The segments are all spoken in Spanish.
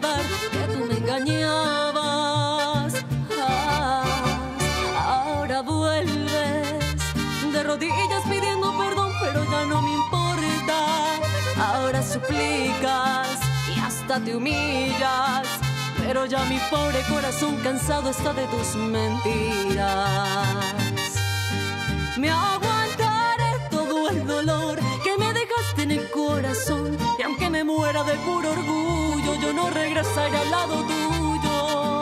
que tú me engañabas. Ah, ahora vuelves de rodillas pidiendo perdón, pero ya no me importa. Ahora suplicas y hasta te humillas. Pero ya mi pobre corazón cansado está de tus mentiras. Me aguantaré todo el dolor que me dejaste en el corazón. Y aunque me muera de puro orgullo, yo no regresaré al lado tuyo.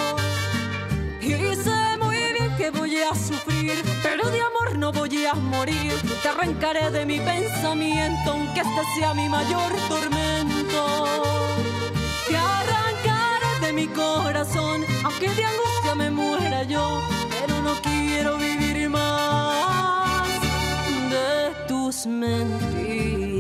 Y sé muy bien que voy a sufrir, pero de amor no voy a morir. Te arrancaré de mi pensamiento, aunque este sea mi mayor tormento. Te arrancaré de mi corazón, aunque de angustia me muera yo, pero no quiero vivir más de tus mentiras.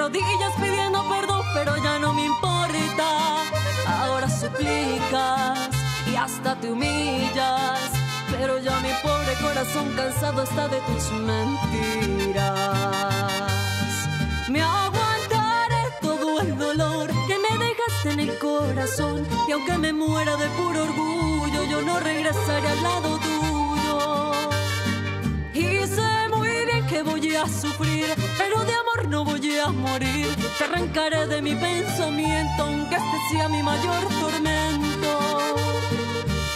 Rodillas pidiendo perdón, pero ya no me importa. Ahora suplicas y hasta te humillas, pero ya mi pobre corazón cansado está de tus mentiras. Me aguantaré todo el dolor que me dejaste en el corazón y aunque me muera de puro orgullo, yo no regresaré al lado tuyo. Voy a sufrir, pero de amor no voy a morir. Te arrancaré de mi pensamiento, aunque este sea mi mayor tormento.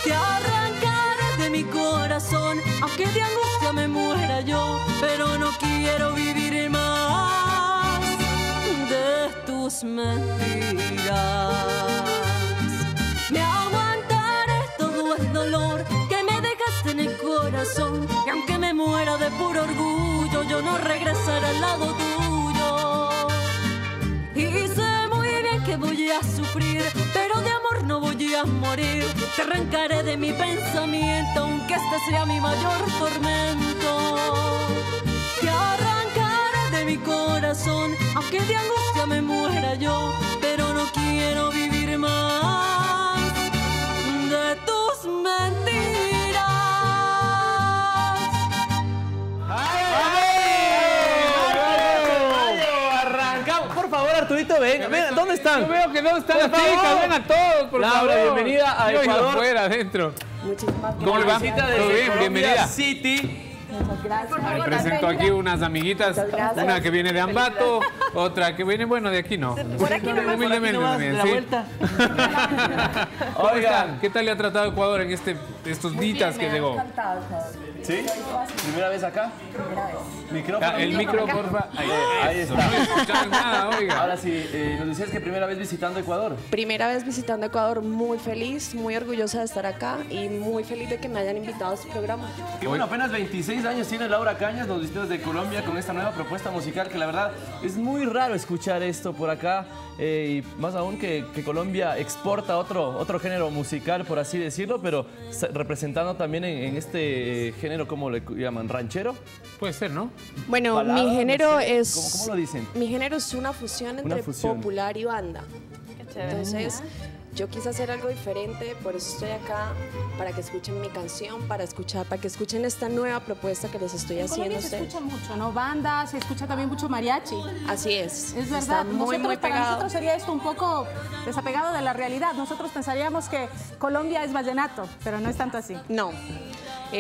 Te arrancaré de mi corazón, aunque de angustia me muera yo, pero no quiero vivir más de tus mentiras. Corazón. Y aunque me muera de puro orgullo, yo no regresaré al lado tuyo. Y sé muy bien que voy a sufrir, pero de amor no voy a morir. Te arrancaré de mi pensamiento, aunque este sea mi mayor tormento. Te arrancaré de mi corazón, aunque de angustia me muera yo, pero no quiero vivir más de tus mentiras. Favor, Arturito, ven. ven ¿Dónde están? Yo veo que no están las chicas, ven a todos, por Laura, favor. bienvenida a Yo Ecuador. afuera, adentro. Muchísimas ¿Cómo le va? Bienvenida. City. Muchas gracias. Le presento aquí unas amiguitas, una que viene de Ambato, otra que viene, bueno, de aquí no. Por aquí. Humildemente Por aquí también, la sí. vuelta. ¿Cómo Oigan. ¿Qué tal le ha tratado Ecuador en este, estos días que llegó? Encantado, Ecuador. ¿Sí? ¿Primera vez acá? Primera vez. Micrófono. Ah, El micro, porfa. Ahí, Ahí eso, está. No nada, oiga. Ahora sí, eh, nos decías que primera vez visitando Ecuador. Primera vez visitando Ecuador, muy feliz, muy orgullosa de estar acá y muy feliz de que me hayan invitado a su programa. Y bueno, apenas 26 años tiene Laura Cañas, nos visitó desde Colombia con esta nueva propuesta musical que la verdad es muy raro escuchar esto por acá eh, y más aún que, que Colombia exporta otro, otro género musical, por así decirlo, pero representando también en, en este eh, género, ¿cómo le llaman? ¿Ranchero? Puede ser, ¿no? Bueno, Balada, mi no género sé. es... ¿Cómo- cómo lo dicen? Mi género es una fusión entre fusión. popular y banda. Entonces, yo quise hacer algo diferente, por eso estoy acá, para que escuchen mi canción, para escuchar, para que escuchen esta nueva propuesta que les estoy En haciendo se escucha mucho, ¿no? Banda, se escucha también mucho mariachi. Así es. Es Está verdad, muy, nosotros, muy para pegado. nosotros sería esto un poco desapegado de la realidad. Nosotros pensaríamos que Colombia es vallenato, pero no es tanto así. No,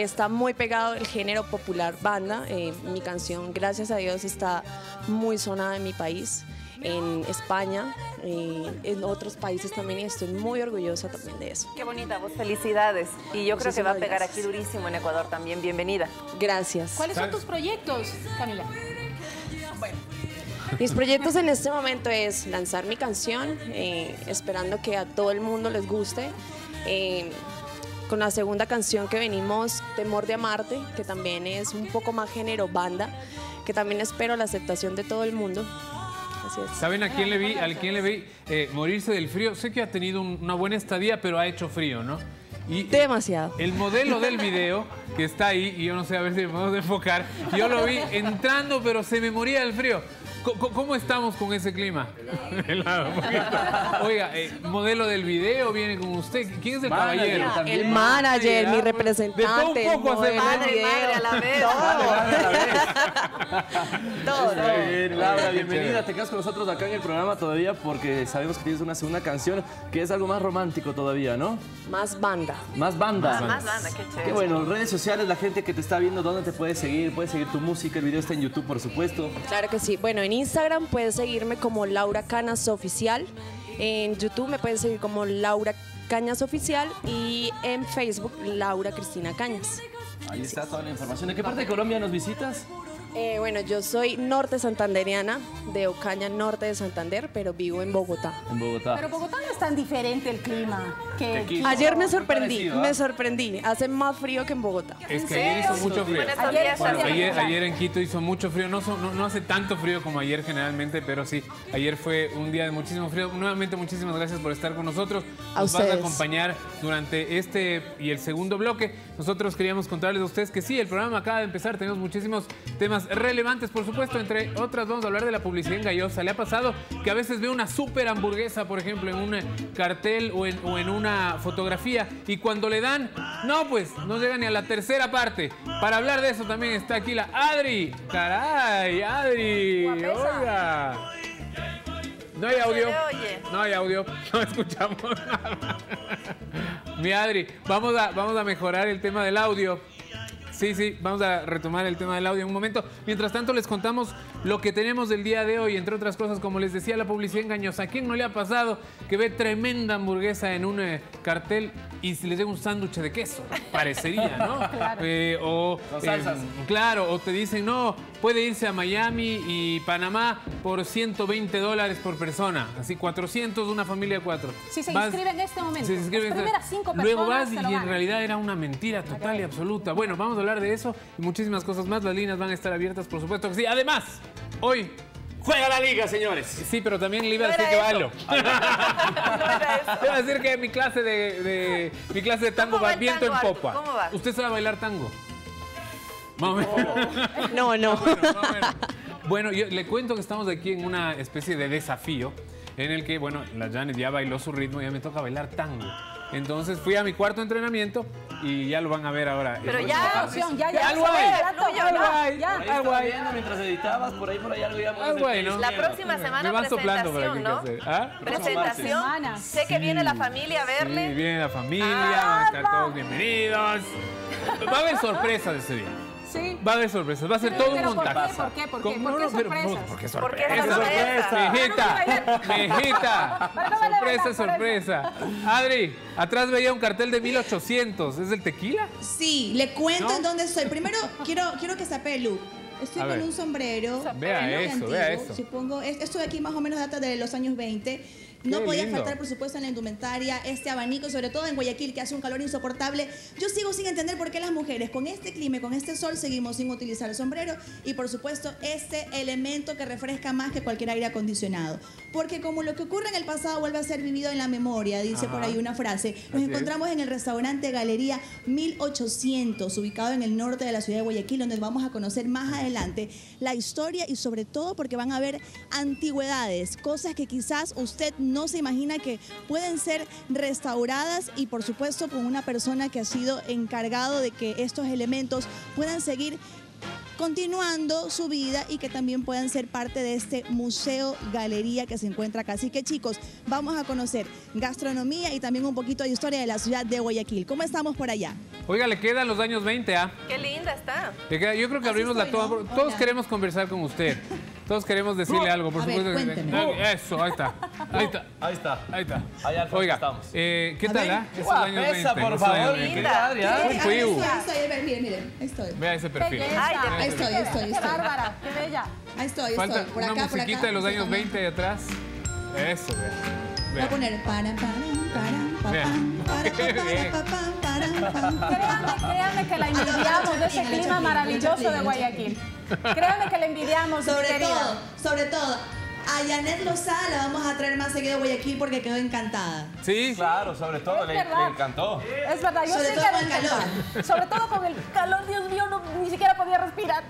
está muy pegado el género popular banda. Eh, mi canción, gracias a Dios, está muy sonada en mi país, en España, eh, en otros países también y estoy muy orgullosa también de eso. Qué bonita voz, felicidades. Y yo creo que va a pegar gracias. aquí durísimo en Ecuador también. Bienvenida. Gracias. ¿Cuáles son tus proyectos, Camila? Mis proyectos en este momento es lanzar mi canción, eh, esperando que a todo el mundo les guste. eh, con la segunda canción que venimos, Temor de Amarte, que también es un poco más género banda, que también espero la aceptación de todo el mundo. Así es. ¿Saben a quién le vi? ¿A quién le vi eh, morirse del frío? Sé que ha tenido un- una buena estadía, pero ha hecho frío, ¿no? Y Demasiado. el modelo del video que está ahí, y yo no sé a ver si me podemos enfocar, yo lo vi entrando, pero se me moría del frío. ¿Cómo estamos con ese clima? Helado, un poquito. Oiga, eh, modelo del video viene con usted. ¿Quién es el Manager caballero? también. El manager, mi representante. De todo un poco Madre madre a la vez. Todo. Está bien, Laura, bienvenida. Te quedas con nosotros acá en el programa todavía porque sabemos que tienes una segunda canción que es algo más romántico todavía, ¿no? Más banda. Más banda. Más banda, qué chévere. Qué bueno, redes sociales, la gente que te está viendo, ¿dónde te puede seguir? Puedes seguir tu música, el video está en YouTube, por supuesto. Claro que sí. Bueno, en Instagram puedes seguirme como Laura Canas Oficial. En YouTube me pueden seguir como Laura Cañas Oficial. Y en Facebook, Laura Cristina Cañas. Ahí está toda la información. ¿De qué parte de Colombia nos visitas? Eh, bueno, yo soy norte santanderiana, de Ocaña, norte de Santander, pero vivo en Bogotá. En Bogotá. Pero Bogotá no es tan diferente el clima. Que, Aquí. Ayer me sorprendí, parecido, ¿ah? me sorprendí. Hace más frío que en Bogotá. Es ¿En que ayer hizo mucho frío. Ayer así. Ayer, ayer en Quito hizo mucho frío, no, son- no, no hace tanto frío como ayer generalmente, pero sí, ayer fue un día de muchísimo frío. Nuevamente muchísimas gracias por estar con nosotros. A Nos vas a acompañar durante este y el segundo bloque. Nosotros queríamos contarles a ustedes que sí, el programa acaba de empezar, tenemos muchísimos temas relevantes, por supuesto, entre otras vamos a hablar de la publicidad engañosa. ¿Le ha pasado que a veces ve una super hamburguesa, por ejemplo, en un cartel o en, o en una fotografía y cuando le dan, no, pues no llega ni a la tercera parte. Para hablar de eso también está aquí la Adri. Caray, Adri. Oiga. No hay audio. No hay audio. No escuchamos nada. Mi Adri, vamos a, vamos a mejorar el tema del audio. Sí, sí, vamos a retomar el tema del audio en un momento. Mientras tanto, les contamos lo que tenemos del día de hoy, entre otras cosas, como les decía, la publicidad engañosa. ¿A quién no le ha pasado que ve tremenda hamburguesa en un eh, cartel y si les llega un sándwich de queso? Parecería, ¿no? Eh, o, salsas. claro, o te dicen, no, puede irse a Miami y Panamá por 120 dólares por persona. Así, 400, una familia de cuatro. Si se Vas- inscribe en este momento, si se inscribe las en este- primeras cinco Luego personas vas se y en realidad era una mentira total y absoluta. Bueno, vamos a hablar de eso y muchísimas cosas más. Las líneas van a estar abiertas, por supuesto que sí. Además, hoy, ¡Juega la liga, señores! sí, pero también le iba a decir que bailo. No era eso. Iba a decir que mi clase de, de- mi clase de tango ¿Cómo va viento en tango, popa. ¿Cómo va? ¿Usted sabe bailar tango? Más o menos. No, no. Más o menos. Bueno, yo le cuento que estamos aquí en una especie de desafío en el que, bueno, la Janet ya bailó su ritmo y ya me toca bailar tango. Entonces fui a mi cuarto entrenamiento y ya lo van a ver ahora. Pero ya, Opción, ya, ya, Algo ya, hay, ya, fluye, ya, ¿no? ya, Ahí ya. Algo hay. viendo mientras editabas, por ahí por ahí algo ya Algo hay, ¿no? La próxima semana Me van soplando presentación, ¿no? ¿Ah? Presentación. Sé que viene la familia a Sí, verle. viene la familia, van a estar todos bienvenidos. Va a haber sorpresas ese día. Sí. Va a haber sorpresas, va a ser Pero- todo un pero ¿por qué? montaje. ¿Por qué? ¿Por qué? ¿Por qué no, pero- sorpresas? no, ¿Por qué ¿Por qué sorpresa? sorpresa? Mijita, mijita. Sorpresa, por sorpresa. Adri, atrás veía un cartel de 1800. ¿Es el tequila? Sí, le cuento ¿No? en dónde estoy. Primero, quiero, quiero que sepa el look. Estoy A con ver. un sombrero. Vea eso, antiguo, vea eso. Supongo, es- esto de aquí más o menos data de los años 20. No Qué podía lindo. faltar, por supuesto, en la indumentaria este abanico, sobre todo en Guayaquil, que hace un calor insoportable. Yo sigo sin entender por qué las mujeres con este clima y con este sol seguimos sin utilizar el sombrero y, por supuesto, este elemento que refresca más que cualquier aire acondicionado. Porque como lo que ocurre en el pasado vuelve a ser vivido en la memoria, dice por ahí una frase, nos Así es. encontramos en el restaurante Galería 1800, ubicado en el norte de la ciudad de Guayaquil, donde vamos a conocer más adelante la historia y sobre todo porque van a ver antigüedades, cosas que quizás usted no se imagina que pueden ser restauradas y por supuesto con una persona que ha sido encargado de que estos elementos puedan seguir continuando su vida y que también puedan ser parte de este museo galería que se encuentra acá. Así que chicos, vamos a conocer gastronomía y también un poquito de historia de la ciudad de Guayaquil. ¿Cómo estamos por allá? Oiga, le quedan los años 20, ¿ah? Qué linda está. Yo creo que Así abrimos la estoy. ¿no? Todos Hola. queremos conversar con usted. Todos queremos decirle algo, por A ver, supuesto. que- cuénteme. Ah, Eso, ahí está. Ahí está. Ahí está. Ahí está. Ahí al frente Oiga, estamos. eh, ¿qué A tal, ver. ah? Esos años Guapesa, 20, por favor, años mi 20. querida Adri, ¿ah? Un estoy, miren, miren, ahí estoy. Vea ese perfil. Ay, Ahí estoy, ahí estoy, estoy. bárbara, qué bella. Ahí estoy, ahí Falta estoy. Por una acá, por musiquita acá. de los años Vamos 20 de atrás. Eso, vea. a Vea. poner para, para, para. Créanme, créanme que la envidiamos de ese clima maravilloso de Guayaquil. Créanme que la envidiamos, Sobre todo, sobre todo, a Janet Lozada la vamos a traer más seguido a Guayaquil porque quedó encantada. Sí, Claro, sobre todo, le, encantó. Es verdad, yo Sobre sé todo que con el calor. Sobre todo con el calor, Dios mío, no- ni siquiera podía respirar.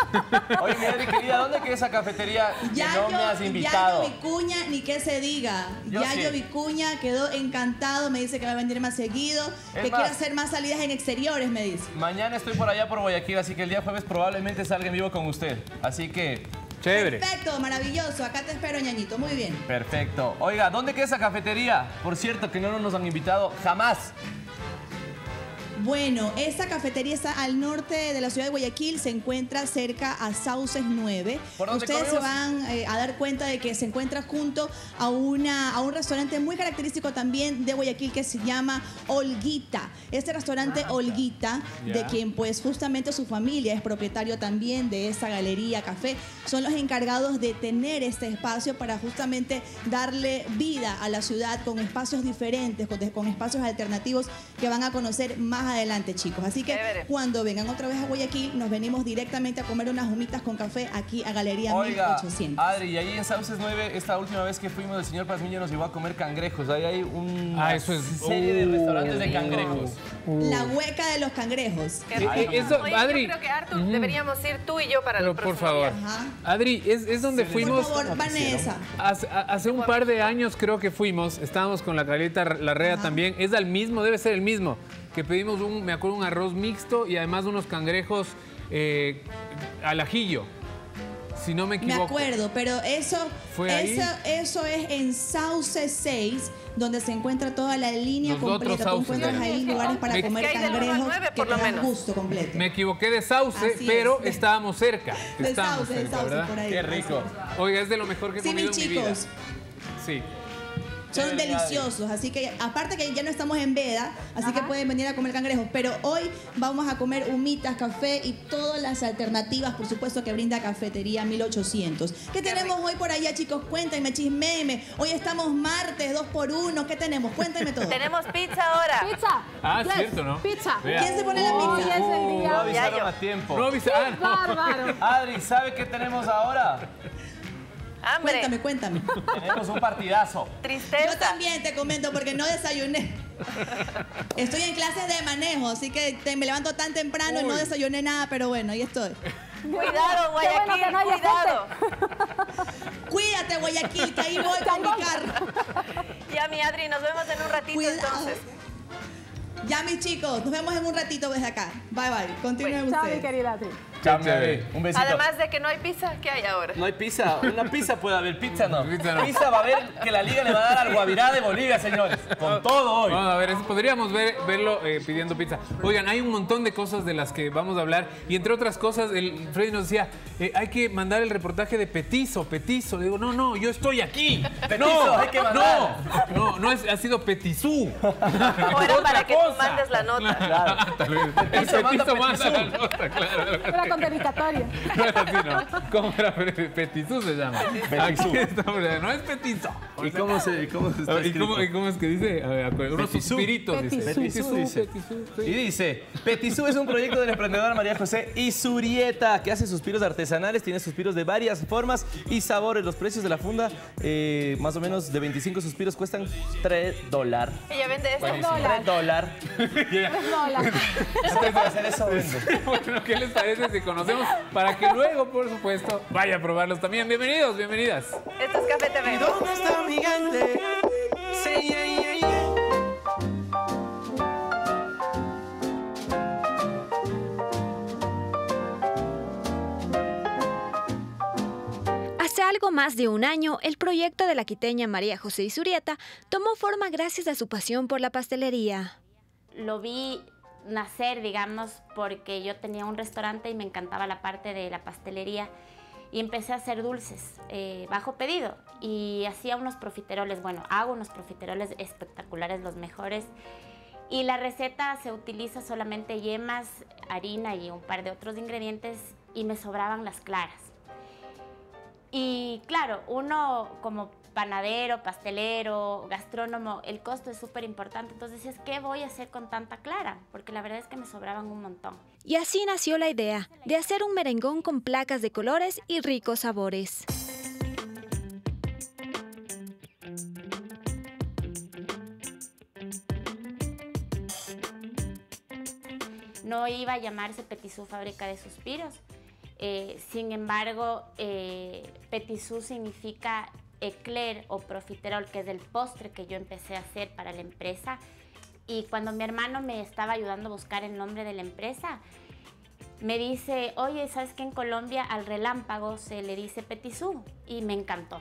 Oye, mi Adri, querida, ¿dónde queda esa cafetería que Ya no me has yo, invitado? Yayo Vicuña, ni que se diga. Yo Yayo sí. Vicuña quedó encantado, me dice que va a venir más seguido, Es que más- quiere hacer más salidas en exteriores, me dice. Mañana estoy por allá por Guayaquil, así que el día jueves probablemente salga en vivo con usted. Así que, chévere. Perfecto, maravilloso. Acá te espero, ñañito. Muy bien. perfecto. Oiga, ¿dónde queda esa cafetería? Por cierto, que no nos han invitado jamás. Bueno, esta cafetería está al norte de la ciudad de Guayaquil, se encuentra cerca a Sauces 9. ¿Por dónde Ustedes se van eh, a dar cuenta de que se encuentra junto a, una, a un restaurante muy característico también de Guayaquil que se llama Olguita. Este restaurante Olguita, de quien pues justamente su familia es propietario también de esta galería café, son los encargados de tener este espacio para justamente darle vida a la ciudad con espacios diferentes, con, con espacios alternativos que van a conocer más adelante, chicos. Así que Chévere. cuando vengan otra vez a Guayaquil, nos venimos directamente a comer unas humitas con café aquí a Galería Oiga, 1800. Adri, y ahí en Sauces 9, esta última vez que fuimos, el señor Pazmiño nos llevó a comer cangrejos. Ahí hay una Ah, eso es- serie de Uh, restaurantes de cangrejos. La hueca de los cangrejos. Qué rico. eh, eso, Oye, Adri. yo creo que Artur deberíamos ir tú y yo para Pero el por favor. Ajá. Adri, es, es donde Por fuimos. favor, Vanessa. Hace, a- hace un par de años creo que fuimos, estábamos con la Carlita Larrea también, es el mismo, debe ser el mismo, que pedimos un, me acuerdo, un arroz mixto y además unos cangrejos eh, al ajillo, si no me Me equivoco. acuerdo, pero eso, eso, eso es en Sauce 6, donde se encuentra toda la línea Los otros completa. Tú encuentras ahí lugares para comer cangrejos que por te lo dan menos. gusto completo. Me equivoqué de sauce, Así pero es. estábamos cerca. De estábamos sauce, de cerca, sauce ¿verdad? por ahí. Qué rico. Oiga, es de lo mejor que he Sí, comido mis en mi vida. chicos, Sí. Son deliciosos. Así que, aparte que ya no estamos en veda, así que pueden venir a comer cangrejos. Pero hoy vamos a comer humitas, café y todas las alternativas, por supuesto, que brinda Cafetería 1800. ¿Qué tenemos hoy por allá, chicos? Cuéntenme, chismeme. Hoy estamos martes, dos por uno. ¿Qué tenemos? Cuéntenme todo. Tenemos pizza ahora. Pizza. Ah, Yes, cierto, ¿no? Pizza. Vea. ¿Quién se pone la Hoy pizza? es el No día. avisaron yo. a tiempo. No avisa- ah, no. Bárbaro. Adri, ¿sabe qué tenemos ahora? Hambre. Cuéntame, cuéntame. Tenemos un partidazo. Tristeza. Yo también te comento porque no desayuné. Estoy en clases de manejo, así que te- me levanto tan temprano y no desayuné nada, pero bueno, ahí estoy. Cuidado, bueno Guayaquil, que no cuidado. Cuídate, Guayaquil, que ahí voy con mi carro. Ya, mi Adri, nos vemos en un ratito Cuidado. entonces. Ya, mis chicos, nos vemos en un ratito desde acá. Bye, bye. Continúen Chao, mi ustedes. querida Adri. Un besito. Además de que no hay pizza, ¿qué hay ahora? No hay pizza. Una pizza puede haber, pizza no. Pizza no. Pizza va a haber que la liga le va a dar al Guavirá de Bolivia, señores. Con todo hoy. Vamos a ver, podríamos ver, verlo eh, pidiendo pizza. Oigan, hay un montón de cosas de las que vamos a hablar y entre otras cosas, el Freddy nos decía, eh, hay que mandar el reportaje de Petizo, Petizo. Le digo, no, no, yo estoy aquí. Petizo, no, hay que mandar. No, no, no es, ha sido Petizú. O era Otra para que tú mandes la nota. Tal vez. El Petizo manda Petizo manda la nota, claro. Con dedicatoria. No así, ¿no? ¿Cómo era? Petizú se llama. Petizú. No es Petizo. ¿Y cómo se, cómo se ver, ¿Y cómo, y cómo es que dice? A ver, acuérdate, unos Petizú. suspiritos, dice. Petizú. Dice. Sí. Y dice, Petizú es un proyecto de la emprendedora María José Isurieta, que hace suspiros artesanales, tiene suspiros de varias formas y sabores. Los precios de la funda, eh, más o menos de 25 suspiros, cuestan 3 dólares. Ella vende eso. Dólar. 3 dólares. Tres dólares. Antes de hacer eso, vende. Bueno, ¿qué les parece si conocemos? Para que luego, por supuesto, vaya a probarlos también. Bienvenidos, bienvenidas. Esto es Café TV. ¿Dónde está mi gigante? Sí, yeah, yeah, yeah. Hace algo más de un año, el proyecto de la quiteña María José Isurieta tomó forma gracias a su pasión por la pastelería. lo vi nacer, digamos, porque yo tenía un restaurante y me encantaba la parte de la pastelería y empecé a hacer dulces eh, bajo pedido y hacía unos profiteroles, bueno, hago unos profiteroles espectaculares, los mejores. Y la receta se utiliza solamente yemas, harina y un par de otros ingredientes y me sobraban las claras. Y claro, uno como panadero, pastelero, gastrónomo, el costo es súper importante. Entonces decías, ¿qué voy a hacer con tanta clara? Porque la verdad es que me sobraban un montón. Y así nació la idea de hacer un merengón con placas de colores y ricos sabores. No iba a llamarse Petisú Fábrica de Suspiros. Eh, sin embargo, eh, Petisú significa eclair o profiterol, que es el postre que yo empecé a hacer para la empresa. Y cuando mi hermano me estaba ayudando a buscar el nombre de la empresa, me dice, oye, ¿sabes que en Colombia al relámpago se le dice petisú? Y me encantó.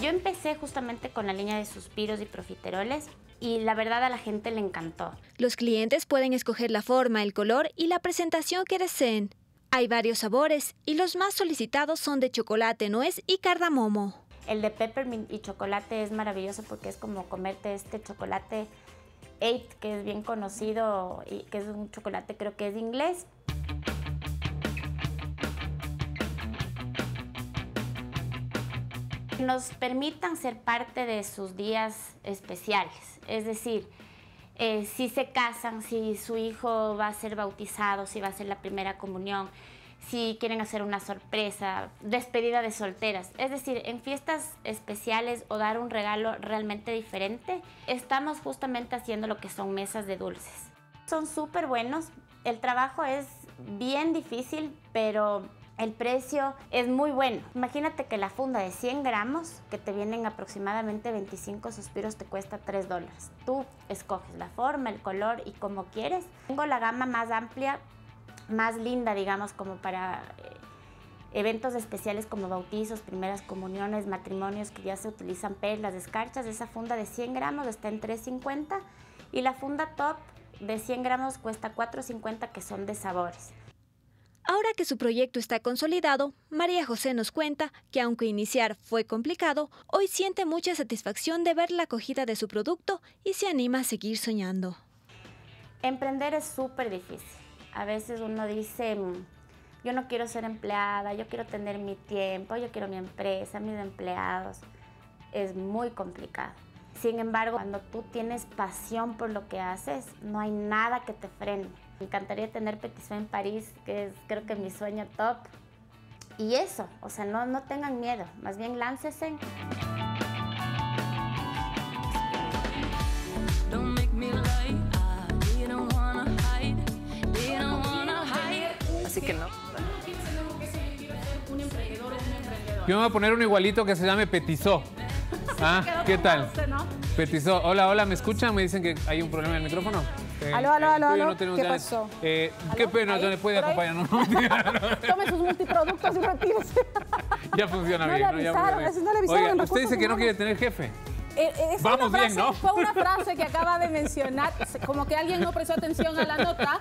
Yo empecé justamente con la línea de suspiros y profiteroles y la verdad a la gente le encantó. Los clientes pueden escoger la forma, el color y la presentación que deseen. Hay varios sabores y los más solicitados son de chocolate, nuez y cardamomo. El de peppermint y chocolate es maravilloso porque es como comerte este chocolate 8 que es bien conocido y que es un chocolate creo que es inglés. Nos permitan ser parte de sus días especiales, es decir, eh, si se casan, si su hijo va a ser bautizado, si va a ser la primera comunión, si quieren hacer una sorpresa, despedida de solteras. Es decir, en fiestas especiales o dar un regalo realmente diferente, estamos justamente haciendo lo que son mesas de dulces. Son súper buenos, el trabajo es bien difícil, pero el precio es muy bueno. Imagínate que la funda de 100 gramos, que te vienen aproximadamente 25 suspiros, te cuesta 3 dólares. Tú escoges la forma, el color y como quieres. Tengo la gama más amplia, más linda, digamos, como para eh, eventos especiales como bautizos, primeras comuniones, matrimonios que ya se utilizan perlas, escarchas. Esa funda de 100 gramos está en 3.50 y la funda top de 100 gramos cuesta 4.50 que son de sabores. Ahora que su proyecto está consolidado, María José nos cuenta que aunque iniciar fue complicado, hoy siente mucha satisfacción de ver la acogida de su producto y se anima a seguir soñando. Emprender es súper difícil. A veces uno dice, yo no quiero ser empleada, yo quiero tener mi tiempo, yo quiero mi empresa, mis empleados. Es muy complicado. Sin embargo, cuando tú tienes pasión por lo que haces, no hay nada que te frene. Me encantaría tener Petisó en París, que es creo que mi sueño top. Y eso, o sea, no, no tengan miedo, más bien láncesen. Así que no. Yo me voy a poner un igualito que se llame Petizó. Ah, ¿qué tal? Petizó. Hola, hola, ¿me escuchan? Me dicen que hay un problema en el micrófono. Eh, Aló, aló, eh, aló, yo aló. no ¿Qué pasó? Eh, qué pena, no le puede ¿Por ahí? acompañar. No, Tome sus multiproductos y retírese. ya funciona No bien. le Ya avisaron, funciona eso no le bien. avisaron Oiga, usted dice que no quiere tener jefe. Eh, eh, fue Vamos bien, frase- ¿no? Fue una frase que acaba de mencionar, como que alguien no prestó atención a la nota.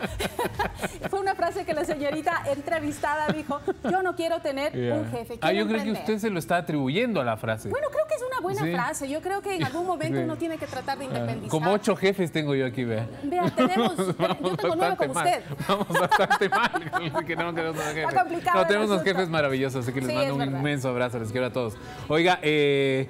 fue una frase que la señorita entrevistada dijo, yo no quiero tener un jefe. Ah, yo creo que emprender". usted se lo está atribuyendo a la frase. Bueno, creo que es una buena Sí. frase. Yo creo que en algún momento Sí. uno tiene que tratar de independizar. Como ocho jefes tengo yo aquí, vea. Vea, tenemos, yo Vamos tengo nueve como mal. usted. Vamos bastante mal. que no queremos tener jefes. complicado No, tenemos unos jefes maravillosos, así que les Sí, mando un verdad. inmenso abrazo, les quiero a todos. Oiga, eh,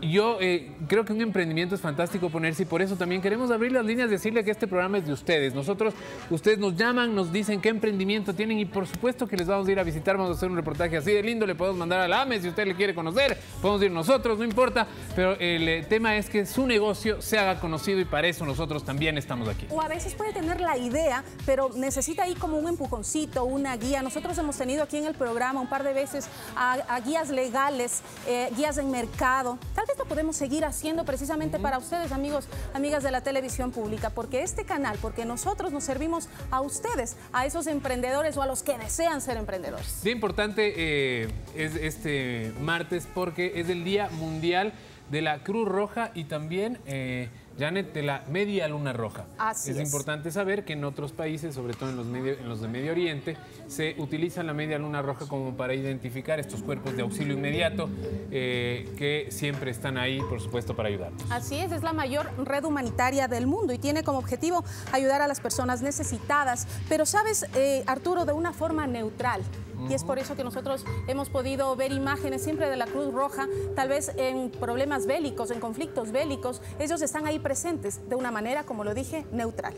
yo eh, creo que un emprendimiento es fantástico ponerse y por eso también queremos abrir las líneas, decirle que este programa es de ustedes. Nosotros, ustedes nos llaman, nos dicen qué emprendimiento tienen y por supuesto que les vamos a ir a visitar, vamos a hacer un reportaje así de lindo, le podemos mandar a la AME si usted le quiere conocer, podemos ir nosotros, no importa, pero el eh, tema es que su negocio se haga conocido y para eso nosotros también estamos aquí. O a veces puede tener la idea, pero necesita ahí como un empujoncito, una guía. Nosotros hemos tenido aquí en el programa un par de veces a, guías legales, eh, guías en mercado. Tal lo podemos seguir haciendo precisamente para ustedes, amigos, amigas de la televisión pública, porque este canal, porque nosotros nos servimos a ustedes, a esos emprendedores o a los que desean ser emprendedores. Bien importante eh, es este martes porque es el Día Mundial de la Cruz Roja y también, eh, Janet, de la Media Luna Roja. Así es, es. importante saber que en otros países, sobre todo en los, medio- en los de Medio Oriente, se utiliza la Media Luna Roja como para identificar estos cuerpos de auxilio inmediato eh, que siempre están ahí, por supuesto, para ayudarnos. Así es, es la mayor red humanitaria del mundo y tiene como objetivo ayudar a las personas necesitadas, pero sabes, eh, Arturo, de una forma neutral. Y es por eso que nosotros hemos podido ver imágenes siempre de la Cruz Roja, tal vez en problemas bélicos, en conflictos bélicos, ellos están ahí presentes de una manera, como lo dije, neutral.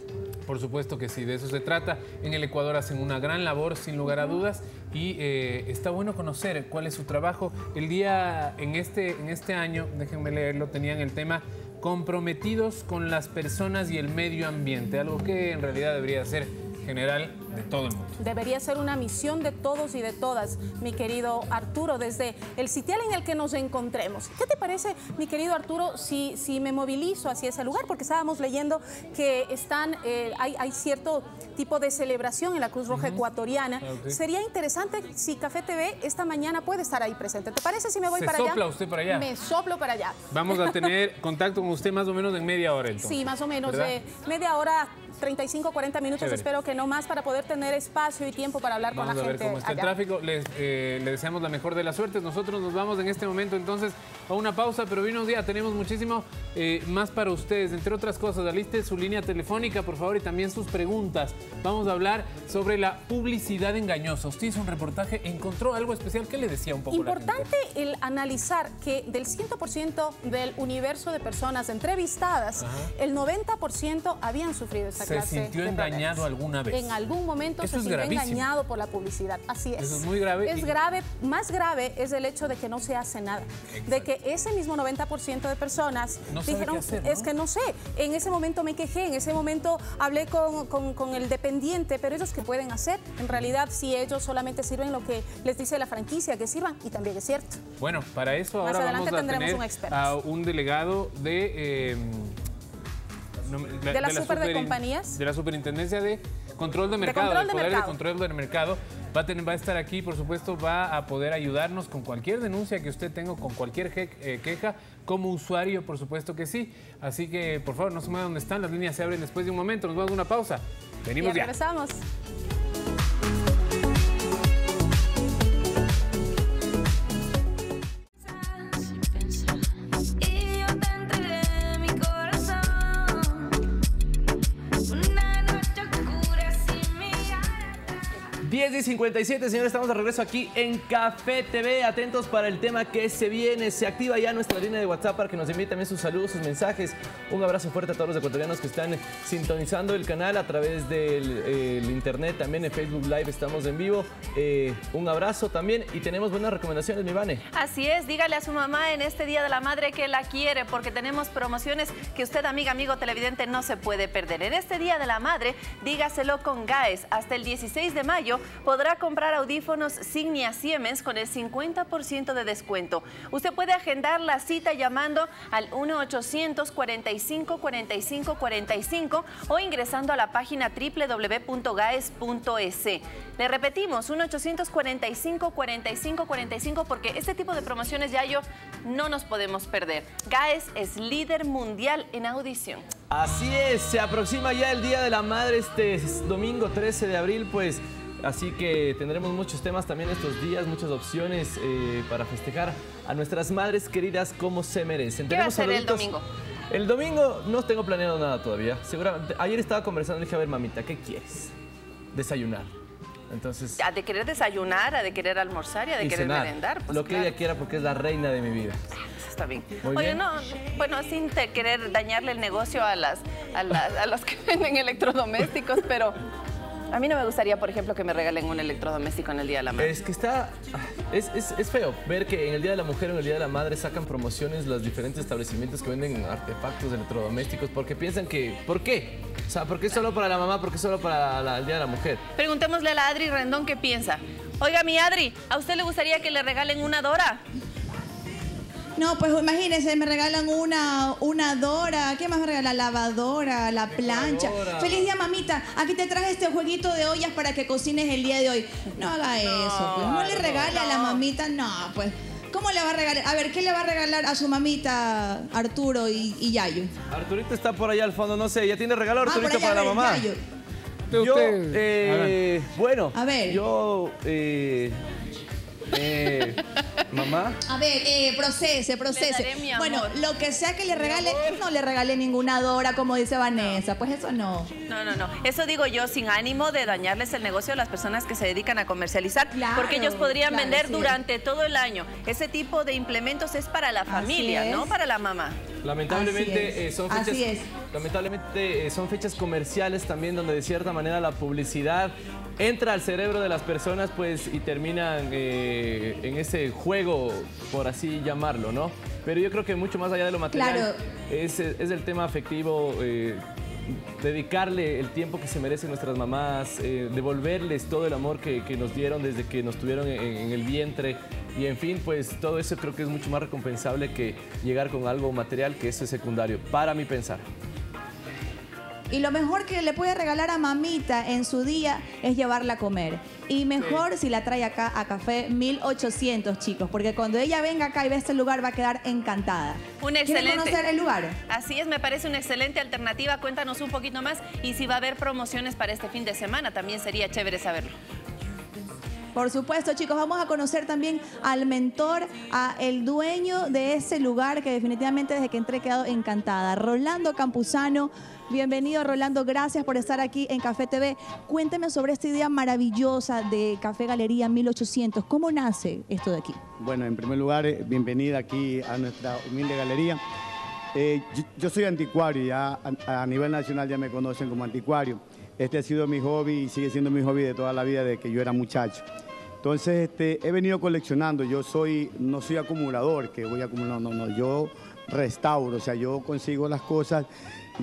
Por supuesto que sí, de eso se trata. En el Ecuador hacen una gran labor, sin lugar a dudas, y eh, está bueno conocer cuál es su trabajo. El día, en este, en este año, déjenme leerlo, tenían el tema comprometidos con las personas y el medio ambiente, algo que en realidad debería ser general de todo el mundo. Debería ser una misión de todos y de todas, mi querido Arturo, desde el sitial en el que nos encontremos. ¿Qué te parece, mi querido Arturo, si, si me movilizo hacia ese lugar? Porque estábamos leyendo que están, eh, hay, hay, cierto tipo de celebración en la Cruz Roja ecuatoriana. Okay. Sería interesante si Café TV esta mañana puede estar ahí presente. ¿Te parece si me voy ¿Se para sopla allá? usted para allá? Me soplo para allá. Vamos a tener contacto con usted más o menos en media hora entonces. Sí, más o menos. Eh, media hora 35, 40 minutos, Chévere. espero que no más para poder tener espacio y tiempo para hablar Vamos con a la ver gente. cómo está el allá. tráfico. Les, eh, le deseamos la mejor de las suertes. Nosotros nos vamos en este momento entonces a una pausa, pero vino un día, tenemos muchísimo eh, más para ustedes. Entre otras cosas, aliste su línea telefónica, por favor, y también sus preguntas. Vamos a hablar sobre la publicidad engañosa. Usted hizo un reportaje, encontró algo especial. ¿Qué le decía un poco la gente? Importante el analizar que del 100% del universo de personas entrevistadas, Ajá. el 90% habían sufrido esta ¿Se sintió de engañado alguna vez? En algún momento Eso se sintió gravísimo. engañado por la publicidad. Así es. Eso es muy grave Es y- grave, más grave es el hecho de que no se hace nada. De que ese mismo 90% de personas No dijeron, es que no sé, en ese momento me quejé, en ese momento hablé con, con- con el dependiente, pero ellos qué pueden hacer, en realidad si ellos solamente sirven lo que les dice la franquicia que sirvan, y también es cierto. Bueno, para eso Más ahora adelante vamos a tendremos tener un experto. a un delegado de... eh, no ¿De la super de compañías? De la Superintendencia de Control de Mercado, Control del de Poder Mercado. de Control del Mercado. Va a, tener, va a estar aquí, por supuesto, va a poder ayudarnos con cualquier denuncia que usted tenga, con cualquier eh, queja, como usuario, por supuesto que sí. Así que, por favor, no se muevan donde están, las líneas se abren después de un momento. Nos vamos a una pausa. Venimos y ya. regresamos. 10 y 57, señores, estamos de regreso aquí en Café TV. Atentos para el tema que se viene. Se activa ya nuestra línea de WhatsApp para que nos envíen también sus saludos, sus mensajes. Un abrazo fuerte a todos los ecuatorianos que están sintonizando el canal a través del el internet. También en Facebook Live estamos en vivo. Eh, un abrazo también y tenemos buenas recomendaciones, mi Vane. Así es, dígale a su mamá en este Día de la Madre que la quiere, porque tenemos promociones que usted, amiga, amigo televidente, no se puede perder. En este Día de la Madre, dígaselo con GAES. Hasta el 16 de mayo podrá comprar audífonos Signia Siemens con el 50% de descuento. Usted puede agendar la cita llamando al 1-800-45-45-45 o ingresando a la página www.gaes.es. Le repetimos, 1-845-45-45 porque este tipo de promociones ya yo no nos podemos perder. GAES es líder mundial en audición. Así es, se aproxima ya el Día de la Madre este domingo 13 de abril, pues así que tendremos muchos temas también estos días, muchas opciones eh, para festejar a nuestras madres queridas como se merecen. ¿Qué va a ser el domingo? El domingo no tengo planeado nada todavía. Seguramente, ayer estaba conversando y dije, a ver mamita, ¿qué quieres? Desayunar. Entonces, Ha de querer desayunar, ha de querer almorzar y ha de y querer cenar. merendar. Pues Lo que ella quiera porque es la reina de mi vida. está bien. Muy Oye, bien. no, bueno, sin querer dañarle el negocio a, las, a, las- a los que venden electrodomésticos, pero a mí no me gustaría, por ejemplo, que me regalen un electrodoméstico en el Día de la Madre. Es que está. Es, es- es feo ver que en el Día de la Mujer o en el Día de la Madre sacan promociones los diferentes establecimientos que venden artefactos electrodomésticos porque piensan que. ¿Por qué? O sea, ¿por qué solo para la mamá? ¿Por qué solo para la- el Día de la Mujer? Preguntémosle a la Adri Rendón qué piensa. Oiga, mi Adri, ¿a usted le gustaría que le regalen una Dora? No, pues imagínense, me regalan una, una Dora. ¿Qué más me regalan? La lavadora, la plancha. Lavadora. Feliz día, mamita. Aquí te traje este jueguito de ollas para que cocines el día de hoy. No haga eso, pues. No le regale a la mamita. No, pues. ¿Cómo le va a regalar? A ver, ¿qué le va a regalar a su mamita Arturo y, y Yayo? Arturito está por allá al fondo, no sé. ¿Ya tiene regalo Ah, por Arturito allá, para a la ver, mamá? Yayo. Yo, eh, bueno, A ver. yo eh, Eh, mamá. A ver, eh, procese, procese. daré mi amor. Bueno, lo que sea que le regale, no le regale ninguna Dora, como dice Vanessa. Pues eso no. No, no, no. Eso digo yo sin ánimo de dañarles el negocio a las personas que se dedican a comercializar, Claro, porque ellos podrían claro, vender sí durante todo el año. Ese tipo de implementos es para la familia, no para la mamá. Lamentablemente Así es. eh, son fechas, Así es. lamentablemente eh, son fechas comerciales también donde de cierta manera la publicidad entra al cerebro de las personas pues y terminan eh, en ese juego por así llamarlo, ¿no? Pero yo creo que mucho más allá de lo material Claro. es, es el tema afectivo. eh, dedicarle el tiempo que se merecen nuestras mamás, eh, devolverles todo el amor que, que nos dieron desde que nos tuvieron en, en el vientre y en fin, pues todo eso creo que es mucho más recompensable que llegar con algo material que eso es secundario, para mi pensar. Y lo mejor que le puede regalar a mamita en su día es llevarla a comer. Y mejor si la trae acá a Café 1800, chicos, porque cuando ella venga acá y ve este lugar va a quedar encantada. Un ¿Quiere excelente. conocer el lugar? Así es, me parece una excelente alternativa. Cuéntanos un poquito más y si va a haber promociones para este fin de semana, también sería chévere saberlo. Por supuesto, chicos, vamos a conocer también al mentor, a el dueño de ese lugar que definitivamente desde que entré he quedado encantada. Rolando Campuzano, bienvenido Rolando, gracias por estar aquí en Café TV. Cuénteme sobre esta idea maravillosa de Café Galería 1800. ¿Cómo nace esto de aquí? Bueno, en primer lugar, eh, bienvenida aquí a nuestra humilde galería. Eh, yo, soy anticuario, ya a nivel nacional ya me conocen como anticuario. Este ha sido mi hobby y sigue siendo mi hobby de toda la vida desde que yo era muchacho. Entonces, este, he venido coleccionando. Yo soy, no soy acumulador, que voy acumulando, no, no, yo restauro, o sea, yo consigo las cosas,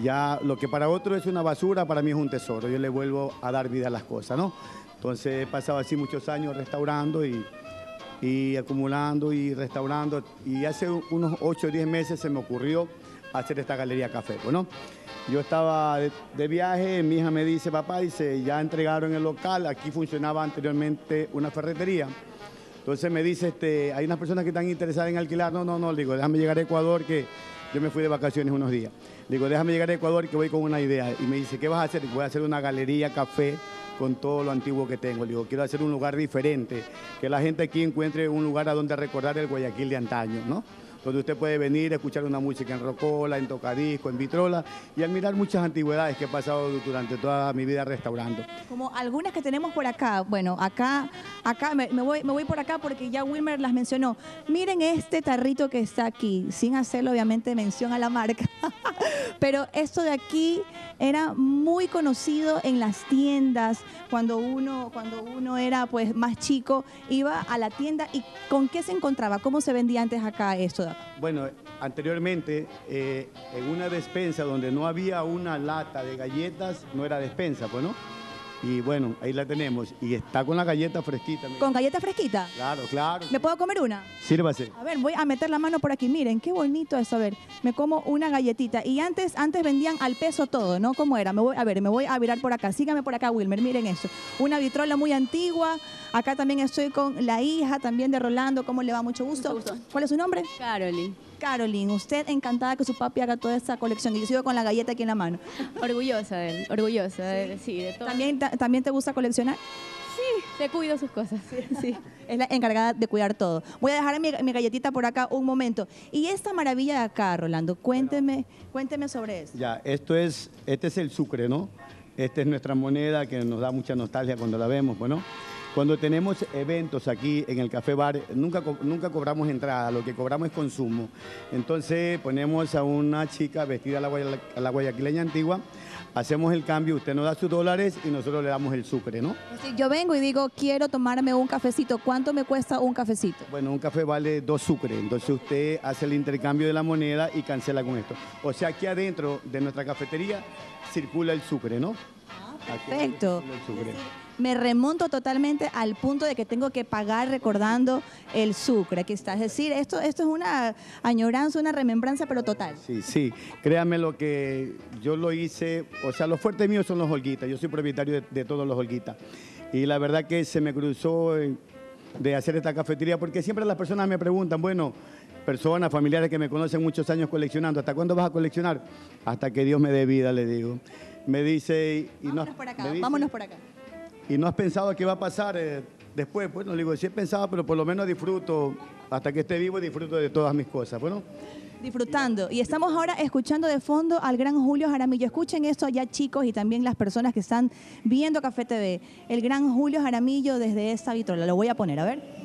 ya lo que para otro es una basura, para mí es un tesoro. Yo le vuelvo a dar vida a las cosas, ¿no? Entonces, he pasado así muchos años restaurando y, y acumulando y restaurando. Y hace unos 8 o 10 meses se me ocurrió hacer esta galería café. Bueno, yo estaba de, viaje, mi hija me dice, papá, dice, ya entregaron el local, aquí funcionaba anteriormente una ferretería. Entonces me dice, este, hay unas personas que están interesadas en alquilar. No, no, no, digo, déjame llegar a Ecuador que yo me fui de vacaciones unos días. Le digo, déjame llegar a Ecuador que voy con una idea. Y me dice, ¿qué vas a hacer? Voy a hacer una galería café con todo lo antiguo que tengo. Le digo, quiero hacer un lugar diferente, que la gente aquí encuentre un lugar a donde recordar el Guayaquil de antaño, ¿no? Donde usted puede venir a escuchar una música en rocola, en tocadisco, en vitrola y admirar muchas antigüedades que he pasado durante toda mi vida restaurando. Como algunas que tenemos por acá. Bueno, acá, acá me, voy, me voy por acá porque ya Wilmer las mencionó. Miren este tarrito que está aquí, sin hacerle obviamente mención a la marca. Pero esto de aquí era muy conocido en las tiendas cuando uno, cuando uno era pues más chico, iba a la tienda y ¿con qué se encontraba? ¿Cómo se vendía antes acá esto Bueno, anteriormente eh, en una despensa donde no había una lata de galletas, no era despensa, pues, ¿no? Y bueno, ahí la tenemos. Y está con la galleta fresquita. mira. ¿Con galleta fresquita? Claro, claro. ¿Me puedo comer una? Sírvase. A ver, voy a meter la mano por aquí. Miren, qué bonito eso. A ver, me como una galletita. Y antes, antes vendían al peso todo, ¿no? ¿Cómo era? Me voy, a ver, me voy a virar por acá. Sígame por acá, Wilmer. Miren eso. Una vitrola muy antigua. Acá también estoy con la hija también de Rolando. ¿Cómo le va? Mucho gusto. ¿Cuál es su nombre? Caroline. Caroline, usted encantada que su papi haga toda esta colección y yo sigo con la galleta aquí en la mano. Orgullosa de él, orgullosa de, sí, de todo. ¿También, ta- ¿También te gusta coleccionar? Sí, le cuido sus cosas. Sí, es la encargada de cuidar todo. Voy a dejar mi, mi galletita por acá un momento. Y esta maravilla de acá, Rolando, cuénteme, cuénteme sobre eso. Ya, esto es, este es el sucre, ¿no? Esta es nuestra moneda que nos da mucha nostalgia cuando la vemos, bueno. Cuando tenemos eventos aquí en el Café Bar, nunca, nunca cobramos entrada, lo que cobramos es consumo. Entonces ponemos a una chica vestida a la, guaya- a la guayaquileña antigua, hacemos el cambio, usted nos da sus dólares y nosotros le damos el sucre, ¿no? Si yo vengo y digo, quiero tomarme un cafecito, ¿cuánto me cuesta un cafecito? Bueno, un café vale dos sucres, entonces usted hace el intercambio de la moneda y cancela con esto. O sea, aquí adentro de nuestra cafetería circula el sucre, ¿no? Aquí Perfecto. circula el sucre. Me remonto totalmente al punto de que tengo que pagar recordando el sucre que está. Es decir, esto, esto es una añoranza, una remembranza, pero total. Sí, sí, créanme lo que yo lo hice, o sea, los fuertes míos son los holguitas, yo soy propietario de, de todos los holguitas. Y la verdad que se me cruzó eh, de hacer esta cafetería, porque siempre las personas me preguntan, bueno, personas, familiares que me conocen muchos años coleccionando, ¿hasta cuándo vas a coleccionar? Hasta que Dios me dé vida, le digo. Me dice, y no, Por acá, dice, vámonos por acá. ¿Y no has pensado qué va a pasar? Eh, después, bueno, le digo, sí he pensado, pero por lo menos disfruto, hasta que esté vivo, disfruto de todas mis cosas. Bueno, Disfrutando. Y estamos ahora escuchando de fondo al gran Julio Jaramillo. Escuchen esto allá, chicos, y también las personas que están viendo Café TV. El gran Julio Jaramillo desde esta vitrola. Lo voy a poner, a ver.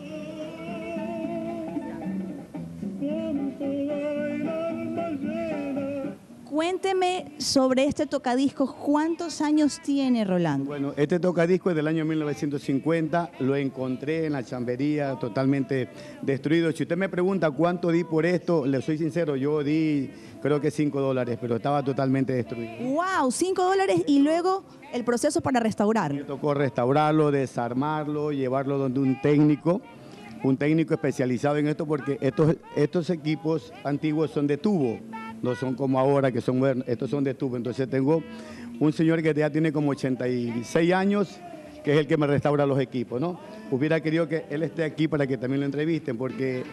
Cuénteme sobre este tocadiscos. ¿Cuántos años tiene Rolando? Bueno, este tocadisco es del año 1950, lo encontré en la chambería totalmente destruido. Si usted me pregunta cuánto di por esto, le soy sincero, yo di creo que 5 dólares, pero estaba totalmente destruido. ¡Wow! 5 dólares y luego el proceso para restaurarlo. Me tocó restaurarlo, desarmarlo, llevarlo donde un técnico, un técnico especializado en esto, porque estos, estos equipos antiguos son de tubo, no son como ahora que son estos son de tubo. Entonces tengo un señor que ya tiene como 86 años, que es el que me restaura los equipos, ¿no? Hubiera querido que él esté aquí para que también lo entrevisten, porque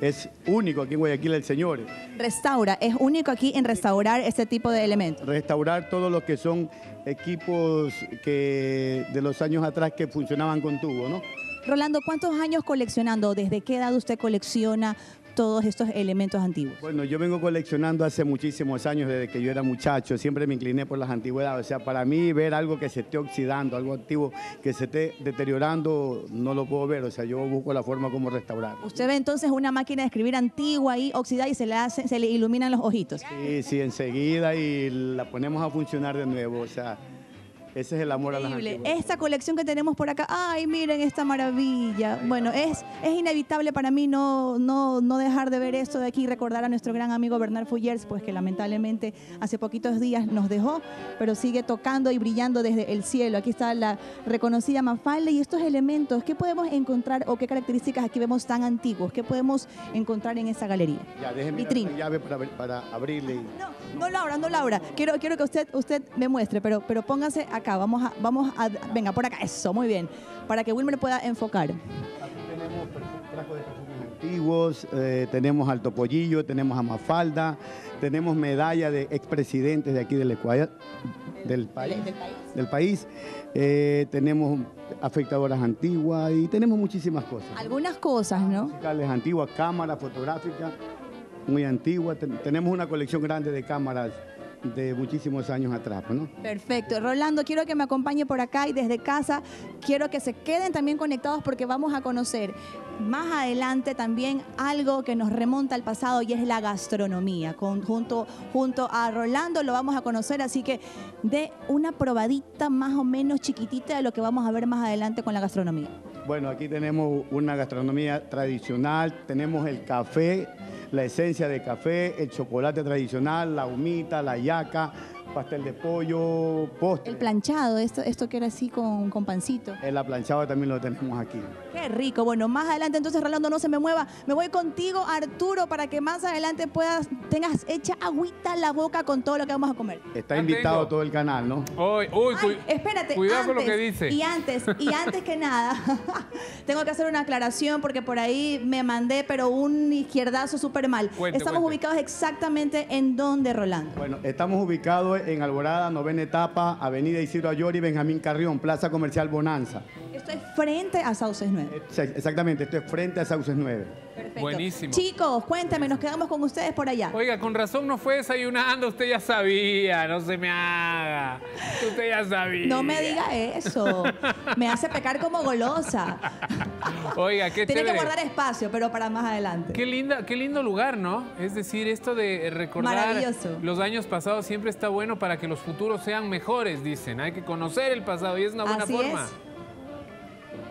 es único aquí en Guayaquil el señor. Restaura, es único aquí en restaurar este tipo de elementos. Restaurar todo lo que son equipos que de los años atrás que funcionaban con tubo, ¿no? Rolando, ¿cuántos años coleccionando? ¿Desde qué edad usted colecciona todos estos elementos antiguos? Bueno, yo vengo coleccionando hace muchísimos años, desde que yo era muchacho, siempre me incliné por las antigüedades. O sea, para mí ver algo que se esté oxidando, algo antiguo que se esté deteriorando, no lo puedo ver. O sea, yo busco la forma como restaurar. Usted ve entonces una máquina de escribir antigua ahí, oxidada, y se le, hace, se le iluminan los ojitos. Sí, sí, enseguida y la ponemos a funcionar de nuevo. O sea, ese es el amor a las Increíble. antigüedades. Esta colección que tenemos por acá, ay, miren esta maravilla. Bueno, es, es inevitable para mí no, no, no dejar de ver esto de aquí y recordar a nuestro gran amigo Bernard Fuyers, pues que lamentablemente hace poquitos días nos dejó, pero sigue tocando y brillando desde el cielo. Aquí está la reconocida Mafalda y estos elementos, ¿qué podemos encontrar o qué características aquí vemos tan antiguos? ¿Qué podemos encontrar en esa galería? Ya, déjeme Vitrina. la llave para, para abrirle. y- No, Laura, no, Laura. Quiero, quiero que usted, usted me muestre, pero, pero póngase acá. Vamos a, vamos a, venga, por acá. Eso, muy bien. Para que Wilmer pueda enfocar. Tenemos perfu- trajos de perfumes antiguos, eh, tenemos al Topollillo, tenemos a Mafalda, tenemos medalla de expresidentes de aquí del Ecuador, del país. Del país. Eh, tenemos afectadoras antiguas y tenemos muchísimas cosas. Algunas cosas, ¿no? Musicales antiguas, cámaras fotográficas muy antiguas. Ten- tenemos una colección grande de cámaras de muchísimos años atrás, ¿no? Perfecto. Rolando, quiero que me acompañe por acá y desde casa quiero que se queden también conectados porque vamos a conocer más adelante también algo que nos remonta al pasado y es la gastronomía. Con- junto, junto a Rolando lo vamos a conocer, así que de una probadita más o menos chiquitita de lo que vamos a ver más adelante con la gastronomía. Bueno, aquí tenemos una gastronomía tradicional, tenemos el café, la esencia de café, el chocolate tradicional, la humita, la yaca, pastel de pollo, postre. El planchado, esto, esto que era así con, con pancito. El aplanchado también lo tenemos aquí. Qué rico. Bueno, más adelante entonces, Rolando, no se me mueva. Me voy contigo, Arturo, para que más adelante puedas, tengas hecha agüita en la boca con todo lo que vamos a comer. Está invitado todo el canal, ¿no? Uy, uy, Ay, espérate, Cuidado con lo antes, que dice. Y antes, y antes que nada, tengo que hacer una aclaración porque por ahí me mandé, pero un izquierdazo súper mal. Cuente, Estamos cuente. ubicados exactamente en donde, Rolando. Bueno, estamos ubicados en Alborada, novena etapa, Avenida Isidro Ayori, Benjamín Carrión, Plaza Comercial Bonanza. Esto es frente a Sauces 9. Ex- Exactamente, esto es frente a Sauces 9. Perfecto. Buenísimo. Chicos, cuéntame, nos quedamos con ustedes por allá. Oiga, con razón no fue desayunando, usted ya sabía, no se me haga. Usted ya sabía. No me diga eso. Me hace pecar como golosa. Oiga, qué Tiene que guardar espacio, pero para más adelante. Qué, linda, qué lindo lugar, ¿no? Es decir, esto de recordar los años pasados siempre está bueno para que los futuros sean mejores, dicen. Hay que conocer el pasado y es una buena Así forma. es.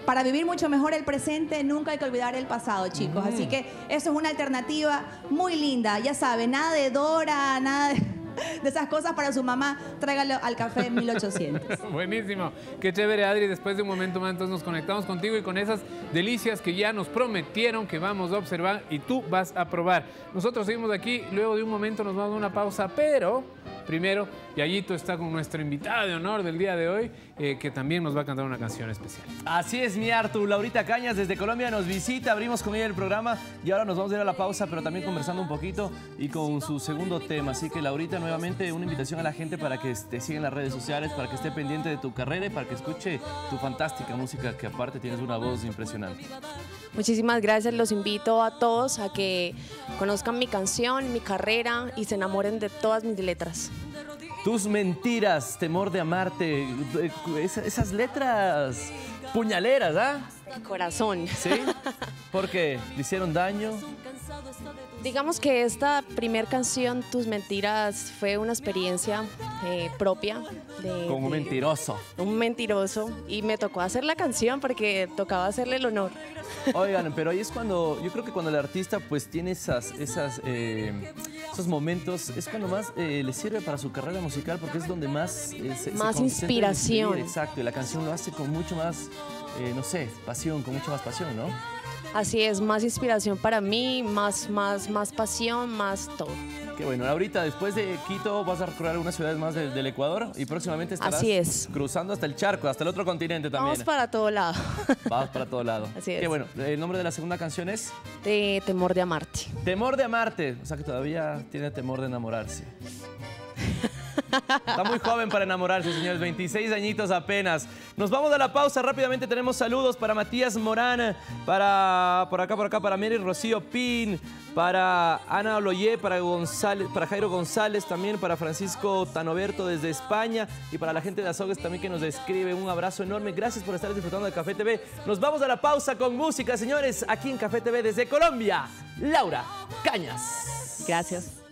Para vivir mucho mejor el presente, nunca hay que olvidar el pasado, chicos. Mm. Así que eso es una alternativa muy linda. Ya saben, nada de Dora, nada de, de esas cosas para su mamá. Tráigalo al café 1800. Buenísimo. Qué chévere, Adri. Después de un momento más, entonces nos conectamos contigo y con esas delicias que ya nos prometieron que vamos a observar y tú vas a probar. Nosotros seguimos aquí, luego de un momento nos vamos a una pausa, pero primero. Yayito está con nuestra invitada de honor del día de hoy, eh, que también nos va a cantar una canción especial. Así es, mi Artu. Laurita Cañas desde Colombia nos visita. Abrimos con ella el programa y ahora nos vamos a ir a la pausa, pero también conversando un poquito y con su segundo tema. Así que, Laurita, nuevamente una invitación a la gente para que te siga en las redes sociales, para que esté pendiente de tu carrera y para que escuche tu fantástica música, que aparte tienes una voz impresionante. Muchísimas gracias, los invito a todos a que conozcan mi canción, mi carrera y se enamoren de todas mis letras. Tus mentiras, temor de amarte, eh, esa- esas letras puñaleras, ¿ah? Corazón. ¿Sí? Porque le hicieron daño. Digamos que esta primer canción, Tus Mentiras, fue una experiencia eh, propia de, Con un de- mentiroso. un mentiroso y me tocó hacer la canción porque tocaba hacerle el honor. Oigan, pero ahí es cuando, yo creo que cuando el artista pues tiene esas, esas, eh, esos momentos, es cuando más eh, le sirve para su carrera musical porque es donde más... eh, se- Más inspiración. escribir, Exacto, y la canción lo hace con mucho más, eh, no sé, pasión, con mucha más pasión, ¿no? Así es, más inspiración para mí, más, más, más pasión, más todo. Qué bueno, ahorita después de Quito vas a recorrer algunas ciudades más de- del Ecuador y próximamente estarás Así es. cruzando hasta el charco, hasta el otro continente también. Vamos para todo lado. Vamos para todo lado. Así es. Qué bueno, el nombre de la segunda canción es De temor de amarte. Temor de amarte. O sea que todavía tiene temor de enamorarse. Está muy joven para enamorarse, señores. 26 añitos apenas. Nos vamos a la pausa. Rápidamente tenemos saludos para Matías Morán, para por acá, por acá, para Mary Rocío Pin, para Ana Oloyé, para para Jairo González también, para Francisco Tanoberto desde España y para la gente de Azogues también que nos escribe. Un abrazo enorme. Gracias por estar disfrutando de Café TV. Nos vamos a la pausa con música, señores, aquí en Café TV desde Colombia. Laura Cañas. Gracias.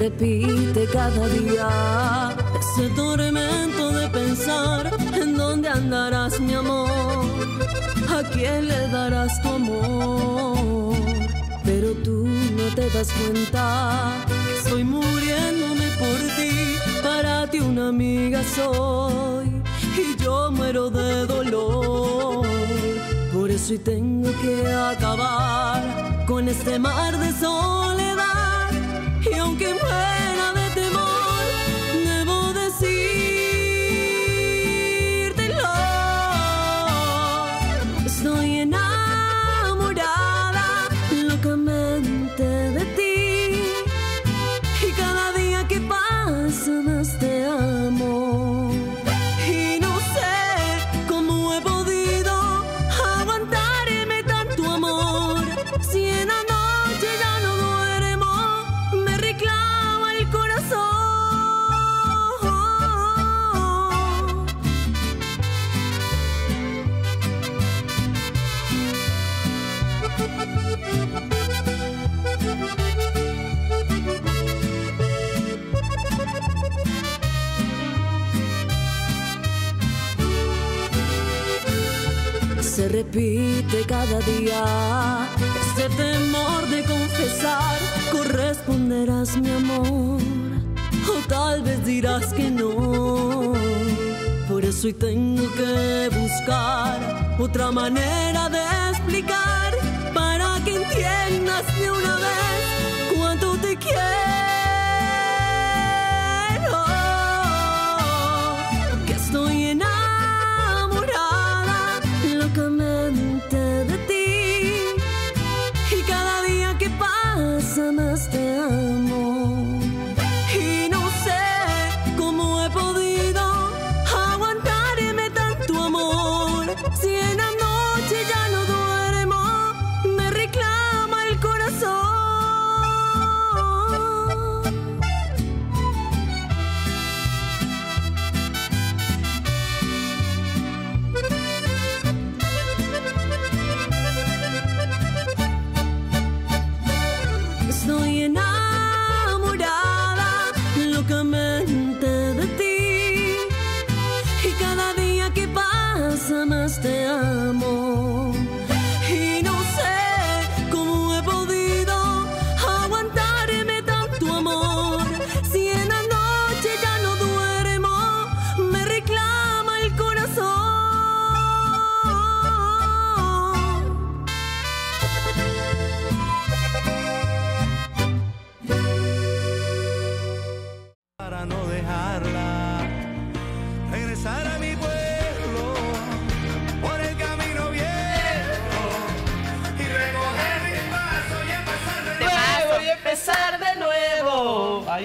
Repite cada día ese tormento de pensar en dónde andarás mi amor, a quién le darás tu amor. Pero tú no te das cuenta que estoy muriéndome por ti, para ti una amiga soy y yo muero de dolor. Por eso hoy tengo que acabar con este mar de soledad. Y aunque repite cada día este temor de confesar, corresponderás mi amor, o tal vez dirás que no. Por eso hoy tengo que buscar otra manera de explicar para que entiendas de una vez cuánto te quiero.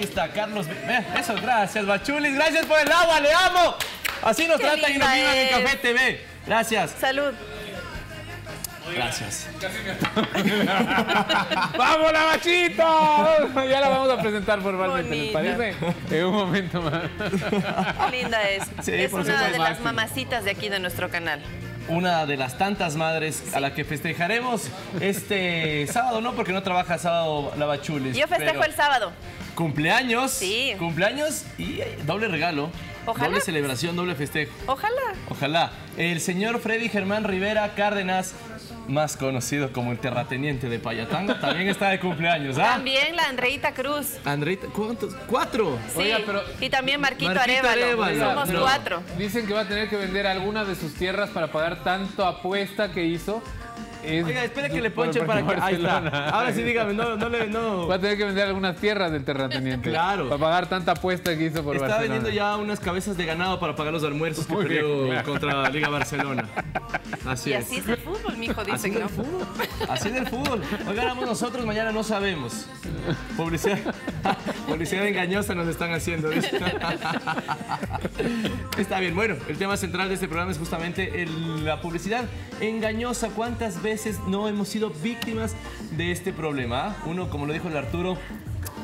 Está, Carlos. Eso, gracias, Bachulis. Gracias por el agua, le amo. Así nos Qué tratan y nos vivan en. Café TV. Gracias. Salud. Gracias. ¡Vamos, la bachita! Ya la vamos a presentar formalmente, ¿les parece? En un momento más. Qué linda es. Sí, es una de las máximo. mamacitas de aquí de nuestro canal. Una de las tantas madres a la que festejaremos este sábado, no porque no trabaja sábado la Bachulis. Yo festejo pero el sábado. Cumpleaños. Sí. Cumpleaños y eh, doble regalo. Ojalá. Doble celebración, doble festejo. Ojalá. Ojalá. El señor Freddy Germán Rivera Cárdenas, más conocido como el terrateniente de Payatanga, también está de cumpleaños, ¿ah? También la Andreita Cruz. Andreita, ¿cuántos? ¿Cuatro? Sí. y también Marquito, Marquito Arevalo. Somos Pero- cuatro. Dicen que va a tener que vender alguna de sus tierras para pagar tanto apuesta que hizo. Es Oiga, espere que le ponche para que. Ahí está. Barcelona. Ahora sí, dígame, no, no le. No. Va a tener que vender algunas tierras del terrateniente. Claro. Para pagar tanta apuesta que hizo por Está Barcelona. vendiendo ya unas cabezas de ganado para pagar los almuerzos que Muy bien, perdió claro. contra Liga Barcelona. Así Y es. así es el fútbol, mijo, Así dicen, del ¿no? fútbol. Así del fútbol. Hoy ganamos nosotros, mañana no sabemos. Publicidad, publicidad engañosa nos están haciendo. dice. Está bien, bueno, el tema central de este programa es justamente el- la publicidad engañosa. ¿Cuántas veces no hemos sido víctimas de este problema? Uno, como lo dijo el Arturo,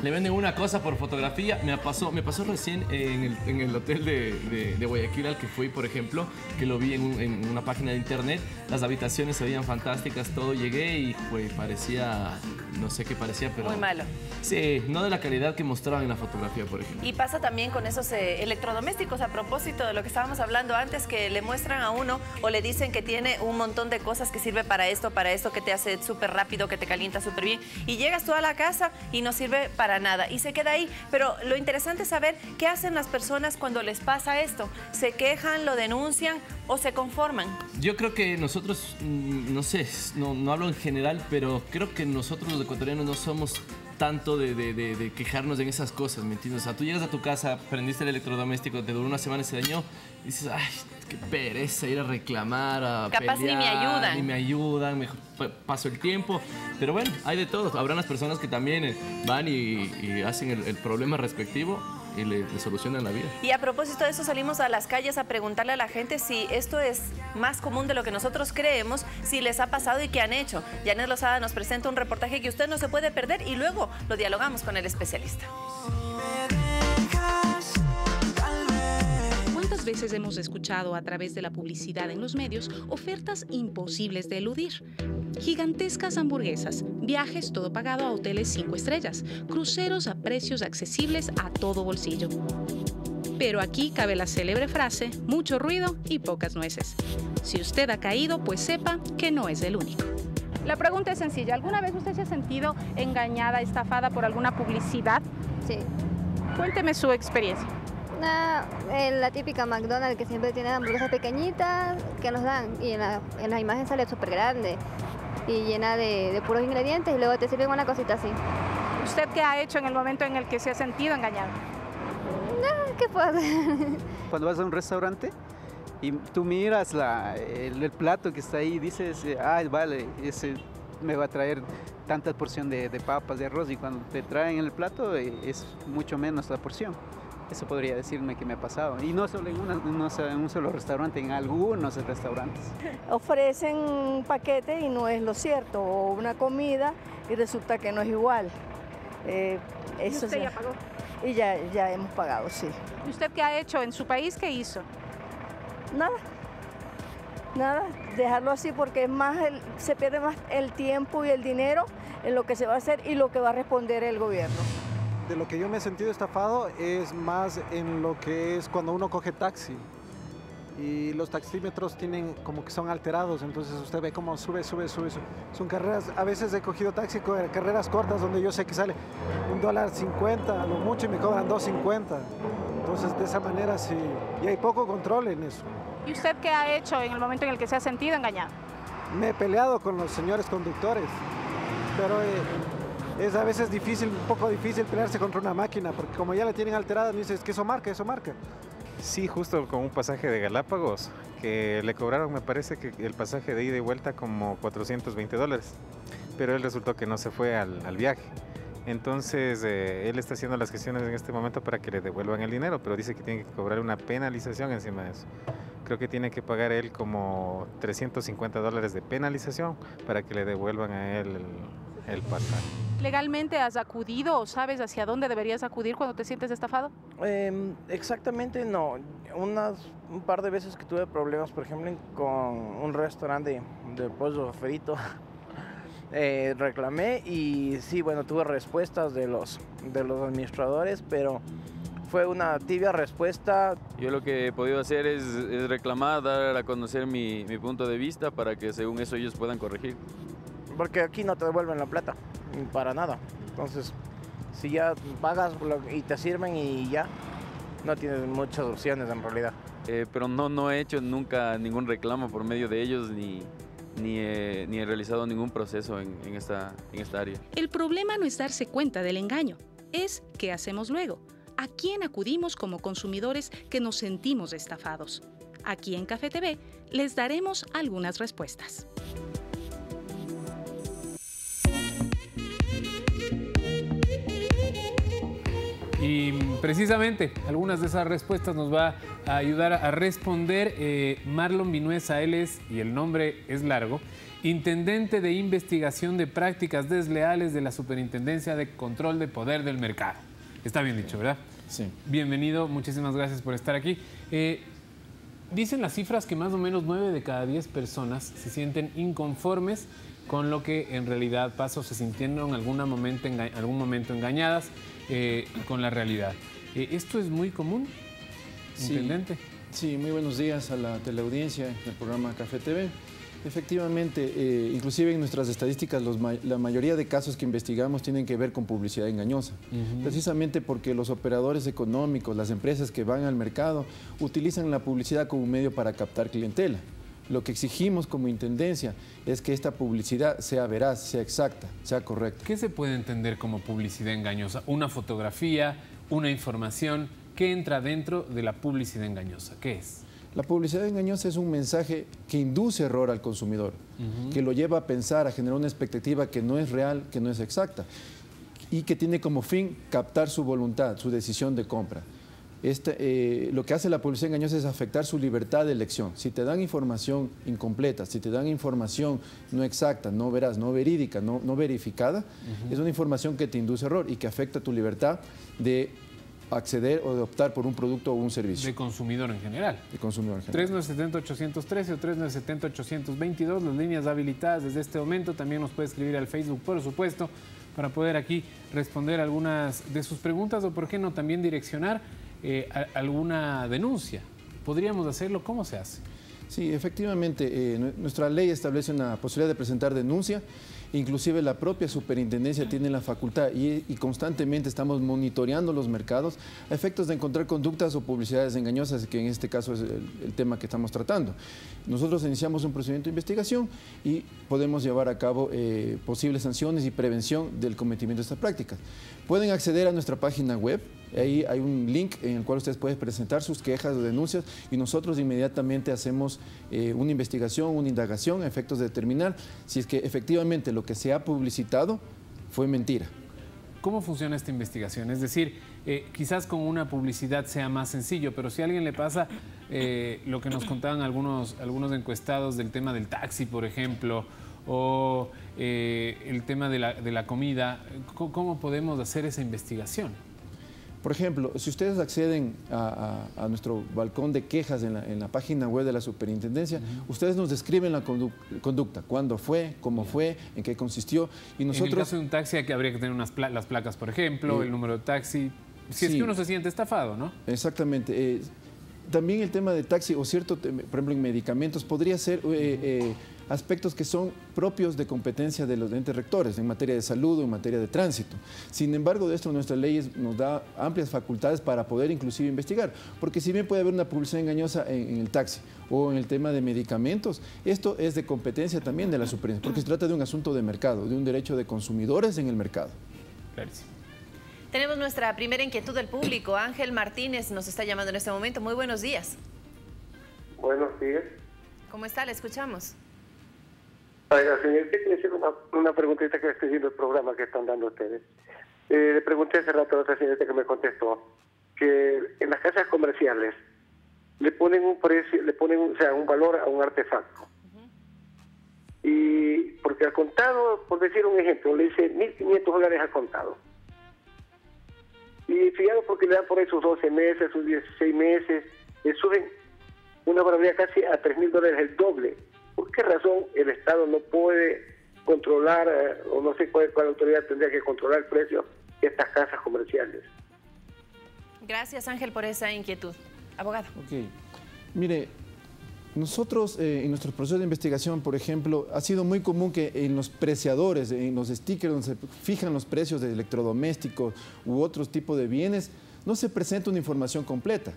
le venden una cosa por fotografía. Me pasó, me pasó recién en el, en el hotel de, de- de Guayaquil al que fui, por ejemplo, que lo vi en, un- en una página de internet. Las habitaciones se veían fantásticas, todo. Llegué y pues parecía, no sé qué parecía, pero... Muy malo. Sí, no de la calidad que mostraban en la fotografía, por ejemplo. Y pasa también con esos eh, electrodomésticos, a propósito de lo que estábamos hablando antes, que le muestran a uno o le dicen que tiene un montón de cosas que sirve para esto, para esto, que te hace súper rápido, que te calienta súper bien. Y llegas tú a la casa y no sirve para nada y se queda ahí. Pero lo interesante es saber qué hacen las personas cuando les pasa esto. ¿Se quejan, lo denuncian o se conforman? Yo creo que nosotros, mm, no sé, no, no hablo en general, pero creo que nosotros los ecuatorianos no somos tanto de, de- de- de quejarnos en esas cosas, ¿me entiendes? O sea, tú llegas a tu casa, prendiste el electrodoméstico, te duró una semana y se dañó, y dices, ay, qué pereza ir a reclamar, a Capaz ni me ayudan. Ni me ayudan, me pa- paso el tiempo. Pero bueno, hay de todo. Habrán las personas que también eh, van y, y hacen el, el problema respectivo y le, le solucionan la vida. Y a propósito de eso, salimos a las calles a preguntarle a la gente si esto es más común de lo que nosotros creemos, si les ha pasado y qué han hecho. Janet Lozada nos presenta un reportaje que usted no se puede perder y luego lo dialogamos con el especialista. ¿Cuántas veces hemos escuchado a través de la publicidad en los medios ofertas imposibles de eludir? Gigantescas hamburguesas, viajes todo pagado a hoteles 5 estrellas, cruceros a precios accesibles a todo bolsillo. Pero aquí cabe la célebre frase, mucho ruido y pocas nueces. Si usted ha caído, pues sepa que no es el único. La pregunta es sencilla. ¿Alguna vez usted se ha sentido engañada, estafada por alguna publicidad? Sí. Cuénteme su experiencia. Una, eh, la típica McDonald's que siempre tiene hamburguesas pequeñitas que nos dan y en la, en la imagen sale súper grande y llena de, de puros ingredientes y luego te sirven una cosita así. ¿Usted qué ha hecho en el momento en el que se ha sentido engañada? No, ¿Qué puedo hacer? Cuando vas a un restaurante y tú miras la- el, el plato que está ahí y dices, ay, vale, ese me va a traer tanta porción de, de papas, de arroz y cuando te traen el plato eh, es mucho menos la porción. Eso podría decirme que me ha pasado. Y no solo en, una- no solo en un solo restaurante, en algunos restaurantes. ofrecen un paquete y no es lo cierto, o una comida y resulta que no es igual. Eh, eso usted se- ya pagó? Y ya, ya hemos pagado, sí. ¿Y usted qué ha hecho en su país? ¿Qué hizo? Nada, nada, dejarlo así porque es más el- se pierde más el tiempo y el dinero en lo que se va a hacer y lo que va a responder el gobierno. De lo que yo me he sentido estafado es más en lo que es cuando uno coge taxi y los taxímetros tienen como que son alterados, entonces usted ve cómo sube, sube, sube, sube. Son carreras, a veces he cogido taxi, carreras cortas donde yo sé que sale un dólar cincuenta, lo mucho y me cobran dos cincuenta. Entonces de esa manera sí, y hay poco control en eso. ¿Y usted qué ha hecho en el momento en el que se ha sentido engañado? Me he peleado con los señores conductores, pero eh, es a veces difícil, un poco difícil pelearse contra una máquina, porque como ya la tienen alterada, dices que eso marca, eso marca. Sí, justo con un pasaje de Galápagos, que le cobraron, me parece que el pasaje de ida y vuelta como 420 dólares, pero él resultó que no se fue al, viaje. Entonces, eh, él está haciendo las gestiones en este momento para que le devuelvan el dinero, pero dice que tiene que cobrar una penalización encima de eso. Creo que tiene que pagar él como 350 dólares de penalización para que le devuelvan a él el pasaje. ¿Legalmente has acudido o sabes hacia dónde deberías acudir cuando te sientes estafado? Em, exactamente no. Unas, un par de veces que tuve problemas, por ejemplo, con un restaurante de, de pollo frito, eh, reclamé y sí, bueno, tuve respuestas de los, de los administradores, pero fue una tibia respuesta. Yo lo que he podido hacer es, es reclamar, dar a conocer mi, mi punto de vista para que según eso ellos puedan corregir. Porque aquí no te devuelven la plata, para nada. Entonces, si ya pagas y te sirven y ya, no tienes muchas opciones en realidad. Eh, pero no, no he hecho nunca ningún reclamo por medio de ellos ni, ni, he, ni he realizado ningún proceso en, en esta, en esta área. El problema no es darse cuenta del engaño, es qué hacemos luego. ¿A quién acudimos como consumidores que nos sentimos estafados? Aquí en Café TV les daremos algunas respuestas. Y precisamente algunas de esas respuestas nos va a ayudar a responder eh, Marlon Vinuesa. Él es, y el nombre es largo, Intendente de Investigación de Prácticas Desleales de la Superintendencia de Control de Poder del Mercado. Está bien dicho, ¿verdad? Sí. Bienvenido, muchísimas gracias por estar aquí. Eh, dicen las cifras que más o menos 9 de cada 10 personas se sienten inconformes con lo que en realidad pasa o se sintieron en algún momento, enga- algún momento engañadas eh, con la realidad. Eh, ¿Esto es muy común, Sí. intendente? Sí, muy buenos días a la teleaudiencia del programa Café TV. Efectivamente, eh, inclusive en nuestras estadísticas, los la mayoría de casos que investigamos tienen que ver con publicidad engañosa. Precisamente porque los operadores económicos, las empresas que van al mercado, utilizan la publicidad como un medio para captar clientela. Lo que exigimos como intendencia es que esta publicidad sea veraz, sea exacta, sea correcta. ¿Qué se puede entender como publicidad engañosa? ¿Una fotografía, una información? ¿Qué entra dentro de la publicidad engañosa? ¿Qué es? La publicidad engañosa es un mensaje que induce error al consumidor, que lo lleva a pensar, a generar una expectativa que no es real, que no es exacta y que tiene como fin captar su voluntad, su decisión de compra. Este, eh, lo que hace la publicidad engañosa es afectar su libertad de elección. Si te dan información incompleta, si te dan información no exacta, no veraz, no verídica, no, no verificada, es una información que te induce error y que afecta tu libertad de acceder o de optar por un producto o un servicio. De consumidor en general. De consumidor en general. 3970-813 o 3970-822, las líneas habilitadas desde este momento. También nos puede escribir al Facebook, por supuesto, para poder aquí responder algunas de sus preguntas o, por qué no, también direccionar eh, a- alguna denuncia. ¿Podríamos hacerlo? ¿Cómo se hace? Sí, efectivamente, eh, nu- nuestra ley establece una posibilidad de presentar denuncia. Inclusive la propia superintendencia tiene la facultad y, constantemente estamos monitoreando los mercados a efectos de encontrar conductas o publicidades engañosas, que en este caso es el, el tema que estamos tratando. Nosotros iniciamos un procedimiento de investigación y podemos llevar a cabo eh, posibles sanciones y prevención del cometimiento de estas prácticas. Pueden acceder a nuestra página web, ahí hay un link en el cual ustedes pueden presentar sus quejas o denuncias y nosotros inmediatamente hacemos eh, una investigación, una indagación a efectos de determinar si es que efectivamente lo que se ha publicitado fue mentira. ¿Cómo funciona esta investigación? Es decir, eh, quizás con una publicidad sea más sencillo, pero si a alguien le pasa eh, lo que nos contaban algunos, algunos encuestados del tema del taxi, por ejemplo, o el tema de la, comida, ¿cómo- ¿cómo podemos hacer esa investigación? Por ejemplo, si ustedes acceden a, a- a nuestro balcón de quejas en la, en la página web de la superintendencia, ustedes nos describen la condu- conducta, cuándo fue, cómo fue, en qué consistió y En el nosotros... caso de un taxi que- habría que tener unas pla- las placas, por ejemplo, Eh, el número de taxi, si es sí. que uno se siente estafado, ¿no? Exactamente. eh, también el tema de taxi o cierto, por ejemplo, en medicamentos, podría ser eh, aspectos que son propios de competencia de los entes rectores en materia de salud o en materia de tránsito. Sin embargo, de esto nuestras leyes nos da amplias facultades para poder inclusive investigar, porque si bien puede haber una publicidad engañosa en, en el taxi o en el tema de medicamentos, esto es de competencia también de la superintendencia, porque se trata de un asunto de mercado, de un derecho de consumidores en el mercado. Tenemos nuestra primera inquietud del público. Ángel Martínez nos está llamando en este momento. Muy buenos días. Buenos días. ¿Cómo está? Le escuchamos. Oiga, señor, hacer una, una preguntita que estoy viendo el programa que están dando ustedes. Eh, le pregunté hace rato a otra señorita que me contestó que en las casas comerciales le ponen un precio, le ponen o sea, un valor a un artefacto. Y porque al contado, por decir un ejemplo, le dice 1.500 dólares al contado. Y fíjate porque le dan por esos 12 meses, esos 16 meses, le suben una barbaridad casi a 3.000 dólares el doble. ¿Por qué razón el Estado no puede controlar, eh, o no sé cuál, cuál autoridad tendría que controlar el precio de estas casas comerciales? Gracias, Ángel, por esa inquietud. Abogado. Ok. Mire, nosotros eh, en nuestros procesos de investigación, por ejemplo, ha sido muy común que en los preciadores, en los stickers donde se fijan los precios de electrodomésticos u otros tipos de bienes, no se presenta una información completa.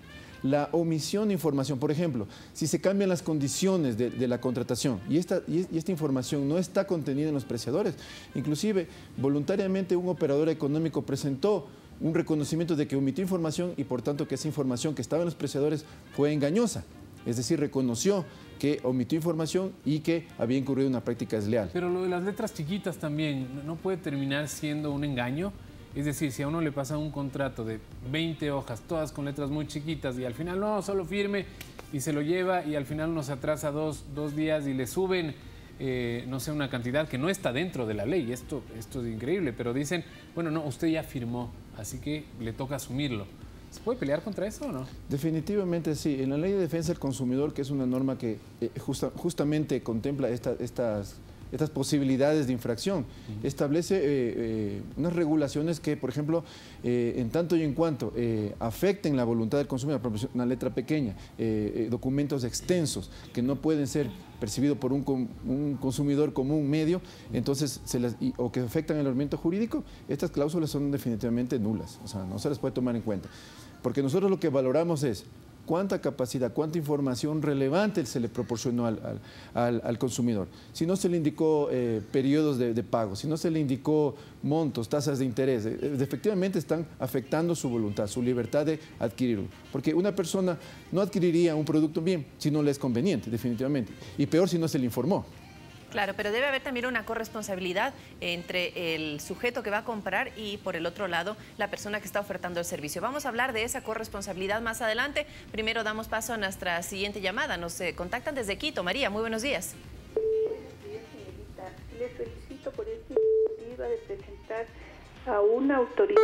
La omisión de información, por ejemplo, si se cambian las condiciones de, la contratación y esta, y, esta información no está contenida en los preciadores, inclusive voluntariamente un operador económico presentó un reconocimiento de que omitió información y por tanto que esa información que estaba en los preciadores fue engañosa. Es decir, reconoció que omitió información y que había incurrido una práctica desleal. Pero lo de las letras chiquitas también, ¿no puede terminar siendo un engaño? Es decir, si a uno le pasa un contrato de 20 hojas, todas con letras muy chiquitas, y al final no, solo firme y se lo lleva, y al final uno se atrasa dos, dos días y le suben, eh, no sé, una cantidad que no está dentro de la ley. Esto, esto es increíble, pero dicen, bueno, no, usted ya firmó, así que le toca asumirlo. ¿Se puede pelear contra eso o no? Definitivamente sí. En la Ley de Defensa del Consumidor, que es una norma que eh, justa- justamente contempla esta- estas, estas posibilidades de infracción, establece eh, eh, unas regulaciones que, por ejemplo, eh, en tanto y en cuanto afecten la voluntad del consumidor, una letra pequeña, documentos extensos que no pueden ser percibidos por un, un consumidor común medio, entonces se las, y- o que afectan el ordenamiento jurídico, estas cláusulas son definitivamente nulas, o sea, no se las puede tomar en cuenta. Porque nosotros lo que valoramos es cuánta capacidad, cuánta información relevante se le proporcionó al, al- consumidor. Si no se le indicó eh, periodos de, de pago, si no se le indicó montos, tasas de interés, eh, eh, efectivamente están afectando su voluntad, su libertad de adquirirlo. Porque una persona no adquiriría un producto bien si no le es conveniente, definitivamente. Y peor si no se le informó. Claro, pero debe haber también una corresponsabilidad entre el sujeto que va a comprar y por el otro lado la persona que está ofertando el servicio. Vamos a hablar de esa corresponsabilidad más adelante. Primero damos paso a nuestra siguiente llamada. Nos eh, contactan desde Quito. María, muy buenos días. Le felicito por esta iniciativa de presentar a una autoridad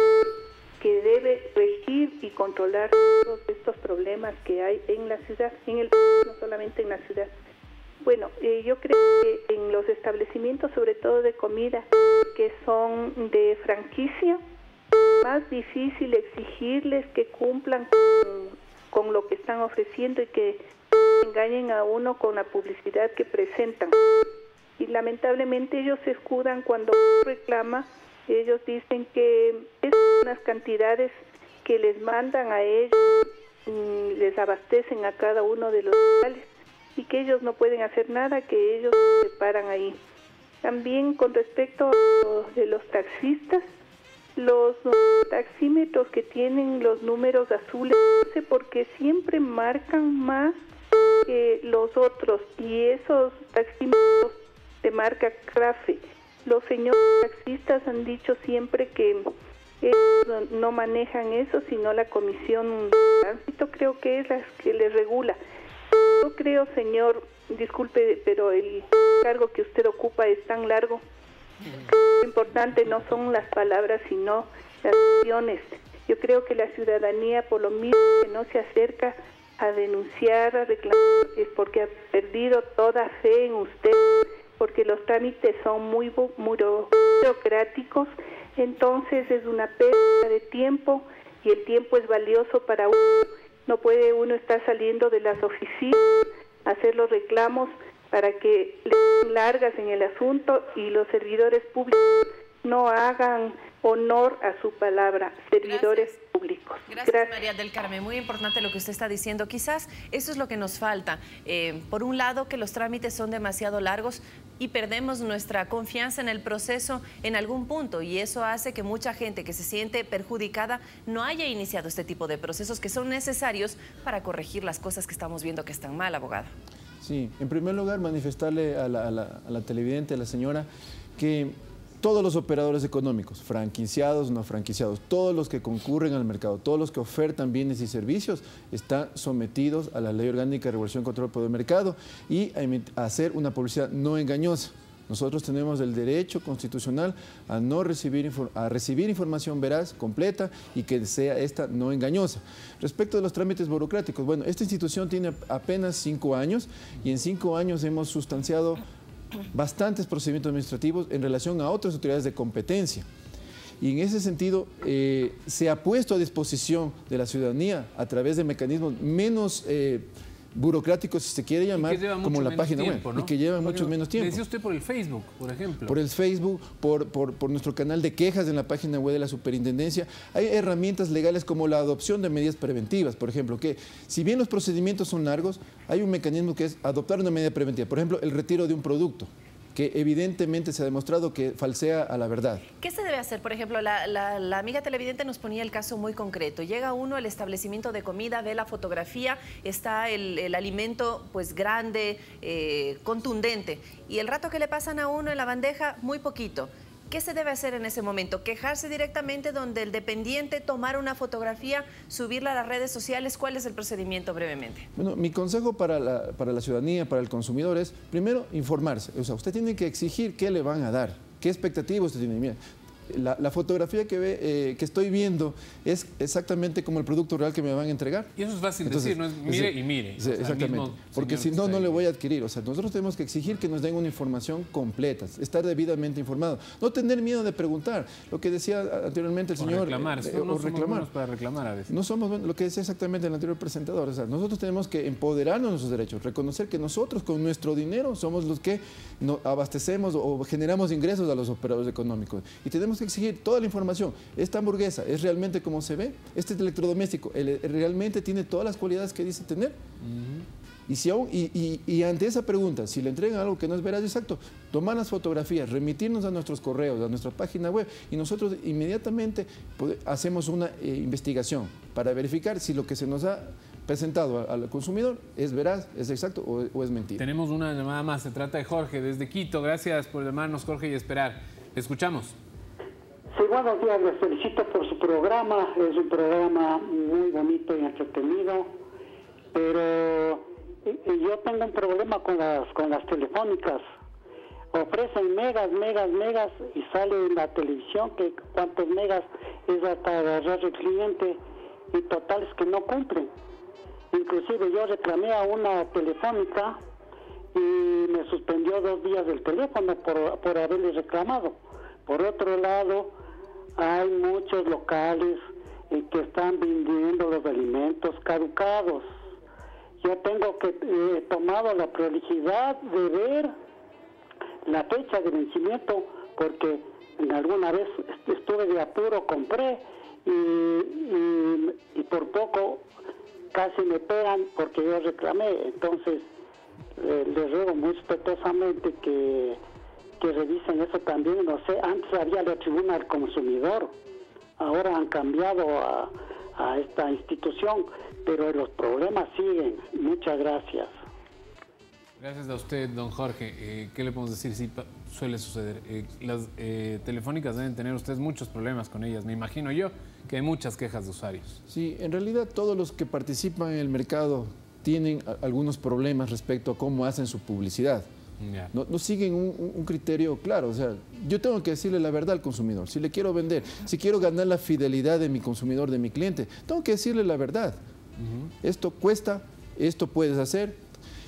que debe regir y controlar todos estos problemas que hay en la ciudad, en el no solamente en la ciudad. Bueno, eh, yo creo que en los establecimientos, sobre todo de comida, que son de franquicia, más difícil exigirles que cumplan con, lo que están ofreciendo y que engañen a uno con la publicidad que presentan. Y lamentablemente ellos se escudan cuando reclama, ellos dicen que es unas cantidades que les mandan a ellos, les abastecen a cada uno de los locales que ellos no pueden hacer nada, que ellos se paran ahí. También con respecto a lo de los taxistas, los taxímetros que tienen los números azules, no sé por qué siempre marcan más que los otros y esos taxímetros de marca CRAFE. Los señores taxistas han dicho siempre que ellos no manejan eso, sino la comisión de tránsito creo que es la que les regula. Yo creo, señor, disculpe, pero el cargo que usted ocupa es tan largo. Lo importante no son las palabras, sino las acciones. Yo creo que la ciudadanía, por lo mismo que no se acerca a denunciar, a reclamar, es porque ha perdido toda fe en usted, porque los trámites son muy, bu- muy burocráticos, entonces es una pérdida de tiempo y el tiempo es valioso para uno. No puede uno estar saliendo de las oficinas, hacer los reclamos para que le largas en el asunto y los servidores públicos no hagan honor a su palabra, servidores públicos. Gracias, María del Carmen. Muy importante lo que usted está diciendo. Quizás eso es lo que nos falta. Eh, por un lado, que los trámites son demasiado largos y perdemos nuestra confianza en el proceso en algún punto y eso hace que mucha gente que se siente perjudicada no haya iniciado este tipo de procesos que son necesarios para corregir las cosas que estamos viendo que están mal, abogado. Sí, en primer lugar manifestarle a la, a la- a la televidente, a la señora, que todos los operadores económicos, franquiciados, no franquiciados, todos los que concurren al mercado, todos los que ofertan bienes y servicios, están sometidos a la Ley Orgánica de Regulación Control del Poder Mercado y a, hacer una publicidad no engañosa. Nosotros tenemos el derecho constitucional a no recibir, a recibir información veraz, completa y que sea esta no engañosa. Respecto de los trámites burocráticos, bueno, esta institución tiene apenas cinco años y en cinco años hemos sustanciado bastantes procedimientos administrativos en relación a otras autoridades de competencia. Y en ese sentido, eh, se ha puesto a disposición de la ciudadanía a través de mecanismos menos eh, burocráticos, si se quiere llamar, lleva como la página tiempo, web, ¿no? y que Porque mucho menos tiempo. Decía usted por el Facebook, por ejemplo. Por el Facebook, por, por- por nuestro canal de quejas en la página web de la superintendencia. Hay herramientas legales como la adopción de medidas preventivas, por ejemplo, que si bien los procedimientos son largos, hay un mecanismo que es adoptar una medida preventiva. Por ejemplo, el retiro de un producto, que evidentemente se ha demostrado que falsea a la verdad. ¿Qué se debe hacer? Por ejemplo, la, amiga televidente nos ponía el caso muy concreto. Llega uno al establecimiento de comida, ve la fotografía, está el, el alimento pues grande, eh, contundente, y el rato que le pasan a uno en la bandeja, muy poquito. ¿Qué se debe hacer en ese momento? ¿Quejarse directamente donde el dependiente tomar una fotografía, subirla a las redes sociales? ¿Cuál es el procedimiento brevemente? Bueno, mi consejo para la, ciudadanía, para el consumidor es, primero, informarse. O sea, usted tiene que exigir qué le van a dar, qué expectativas usted tiene. La, la fotografía que, ve, eh, que estoy viendo es exactamente como el producto real que me van a entregar. Y eso es fácil decir, no es mire y mire. O sea, exactamente. Porque si no, no le voy a adquirir. O sea, nosotros tenemos que exigir que nos den una información completa, estar debidamente informado. No tener miedo de preguntar. Lo que decía anteriormente el O señor. reclamar, eh, no, no o somos reclamar. para reclamar a veces. No somos buenos, lo que decía exactamente el anterior presentador. O sea, nosotros tenemos que empoderarnos de nuestros derechos, reconocer que nosotros con nuestro dinero somos los que abastecemos o generamos ingresos a los operadores económicos. Y tenemos que exigir toda la información. Esta hamburguesa es realmente como se ve, este electrodoméstico ¿el- realmente tiene todas las cualidades que dice tener. Y, si aún- y, y- y ante esa pregunta, si le entregan algo que no es veraz exacto, tomar las fotografías, remitirnos a nuestros correos, a nuestra página web y nosotros inmediatamente hacemos una eh, investigación para verificar si lo que se nos ha presentado al consumidor es veraz, es exacto o, o es mentira. Tenemos una llamada más, se trata de Jorge desde Quito. Gracias por llamarnos, Jorge, y esperar. Escuchamos. Sí, buenos días, les felicito por su programa, es un programa muy bonito y entretenido, pero yo tengo un problema con las, con las telefónicas. Ofrecen megas, megas, megas y sale en la televisión que cuántos megas es hasta agarrar el cliente y totales que no cumplen. Inclusive yo reclamé a una telefónica y me suspendió dos días del teléfono por, por haberle reclamado. Por otro lado, hay muchos locales eh, que están vendiendo los alimentos caducados. Yo tengo que eh, tomado la prolijidad de ver la fecha de vencimiento porque alguna vez est- estuve de apuro, compré y por poco casi me pegan porque yo reclamé. Entonces, eh, les ruego muy respetuosamente que, que revisen eso también. No sé, antes había la tribuna del consumidor, ahora han cambiado a, a esta institución, pero los problemas siguen. Muchas gracias. Gracias a usted, don Jorge. Eh, ¿Qué le podemos decir? Sí, suele suceder. Eh, las eh, telefónicas deben tener ustedes muchos problemas con ellas. Me imagino yo que hay muchas quejas de usuarios. Sí, en realidad todos los que participan en el mercado tienen algunos problemas respecto a cómo hacen su publicidad. No, no siguen un, criterio claro. O sea, yo tengo que decirle la verdad al consumidor. Si le quiero vender, si quiero ganar la fidelidad de mi consumidor, de mi cliente, tengo que decirle la verdad. Esto cuesta, esto puedes hacer.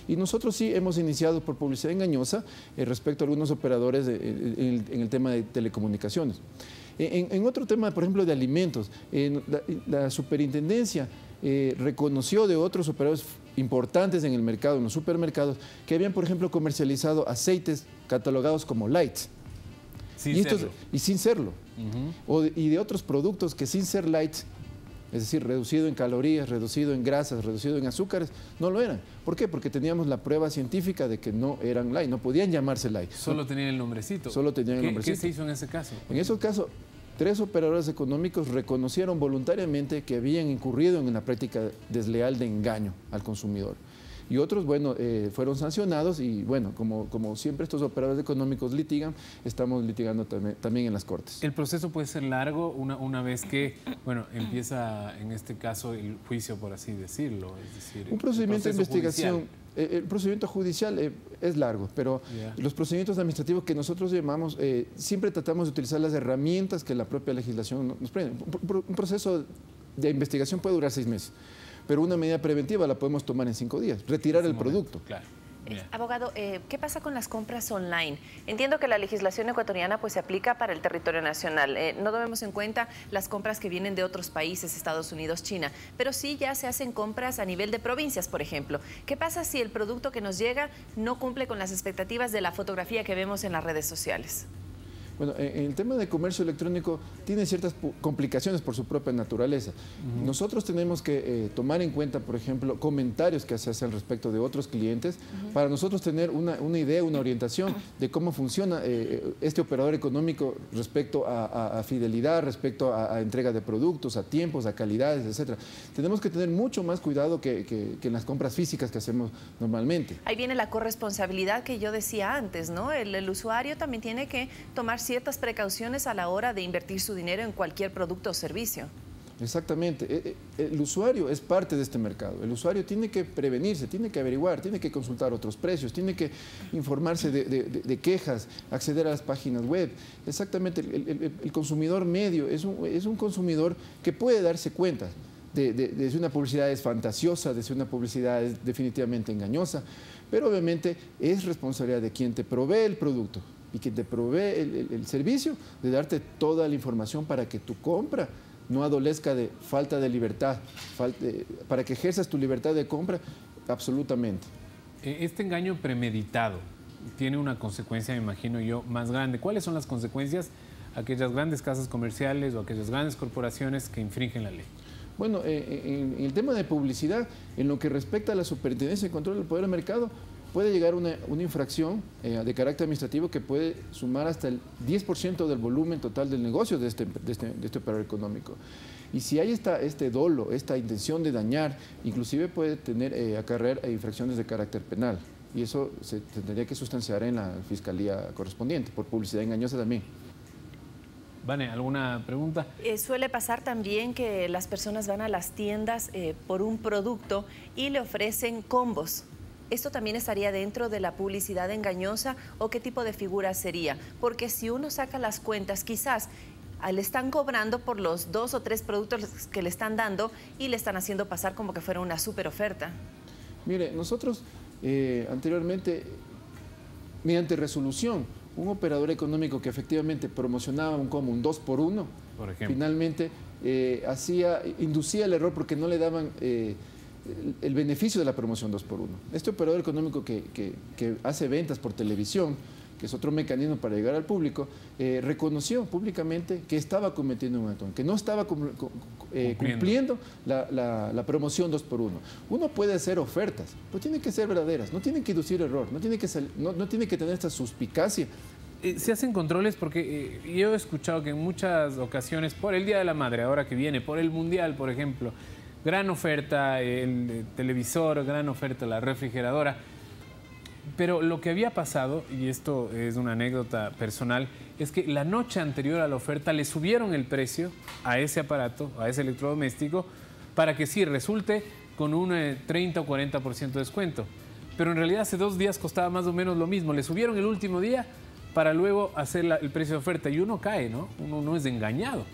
Y nosotros sí hemos iniciado por publicidad engañosa eh, respecto a algunos operadores de- en, el, en el tema de telecomunicaciones. En, en otro tema, por ejemplo, de alimentos, en la, la superintendencia eh, reconoció de otros operadores importantes en el mercado, en los supermercados, que habían, por ejemplo, comercializado aceites catalogados como light. Sin y, estos- serlo. y sin serlo. O de- y de otros productos que sin ser light, es decir, reducido en calorías, reducido en grasas, reducido en azúcares, no lo eran. ¿Por qué? Porque teníamos la prueba científica de que no eran light, no podían llamarse light. Solo tenían el nombrecito. Solo tenían el ¿Qué- nombrecito. ¿Qué se hizo en ese caso? En esos casos, tres operadores económicos reconocieron voluntariamente que habían incurrido en una práctica desleal de engaño al consumidor. Y otros, bueno, eh, fueron sancionados y, bueno, como, como siempre estos operadores económicos litigan, estamos litigando también, también en las cortes. El proceso puede ser largo una, una vez que, bueno, empieza en este caso el juicio, por así decirlo. Es decir, Un procedimiento de investigación, judicial. Eh, el procedimiento judicial eh, es largo, pero los procedimientos administrativos que nosotros llamamos, eh, siempre tratamos de utilizar las herramientas que la propia legislación nos prende. Un, proceso de investigación puede durar seis meses, pero una medida preventiva la podemos tomar en cinco días, retirar el producto. Claro. Abogado, eh, ¿qué pasa con las compras online? Entiendo que la legislación ecuatoriana pues se aplica para el territorio nacional. Eh, no tomemos en cuenta las compras que vienen de otros países, Estados Unidos, China, pero sí ya se hacen compras a nivel de provincias, por ejemplo. ¿Qué pasa si el producto que nos llega no cumple con las expectativas de la fotografía que vemos en las redes sociales? Bueno, en en el tema de comercio electrónico tiene ciertas complicaciones por su propia naturaleza. Nosotros tenemos que eh, tomar en cuenta, por ejemplo, comentarios que se hacen respecto de otros clientes para nosotros tener una, una idea, una orientación de cómo funciona eh, este operador económico respecto a, a- a fidelidad, respecto a, a entrega de productos, a tiempos, a calidades, etcétera. Tenemos que tener mucho más cuidado que, que- que en las compras físicas que hacemos normalmente. Ahí viene la corresponsabilidad que yo decía antes, ¿no? El, el usuario también tiene que tomar ciertas precauciones a la hora de invertir su dinero en cualquier producto o servicio. Exactamente. Eh, eh, El usuario es parte de este mercado. El usuario tiene que prevenirse, tiene que averiguar, tiene que consultar otros precios, tiene que informarse de, quejas, acceder a las páginas web. Exactamente. El, el- consumidor medio es un, es un consumidor que puede darse cuenta de- de si una publicidad es fantasiosa, de si una publicidad es definitivamente engañosa. Pero obviamente es responsabilidad de quien te provee el producto y quien te provee el, el- el servicio de darte toda la información para que tu compra no adolezca de falta de libertad, eh, para que ejerzas tu libertad de compra absolutamente. Eh, Este engaño premeditado tiene una consecuencia, me imagino yo, más grande. ¿Cuáles son las consecuencias a aquellas grandes casas comerciales o aquellas grandes corporaciones que infringen la ley? Bueno, eh, en, en el tema de publicidad, en lo que respecta a la superintendencia de control del poder del mercado, puede llegar una, una infracción eh, de carácter administrativo que puede sumar hasta el 10% del volumen total del negocio de este, de este, de este operador económico. Y si hay esta, este dolo, esta intención de dañar, inclusive puede tener, eh, acarrear eh, infracciones de carácter penal. Y eso se tendría que sustanciar en la fiscalía correspondiente, por publicidad engañosa también. Vane, ¿alguna pregunta? Eh, suele pasar también que las personas van a las tiendas eh, por un producto y le ofrecen combos. ¿Esto también estaría dentro de la publicidad engañosa o qué tipo de figura sería? Porque si uno saca las cuentas, quizás ah, le están cobrando por los dos o tres productos que le están dando y le están haciendo pasar como que fuera una super oferta. Mire, nosotros eh, anteriormente, mediante resolución, un operador económico que efectivamente promocionaba un como un 2 por 1 Por ejemplo. finalmente eh, hacía, inducía el error porque no le daban eh, el, el beneficio de la promoción 2 por 1 Este operador económico que, que- que hace ventas por televisión, que es otro mecanismo para llegar al público, eh, reconoció públicamente que estaba cometiendo un acto, que no estaba cum- eh, Cumpliendo. la, la- la promoción 2 por 1 Uno puede hacer ofertas, pero tienen que ser verdaderas, no tienen que inducir error, no tiene que, no, no tiene que tener esta suspicacia. Eh, se hacen controles porque eh, yo he escuchado que en muchas ocasiones, por el Día de la Madre, ahora que viene, por el Mundial, por ejemplo, gran oferta el eh, televisor, gran oferta la refrigeradora. Pero lo que había pasado, y esto es una anécdota personal, es que la noche anterior a la oferta le subieron el precio a ese aparato, a ese electrodoméstico, para que sí resulte con un eh, 30 o 40% de descuento. Pero en realidad hace dos días costaba más o menos lo mismo. Le subieron el último día para luego hacer la- el precio de oferta y uno cae, ¿no? Uno no es engañado.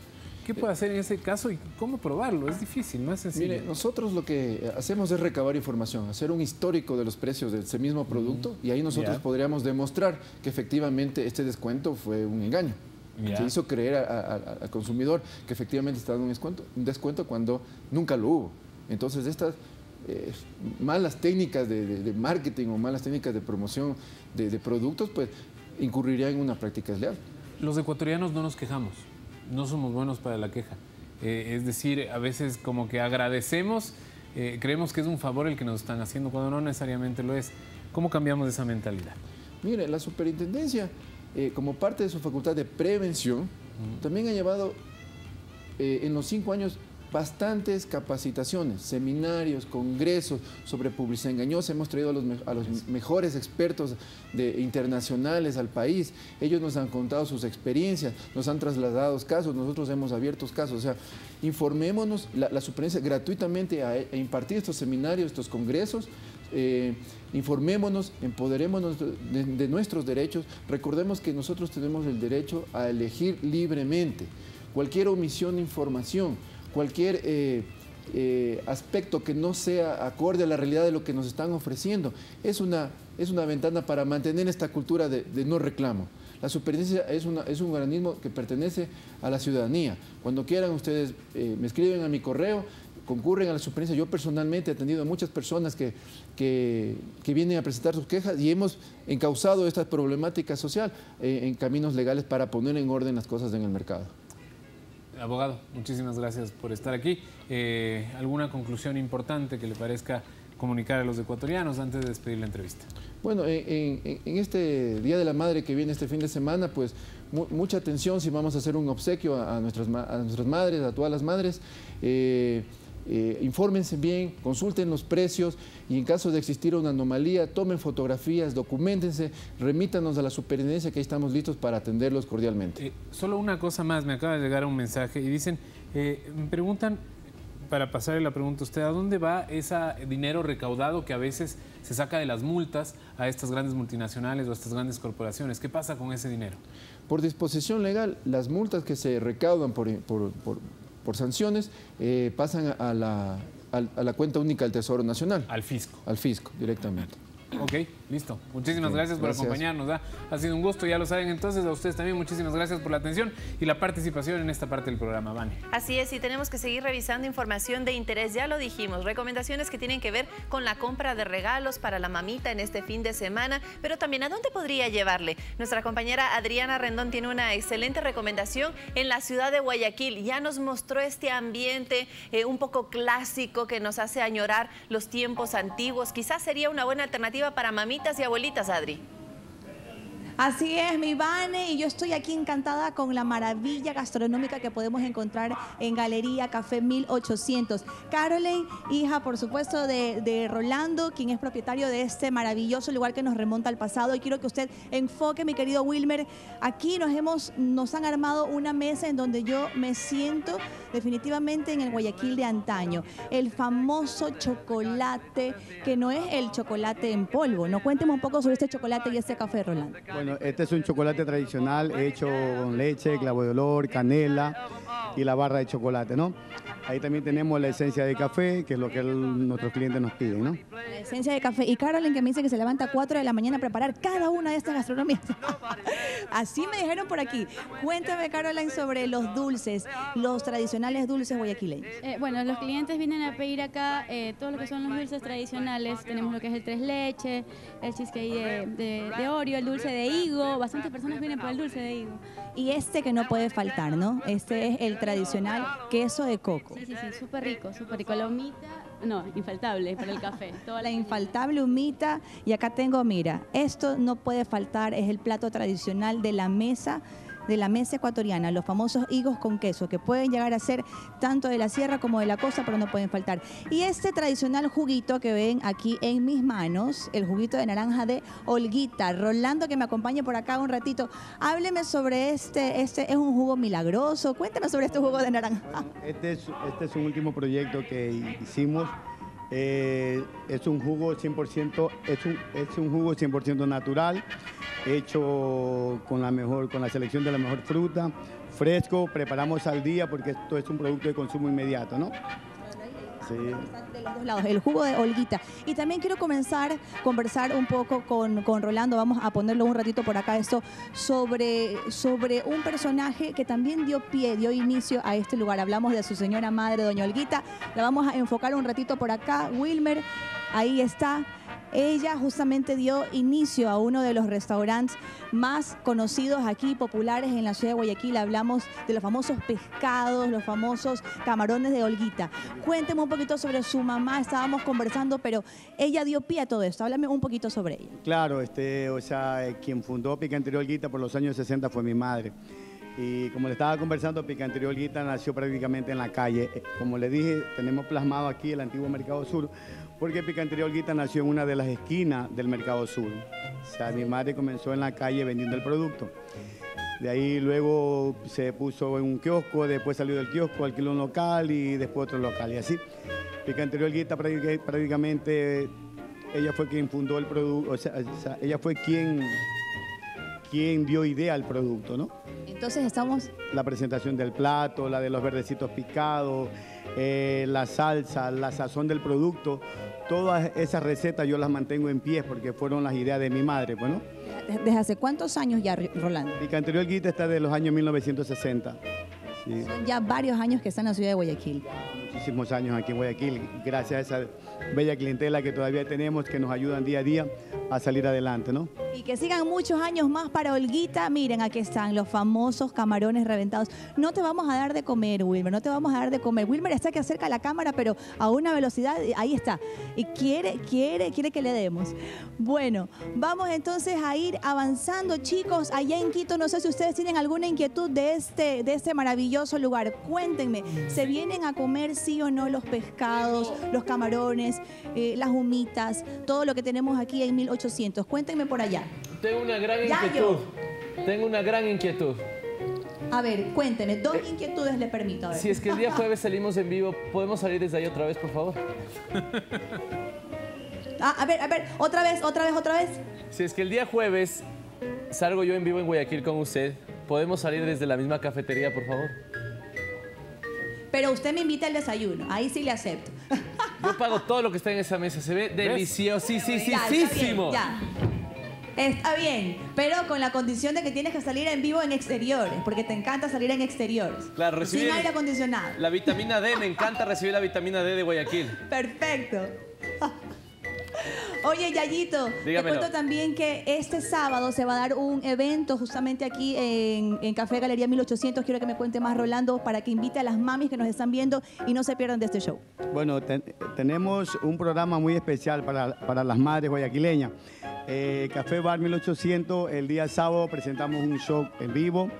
¿Qué puede hacer en ese caso y cómo probarlo? Es difícil, no es sencillo. Mire, nosotros lo que hacemos es recabar información, hacer un histórico de los precios de ese mismo producto y ahí nosotros podríamos demostrar que efectivamente este descuento fue un engaño. Ya. Se hizo creer a- a- a- al consumidor que efectivamente estaba dando un descuento, un descuento cuando nunca lo hubo. Entonces, estas, eh, malas técnicas de, de- de marketing o malas técnicas de promoción de, de productos, pues incurriría en una práctica desleal. Los ecuatorianos no nos quejamos, no somos buenos para la queja. Eh, es decir, a veces como que agradecemos, eh, creemos que es un favor el que nos están haciendo cuando no necesariamente lo es. ¿Cómo cambiamos esa mentalidad? Mire, la superintendencia, eh, como parte de su facultad de prevención, también ha llevado en los cinco años bastantes capacitaciones, seminarios, congresos sobre publicidad engañosa. Hemos traído a los, me- a los mejores expertos de, internacionales al país. Ellos nos han contado sus experiencias, nos han trasladado casos, nosotros hemos abierto casos. O sea, informémonos, la, la superintendencia gratuitamente a, a impartir estos seminarios, estos congresos. eh, informémonos, empoderémonos de, de nuestros derechos. Recordemos que nosotros tenemos el derecho a elegir libremente. Cualquier omisión de información, cualquier eh, eh, aspecto que no sea acorde a la realidad de lo que nos están ofreciendo, es una, es una ventana para mantener esta cultura de, no reclamo. La superintendencia es, es un organismo que pertenece a la ciudadanía. Cuando quieran ustedes eh, me escriben a mi correo, concurren a la superintendencia. Yo personalmente he atendido a muchas personas que, que, vienen a presentar sus quejas y hemos encauzado esta problemática social eh, en caminos legales para poner en orden las cosas en el mercado. Abogado, muchísimas gracias por estar aquí. Eh, ¿Alguna conclusión importante que le parezca comunicar a los ecuatorianos antes de despedir la entrevista? Bueno, en, este Día de la Madre que viene este fin de semana, pues mu- mucha atención si vamos a hacer un obsequio a nuestras madres, a todas las madres. Eh, eh, infórmense bien, consulten los precios y en caso de existir una anomalía, tomen fotografías, documentense, remítanos a la superintendencia que ahí estamos listos para atenderlos cordialmente. Eh, solo una cosa más, me acaba de llegar un mensaje y dicen, eh, me preguntan, para pasarle la pregunta a usted, ¿a dónde va ese dinero recaudado que a veces se saca de las multas a estas grandes multinacionales o a estas grandes corporaciones? ¿Qué pasa con ese dinero? Por disposición legal, las multas que se recaudan por, por- por- por sanciones eh, pasan a la, al- a la cuenta única del Tesoro Nacional. Al fisco. Al fisco, directamente. Ok, listo. Muchísimas Sí, gracias por gracias. acompañarnos. ¿ah? Ha sido un gusto, ya lo saben entonces. A ustedes también muchísimas gracias por la atención y la participación en esta parte del programa. Vane. Así es, y tenemos que seguir revisando información de interés, ya lo dijimos, recomendaciones que tienen que ver con la compra de regalos para la mamita en este fin de semana, pero también a dónde podría llevarle. Nuestra compañera Adriana Rendón tiene una excelente recomendación en la ciudad de Guayaquil. Ya nos mostró este ambiente eh, un poco clásico que nos hace añorar los tiempos antiguos. Quizás sería una buena alternativa para mamitas y abuelitas, Adri. Así es, mi Vane, y yo estoy aquí encantada con la maravilla gastronómica que podemos encontrar en Galería Café 1800. Caroline, hija, por supuesto, de, de Rolando, quien es propietario de este maravilloso lugar que nos remonta al pasado. Y quiero que usted enfoque, mi querido Wilmer. Aquí nos, hemos, nos han armado una mesa en donde yo me siento definitivamente en el Guayaquil de antaño. El famoso chocolate, que no es el chocolate en polvo. No cuénteme un poco sobre este chocolate y este café, Rolando. Bueno, este es un chocolate tradicional hecho con leche, clavo de olor, canela y la barra de chocolate, ¿no? Ahí también tenemos la esencia de café, que es lo que el- nuestros clientes nos piden, ¿no? La esencia de café. Y Carolyn que me dice que se levanta a 4 de la mañana a preparar cada una de estas gastronomías. Así me dijeron por aquí. Cuéntame, Caroline, sobre los dulces, los tradicionales dulces guayaquileños. Eh, bueno, los clientes vienen a pedir acá eh, todo lo que son los dulces tradicionales. Tenemos lo que es el tres leche, el cheesecake de, de, de Oreo, el dulce de higo. Bastantes personas vienen por el dulce de higo. Y este que no puede faltar, ¿no? Este es el tradicional queso de coco. Sí, sí, sí, súper rico, súper rico. La humita, no, infaltable para el café. Toda La infaltable humita. Y acá tengo, mira, esto no puede faltar, es el plato tradicional de la mesa de la mesa ecuatoriana, los famosos higos con queso, que pueden llegar a ser tanto de la sierra como de la costa, pero no pueden faltar. Y este tradicional juguito que ven aquí en mis manos, el juguito de naranja de Olguita. Rolando, que me acompañe por acá un ratito, hábleme sobre este, este es un jugo milagroso, cuéntame sobre este jugo de naranja. Este es, este es un último proyecto que hicimos. Eh, es un jugo 100%, es un, es un jugo 100% natural, hecho con la mejor, con la selección de la mejor fruta, fresco, preparamos al día porque esto es un producto de consumo inmediato, ¿no? De los dos lados, el jugo de Olguita. Y también quiero comenzar, conversar un poco con, con Rolando, vamos a ponerlo un ratito por acá esto, sobre, sobre un personaje que también dio pie, dio inicio a este lugar. Hablamos de su señora madre, doña Olguita. La vamos a enfocar un ratito por acá. Wilmer, ahí está. Ella justamente dio inicio a uno de los restaurantes más conocidos aquí, populares en la ciudad de Guayaquil. Hablamos de los famosos pescados, los famosos camarones de Olguita. Cuénteme un poquito sobre su mamá, estábamos conversando, pero ella dio pie a todo esto. Háblame un poquito sobre ella. Claro, este, o sea, eh, quien fundó Picantería Olguita por los años 60 fue mi madre. Y como le estaba conversando, Picantería Olguita nació prácticamente en la calle. Eh, Como le dije, tenemos plasmado aquí el antiguo Mercado Sur, porque Picantería Olguita nació en una de las esquinas del Mercado Sur. O sea, mi madre comenzó en la calle vendiendo el producto. De ahí luego se puso en un kiosco, después salió del kiosco, alquiló un local y después otro local y así. Picantería Olguita práctica- prácticamente ella fue quien fundó el producto, o sea, ella fue quien, quien dio idea al producto, ¿no? Entonces estamos La presentación del plato, la de los verdecitos picados, eh, la salsa, la sazón del producto, todas esas recetas yo las mantengo en pie porque fueron las ideas de mi madre, pues, ¿no? ¿Desde hace cuántos años ya, Rolando? Picantería Olguita está de los años 1960. Sí. Son ya varios años que está en la ciudad de Guayaquil. muchísimos años aquí en Guayaquil, gracias a esa bella clientela que todavía tenemos, que nos ayudan día a día a salir adelante, ¿no? Y que sigan muchos años más para Olguita. Miren, aquí están los famosos camarones reventados. No te vamos a dar de comer, Wilmer, no te vamos a dar de comer. Wilmer está que acerca la cámara, pero a una velocidad, ahí está. Y quiere, quiere, quiere que le demos. Bueno, vamos entonces a ir avanzando, chicos. Allá en Quito, no sé si ustedes tienen alguna inquietud de este, de este maravilloso lugar. Cuéntenme, ¿se vienen a comer sí o no los pescados, los camarones, eh, las humitas, todo lo que tenemos aquí en 1800? Cuéntenme por allá. Tengo una gran Ya inquietud. Tengo una gran inquietud. A ver, cuénteme, dos inquietudes le permito. A ver. Si es que el día jueves salimos en vivo, ¿podemos salir desde ahí otra vez, por favor? Ah, a ver, a ver, otra vez, otra vez, otra vez. Si es que el día jueves salgo yo en vivo en Guayaquil con usted, ¿podemos salir desde la misma cafetería, por favor? Pero usted me invita al desayuno, ahí sí le acepto. Yo pago todo lo que está en esa mesa, se ve Ya, deliciosísimo. está bien, ya. Está bien, pero con la condición de que tienes que salir en vivo en exteriores, porque te encanta salir en exteriores. Claro, recibir Sin aire acondicionado. la vitamina D, me encanta recibir la vitamina D de Guayaquil. Perfecto. Oye, Yayito, te cuento también que este sábado se va a dar un evento justamente aquí en, en Café Galería 1800. Quiero que me cuente más, Rolando, para que invite a las mamis que nos están viendo y no se pierdan de este show. Bueno, ten- tenemos un programa muy especial para, para las madres guayaquileñas. Eh, Café Bar 1800, el día sábado presentamos un show en vivo.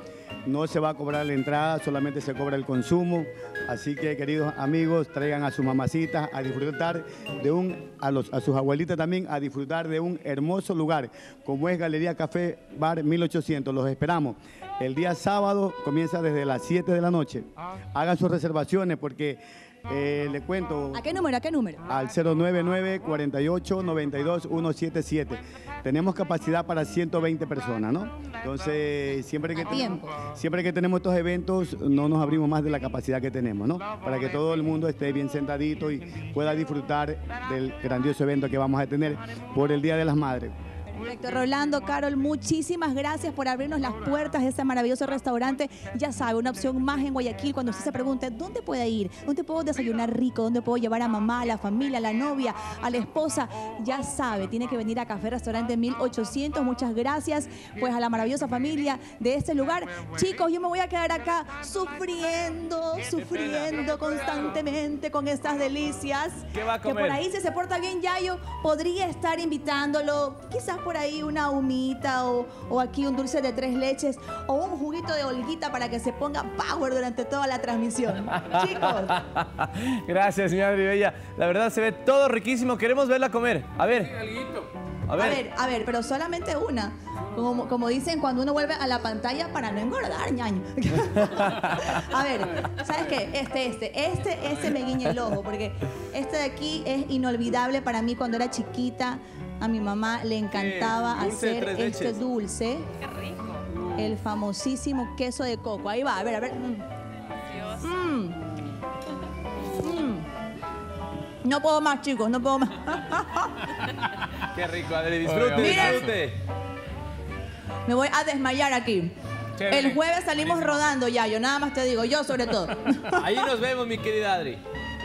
No se va a cobrar la entrada, solamente se cobra el consumo. Así que, queridos amigos, traigan a sus mamacitas a disfrutar de un, a, los, a sus abuelitas también, a disfrutar de un hermoso lugar, como es Galería Café Bar 1800. Los esperamos. El día sábado comienza desde las 7 de la noche. Hagan sus reservaciones porque eh, le cuento ¿A qué número? ¿A qué número? al 099 48 92 177. Tenemos capacidad para 120 personas, ¿no? Entonces, siempre que, tenemos, siempre que tenemos estos eventos, no nos abrimos más de la capacidad que tenemos, ¿no? Para que todo el mundo esté bien sentadito y pueda disfrutar del grandioso evento que vamos a tener por el Día de las Madres. Perfecto, Rolando, Carol, muchísimas gracias por abrirnos las puertas de este maravilloso restaurante. Ya sabe, una opción más en Guayaquil cuando usted se pregunte dónde puede ir, dónde puedo desayunar rico, dónde puedo llevar a mamá, a la familia, a la novia, a la esposa. Ya sabe, tiene que venir a Café Restaurante 1800. Muchas gracias pues a la maravillosa familia de este lugar. Chicos, yo me voy a quedar acá sufriendo, sufriendo constantemente con estas delicias. ¿Qué va a Que por comer? ahí si se porta bien Yayo, podría estar invitándolo, quizás por ahí una humita o, o aquí un dulce de tres leches o un juguito de olguita para que se ponga power durante toda la transmisión. Chicos, Gracias, mi madre bella. La verdad se ve todo riquísimo. Queremos verla comer. A ver. A a ver. ver, a ver, pero solamente una. Como, como dicen cuando uno vuelve a la pantalla para no engordar, ñaño. a ver, ¿sabes qué? Este, este, este, este me guiña el ojo, porque este de aquí es inolvidable para mí cuando era chiquita. A mi mamá le encantaba hacer este leches. dulce. Qué rico. El famosísimo queso de coco. Ahí va, a ver, a ver. Mm. Mm. Mm. No puedo más, chicos, no puedo más. Qué rico, Adri. Disfrute, disfrute. Me voy a desmayar aquí. Chévere. El jueves salimos rodando ya, yo nada más te digo, yo sobre todo. Ahí nos vemos, mi querida Adri.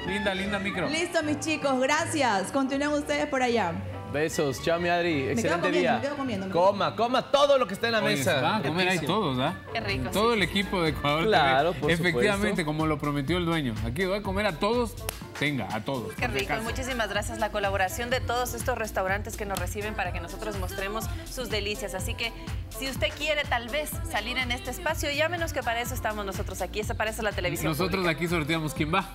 Linda, linda micro. Listo, mis chicos, gracias. Continúen ustedes por allá. Besos, chao mi Adri, quedo excelente comiendo, día. me quedo comiendo, me Coma, coma todo lo que está en la Oye, mesa. van a comer ahí todos, ¿ah? Qué rico, Todo sí. el equipo de Ecuador. Claro, TV. por Efectivamente, supuesto. como lo prometió el dueño. Aquí voy a comer a todos, tenga, a todos. Qué rico, y muchísimas gracias la colaboración de todos estos restaurantes que nos reciben para que nosotros mostremos sus delicias. Así que si usted quiere tal vez salir en este espacio, llámenos que para eso estamos nosotros aquí. Esa es la televisión. Nosotros pública. aquí sorteamos quién va.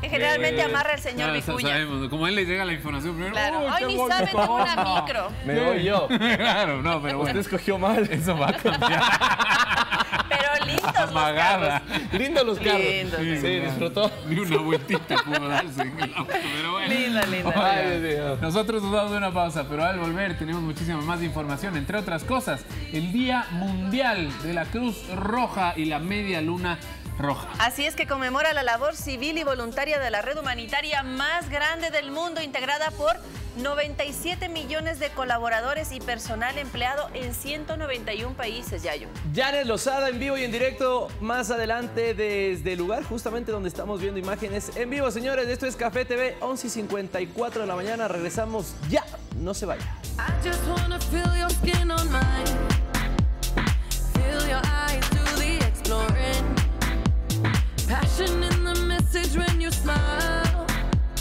Que generalmente Eh, amarra el señor sa- Vicuña. sabemos, como a él le llega la información primero. Claro, ¡Uy, hoy ni sabe de una micro. Me voy yo. claro, no, pero bueno. Usted escogió mal. Eso va a cambiar. Pero lindos los Amagada. carros. Lindos los carros. Lindos, Sí, lindos. disfrutó. Ni una vueltita pudo darse en el auto, pero bueno. Linda, linda. Ay, Dios mío. Nosotros nos damos una pausa, pero al volver tenemos muchísima más información, entre otras cosas, el Día Mundial de la Cruz Roja y la Media Luna Roja. Así es que conmemora la labor civil y voluntaria de la red humanitaria más grande del mundo, integrada por 97 millones de colaboradores y personal empleado en 191 países, Yayo. Janet Lozada en vivo y en directo más adelante desde el lugar justamente donde estamos viendo imágenes en vivo, señores. Esto es Café TV, 11 y 54 de la mañana. Regresamos ya. No se vaya. I just wanna feel your skin on mine. Feel your eyes do the exploring. Passion in the message when you smile.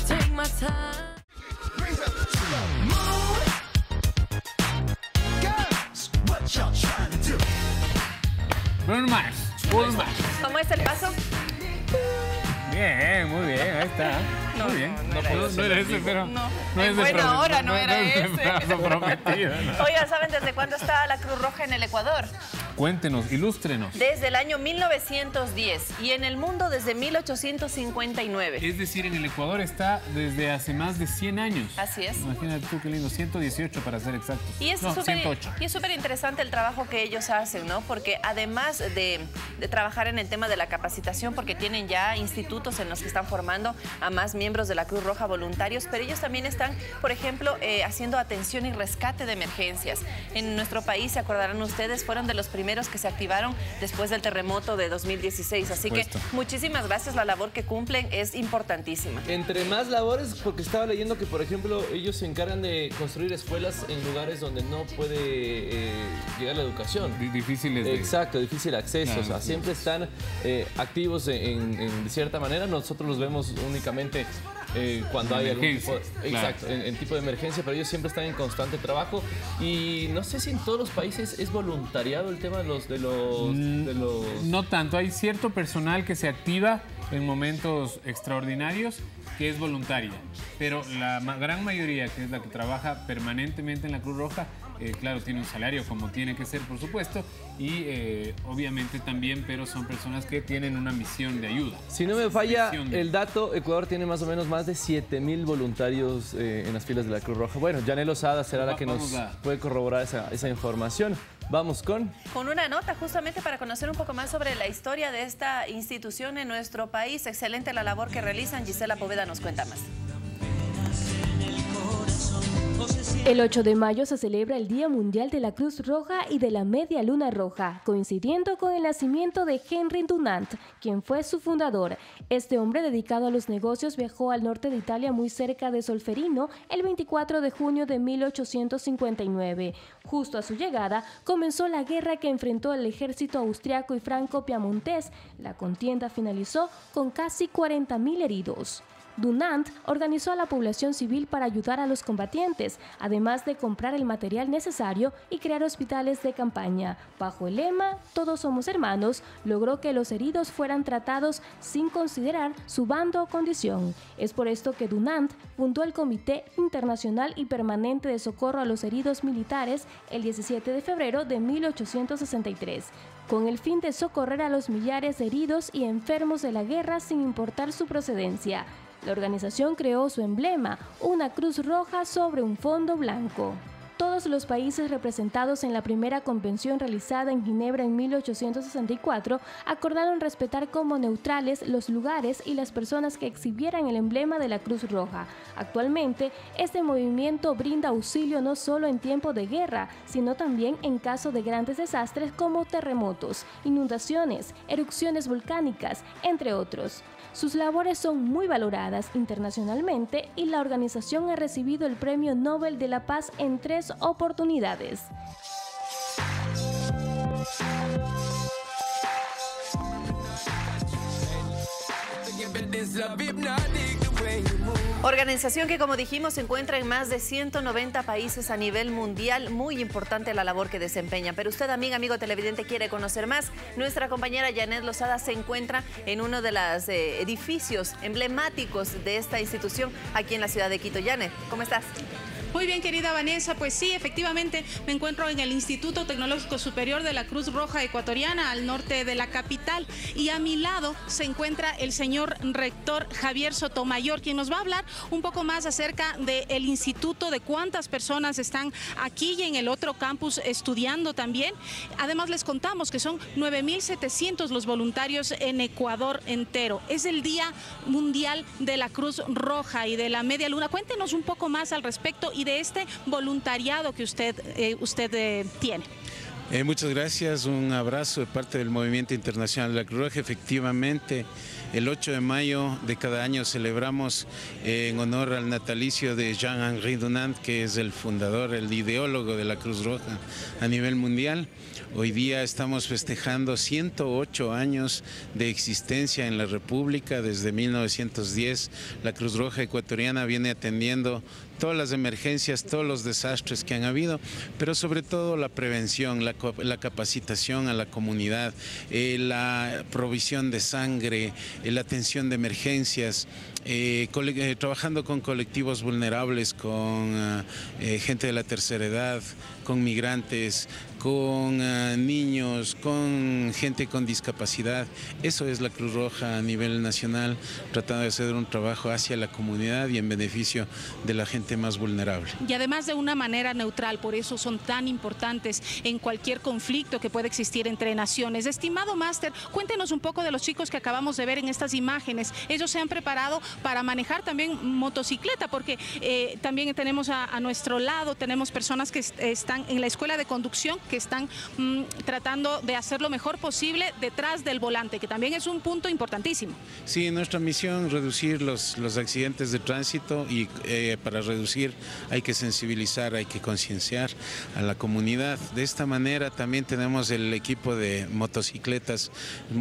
Take my time. Bruno Mars, Bruno Mars. ¿Cómo es el paso? Bien, muy bien, ahí está. No, muy bien. no, no era no, ese. no era ese, pero. No. no es buena hora no era ese. prometido, ¿saben desde cuándo está la Cruz Roja en el Ecuador? Cuéntenos, ilústrenos. Desde el año 1910 y en el mundo desde 1859. Es decir, en el Ecuador está desde hace más de 100 años. Así es. Imagínate tú qué lindo, 118 para ser exactos. Y es no, súper 108. y es súper interesante el trabajo que ellos hacen, ¿no? Porque además de, de trabajar en el tema de la capacitación, porque tienen ya institutos en los que están formando a más miembros de la Cruz Roja voluntarios, pero ellos también están, por ejemplo, eh, haciendo atención y rescate de emergencias. En nuestro país, se acordarán ustedes, fueron de los primeros que se activaron después del terremoto de 2016. Así que muchísimas gracias, la labor que cumplen es importantísima. Entre más labores, porque estaba leyendo que, por ejemplo, ellos se encargan de construir escuelas en lugares donde no puede eh, llegar la educación. Difíciles de... Exacto, difícil acceso. Claro, o sea, sí. siempre están eh, activos en, en- de cierta manera. Nosotros los vemos únicamente eh, cuando hay algún tipo, de, claro. exacto, en, en tipo de emergencia, pero ellos siempre están en constante trabajo. Y no sé si en todos los países es voluntariado el tema de los de los, de los Mm, No tanto, hay cierto personal que se activa en momentos extraordinarios que es voluntaria, pero la gran mayoría, que es la que trabaja permanentemente en la Cruz Roja, eh, claro, tiene un salario como tiene que ser, por supuesto, y eh, obviamente también, pero son personas que tienen una misión de ayuda. Si no me falla de- el dato, Ecuador tiene más o menos más de 7 mil voluntarios eh, en las filas de la Cruz Roja. Bueno, Janel Osada será la que nos a- puede corroborar esa, esa información. Vamos con... Con una nota justamente para conocer un poco más sobre la historia de esta institución en nuestro país. Excelente la labor que realizan. Gisela Poveda nos cuenta más. El 8 de mayo se celebra el Día Mundial de la Cruz Roja y de la Media Luna Roja, coincidiendo con el nacimiento de Henry Dunant, quien fue su fundador. Este hombre dedicado a los negocios viajó al norte de Italia muy cerca de Solferino el 24 de junio de 1859. Justo a su llegada comenzó la guerra que enfrentó el ejército austriaco y franco-piamontés. La contienda finalizó con casi 40.000 heridos. Dunant organizó a la población civil para ayudar a los combatientes, además de comprar el material necesario y crear hospitales de campaña. Bajo el lema Todos somos hermanos, logró que los heridos fueran tratados sin considerar su bando o condición. Es por esto que Dunant fundó el Comité Internacional y Permanente de Socorro a los Heridos Militares el 17 de febrero de 1863 con el fin de socorrer a los millares de heridos y enfermos de la guerra sin importar su procedencia. La organización creó su emblema, una cruz roja sobre un fondo blanco. todos los países representados en la primera convención realizada en Ginebra en 1864 acordaron respetar como neutrales los lugares y las personas que exhibieran el emblema de la Cruz Roja. Actualmente, este movimiento brinda auxilio no solo en tiempo de guerra, sino también en caso de grandes desastres como terremotos, inundaciones, erupciones volcánicas, entre otros. Sus labores son muy valoradas internacionalmente y la organización ha recibido el Premio Nobel de la Paz en tres oportunidades. Organización que, como dijimos, se encuentra en más de 190 países a nivel mundial. Muy importante la labor que desempeña. Pero usted, amiga, amigo televidente, quiere conocer más. Nuestra compañera Janet Lozada se encuentra en uno de los eh, edificios emblemáticos de esta institución aquí en la ciudad de Quito. Janet, ¿cómo estás? Muy bien, querida Vanessa, pues sí, efectivamente me encuentro en el Instituto Tecnológico Superior de la Cruz Roja Ecuatoriana, al norte de la capital, y a mi lado se encuentra el señor rector Javier Sotomayor, quien nos va a hablar un poco más acerca del instituto, de cuántas personas están aquí y en el otro campus estudiando también. Además, les contamos que son 9.700 los voluntarios en Ecuador entero. Es el Día Mundial de la Cruz Roja y de la Media Luna. Cuéntenos un poco más al respecto de este voluntariado que usted, eh, usted eh, tiene. Eh, muchas gracias, un abrazo de parte del Movimiento Internacional de la Cruz Roja. Efectivamente, el 8 de mayo de cada año celebramos en honor al natalicio de Jean-Henri Dunant, que es el fundador, el ideólogo de la Cruz Roja a nivel mundial. Hoy día estamos festejando 108 años de existencia en la República. Desde 1910 la Cruz Roja Ecuatoriana viene atendiendo todas las emergencias, todos los desastres que han habido, pero sobre todo la prevención, la, capacitación a la comunidad, eh, la provisión de sangre, eh, la atención de emergencias, eh, trabajando con colectivos vulnerables, con gente de la tercera edad, con migrantes, con niños, con gente con discapacidad. Eso es la Cruz Roja a nivel nacional, tratando de hacer un trabajo hacia la comunidad y en beneficio de la gente más vulnerable. Y además de una manera neutral, por eso son tan importantes en cualquier conflicto que pueda existir entre naciones. Estimado máster, cuéntenos un poco de los chicos que acabamos de ver en estas imágenes. Ellos se han preparado para manejar también motocicleta, porque eh, también tenemos a, nuestro lado, tenemos personas que están en la escuela de conducción, que están mm, tratando de hacer lo mejor posible detrás del volante, que también es un punto importantísimo. Sí, nuestra misión reducir los, los accidentes de tránsito y eh, para reducir hay que sensibilizar, hay que concienciar a la comunidad. De esta manera también tenemos el equipo de motocicletas.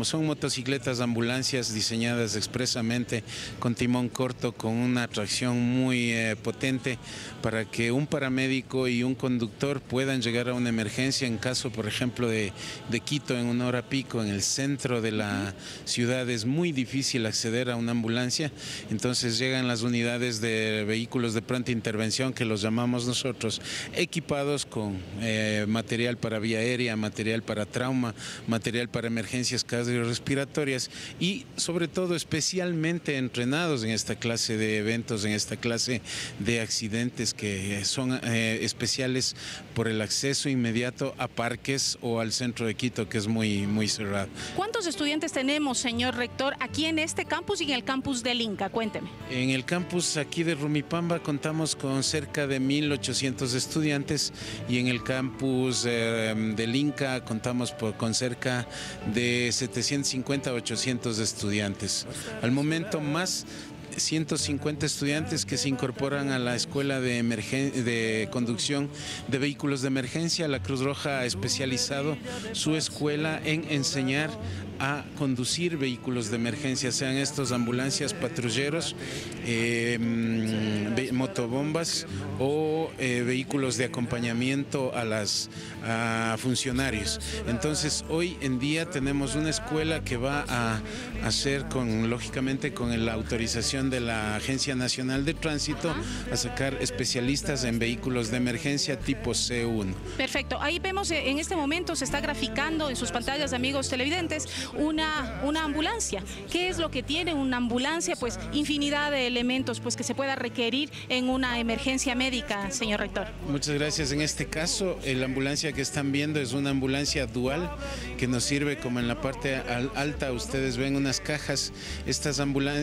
Son motocicletas ambulancias diseñadas expresamente con timón corto, con una tracción muy eh, potente para que un paramédico y un conductor puedan llegar a una emergencia en caso, por ejemplo, de, de Quito en una hora pico en el centro de la ciudad. Es muy difícil acceder a una ambulancia, entonces llegan las unidades de vehículos de pronto intervención que los llamamos nosotros, equipados con eh, material para vía aérea, material para trauma, material para emergencias cardiorrespiratorias y sobre todo especialmente entrenados en esta clase de eventos, en esta clase de accidentes que son eh, especiales por el acceso inmediato a parques o al centro de Quito que es muy, muy cerrado. ¿Cuántos estudiantes tenemos, señor rector, aquí en este campus y en el campus del Inca? Cuénteme. En el campus aquí de Rumipamba contamos con cerca de 1.800 estudiantes y en el campus eh, del Inca contamos con cerca de 750 a 800 estudiantes. Al momento más 150 estudiantes que se incorporan a la escuela de, conducción de vehículos de emergencia. La Cruz Roja ha especializado su escuela en enseñar a conducir vehículos de emergencia, sean estos ambulancias, patrulleros, mm, motobombas o eh, vehículos de acompañamiento a las funcionarios. Entonces, hoy en día tenemos una escuela que va a hacer con, lógicamente, con la autorización de la Agencia Nacional de Tránsito, a sacar especialistas en vehículos de emergencia tipo C1. Perfecto. Ahí vemos, eh, en este momento se está graficando en sus pantallas, amigos televidentes, una, una ambulancia. ¿Qué es lo que tiene una ambulancia? Pues infinidad de elementos pues, que se pueda requerir en una emergencia médica, señor rector. Muchas gracias. En este caso, la ambulancia que están viendo es una ambulancia dual que nos sirve como en la parte al- alta. Ustedes ven unas cajas. Estas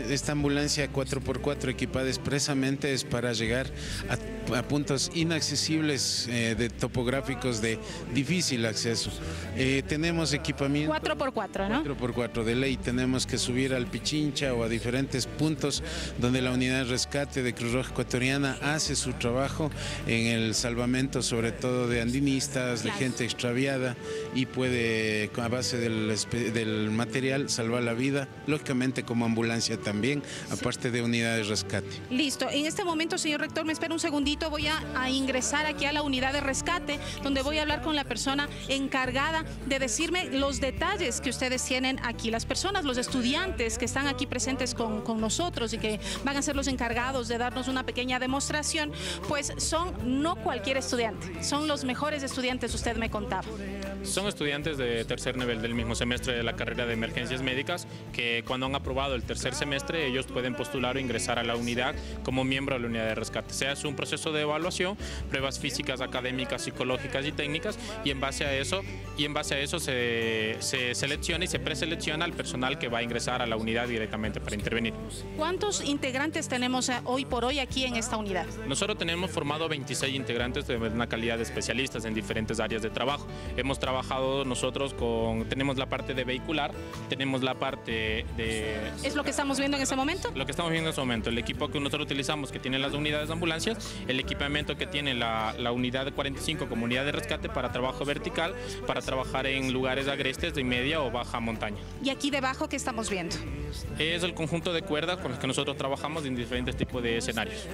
esta ambulancia 4x4 equipada expresamente es para llegar a, a puntos inaccesibles eh, de topográficos de difícil acceso. Eh, tenemos equipamiento. 4x4, ¿no? 4x4 de ley tenemos que subir al Pichincha o a diferentes puntos donde la unidad de rescate de Cruz Roja Ecuatoriana hace su trabajo en el salvamento sobre todo de andinistas, de gente extraviada y puede a base del, del material salvar la vida, lógicamente como ambulancia también, aparte de unidad de rescate. Listo. En este momento, señor rector, me espera un segundito. Voy a, a ingresar aquí a la unidad de rescate, donde voy a hablar con la persona encargada de decirme los detalles que ustedes tienen aquí. Las personas, los estudiantes que están aquí presentes con, con nosotros y que van a ser los encargados de darnos una pequeña demostración, pues son no cualquier estudiante, son los mejores estudiantes, usted me contaba. Son estudiantes de tercer nivel del mismo semestre de la carrera de emergencias médicas que cuando han aprobado el tercer semestre ellos pueden postular o ingresar a la unidad como miembro de la unidad de rescate. Se hace un proceso de evaluación, pruebas físicas, académicas, psicológicas y técnicas y en base a eso, y en base a eso se, se selecciona y se preselecciona al personal que va a ingresar a la unidad directamente para intervenir. ¿Cuántos integrantes tenemos eh, hoy por hoy aquí en esta unidad? Nosotros tenemos formado 26 integrantes de una calidad de especialistas en diferentes áreas de trabajo. Hemos trabajado nosotros con, tenemos la parte de vehicular, tenemos la parte de... ¿Es lo que estamos viendo en ese momento? Lo que estamos viendo en este momento, el equipo que nosotros utilizamos que tiene las unidades de ambulancias, el equipamiento que tiene la, la unidad de 45 como unidad de rescate para trabajo vertical, para trabajar en lugares agrestes de media o baja montaña. Y aquí debajo, ¿qué estamos viendo? Es el conjunto de cuerdas con los que nosotros trabajamos en diferentes tipos de escenarios.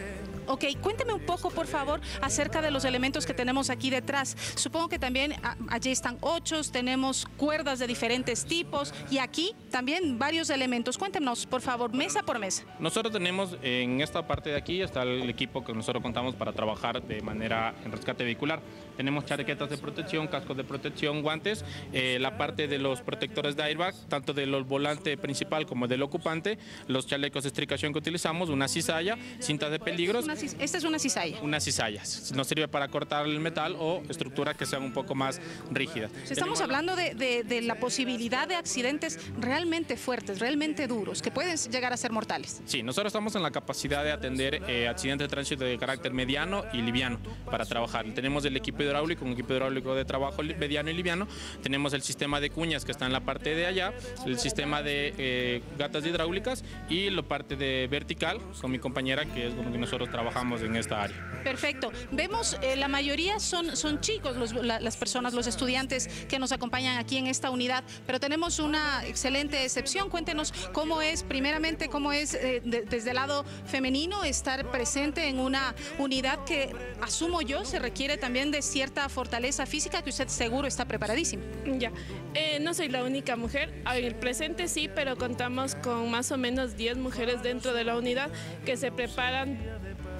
Ok, cuénteme un poco, por favor, acerca de los elementos que tenemos aquí detrás. Supongo que también a- allí están ochos, tenemos cuerdas de diferentes tipos y aquí también varios elementos. Cuéntenos, por favor, mesa por mesa. Nosotros tenemos en esta parte de aquí está el equipo que nosotros contamos para trabajar de manera en rescate vehicular. Tenemos chaquetas de protección, cascos de protección, guantes, eh, la parte de los protectores de airbag, tanto del volante principal como del ocupante, los chalecos de estricación que utilizamos, una cizalla, cintas de peligros. Una esta es una cizalla. Unas cizallas. Nos sirve para cortar el metal o estructuras que sean un poco más rígidas. Estamos hablando de, de- de la posibilidad de accidentes realmente fuertes, realmente duros, que pueden llegar a ser mortales. Sí, nosotros estamos en la capacidad de atender eh, accidentes de tránsito de carácter mediano y liviano para trabajar. Tenemos el equipo hidráulico, un equipo hidráulico de trabajo mediano y liviano. Tenemos el sistema de cuñas que está en la parte de allá, el sistema de eh, gatas hidráulicas y la parte de vertical con mi compañera que es con que nosotros trabajamos en esta área. Perfecto. Vemos, eh, la mayoría son, son chicos, los- la- las personas, los estudiantes que nos acompañan aquí en esta unidad, pero tenemos una excelente excepción. Cuéntenos cómo es, primeramente, cómo es de- desde el lado femenino estar presente en una unidad que, asumo yo, se requiere también de cierta fortaleza física que usted seguro está preparadísimo. Ya, Eh, no soy la única mujer, en el presente sí, pero contamos con más o menos 10 mujeres dentro de la unidad que se preparan.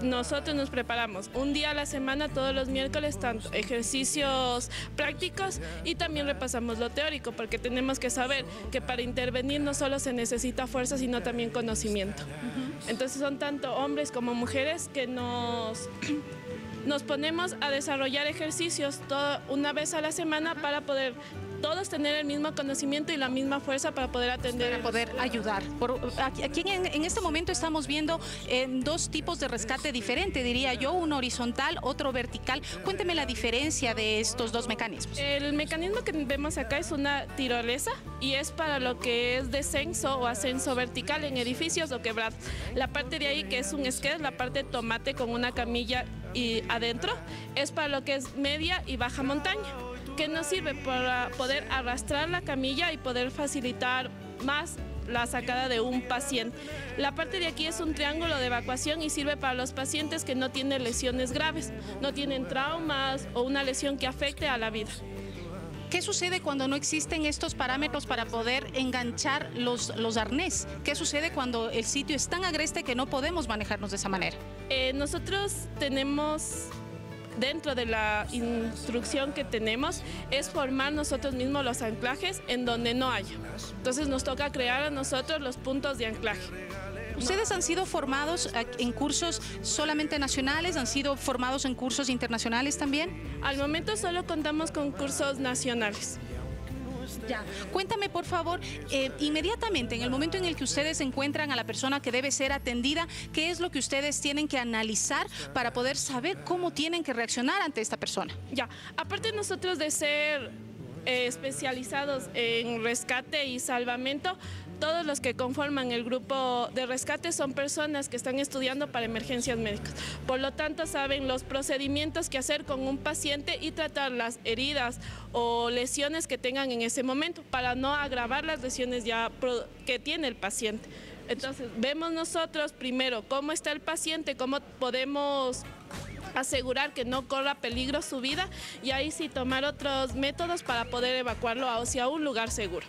Nosotros nos preparamos un día a la semana, todos los miércoles, tanto ejercicios prácticos y también repasamos lo teórico, porque tenemos que saber que para intervenir no solo se necesita fuerza, sino también conocimiento. Entonces son tanto hombres como mujeres que nos nos ponemos a desarrollar ejercicios todo- una vez a la semana para poder todos tener el mismo conocimiento y la misma fuerza para poder atender. Para poder ayudar. Por- aquí en, en este momento estamos viendo eh, dos tipos de rescate diferente, diría yo, uno horizontal, otro vertical. Cuénteme la diferencia de estos dos mecanismos. El mecanismo que vemos acá es una tirolesa y es para lo que es descenso o ascenso vertical en edificios o quebrados. La parte de ahí que es un skate, la parte tomate con una camilla y adentro, es para lo que es media y baja montaña, que nos sirve para poder arrastrar la camilla y poder facilitar más la sacada de un paciente. La parte de aquí es un triángulo de evacuación y sirve para los pacientes que no tienen lesiones graves, no tienen traumas o una lesión que afecte a la vida. ¿Qué sucede cuando no existen estos parámetros para poder enganchar los, los arnés? ¿Qué sucede cuando el sitio es tan agreste que no podemos manejarnos de esa manera? Eh, nosotros tenemos dentro de la instrucción que tenemos es formar nosotros mismos los anclajes en donde no haya. Entonces nos toca crear a nosotros los puntos de anclaje. ¿Ustedes han sido formados en cursos solamente nacionales? ¿Han sido formados en cursos internacionales también? Al momento solo contamos con cursos nacionales. Ya. Cuéntame, por favor, eh, inmediatamente, en el momento en el que ustedes encuentran a la persona que debe ser atendida, ¿qué es lo que ustedes tienen que analizar para poder saber cómo tienen que reaccionar ante esta persona? Ya, aparte nosotros de ser eh, especializados en rescate y salvamento, todos los que conforman el grupo de rescate son personas que están estudiando para emergencias médicas. Por lo tanto, saben los procedimientos que hacer con un paciente y tratar las heridas o lesiones que tengan en ese momento para no agravar las lesiones ya que tiene el paciente. Entonces, vemos nosotros primero cómo está el paciente, cómo podemos asegurar que no corra peligro su vida y ahí sí tomar otros métodos para poder evacuarlo hacia un lugar seguro.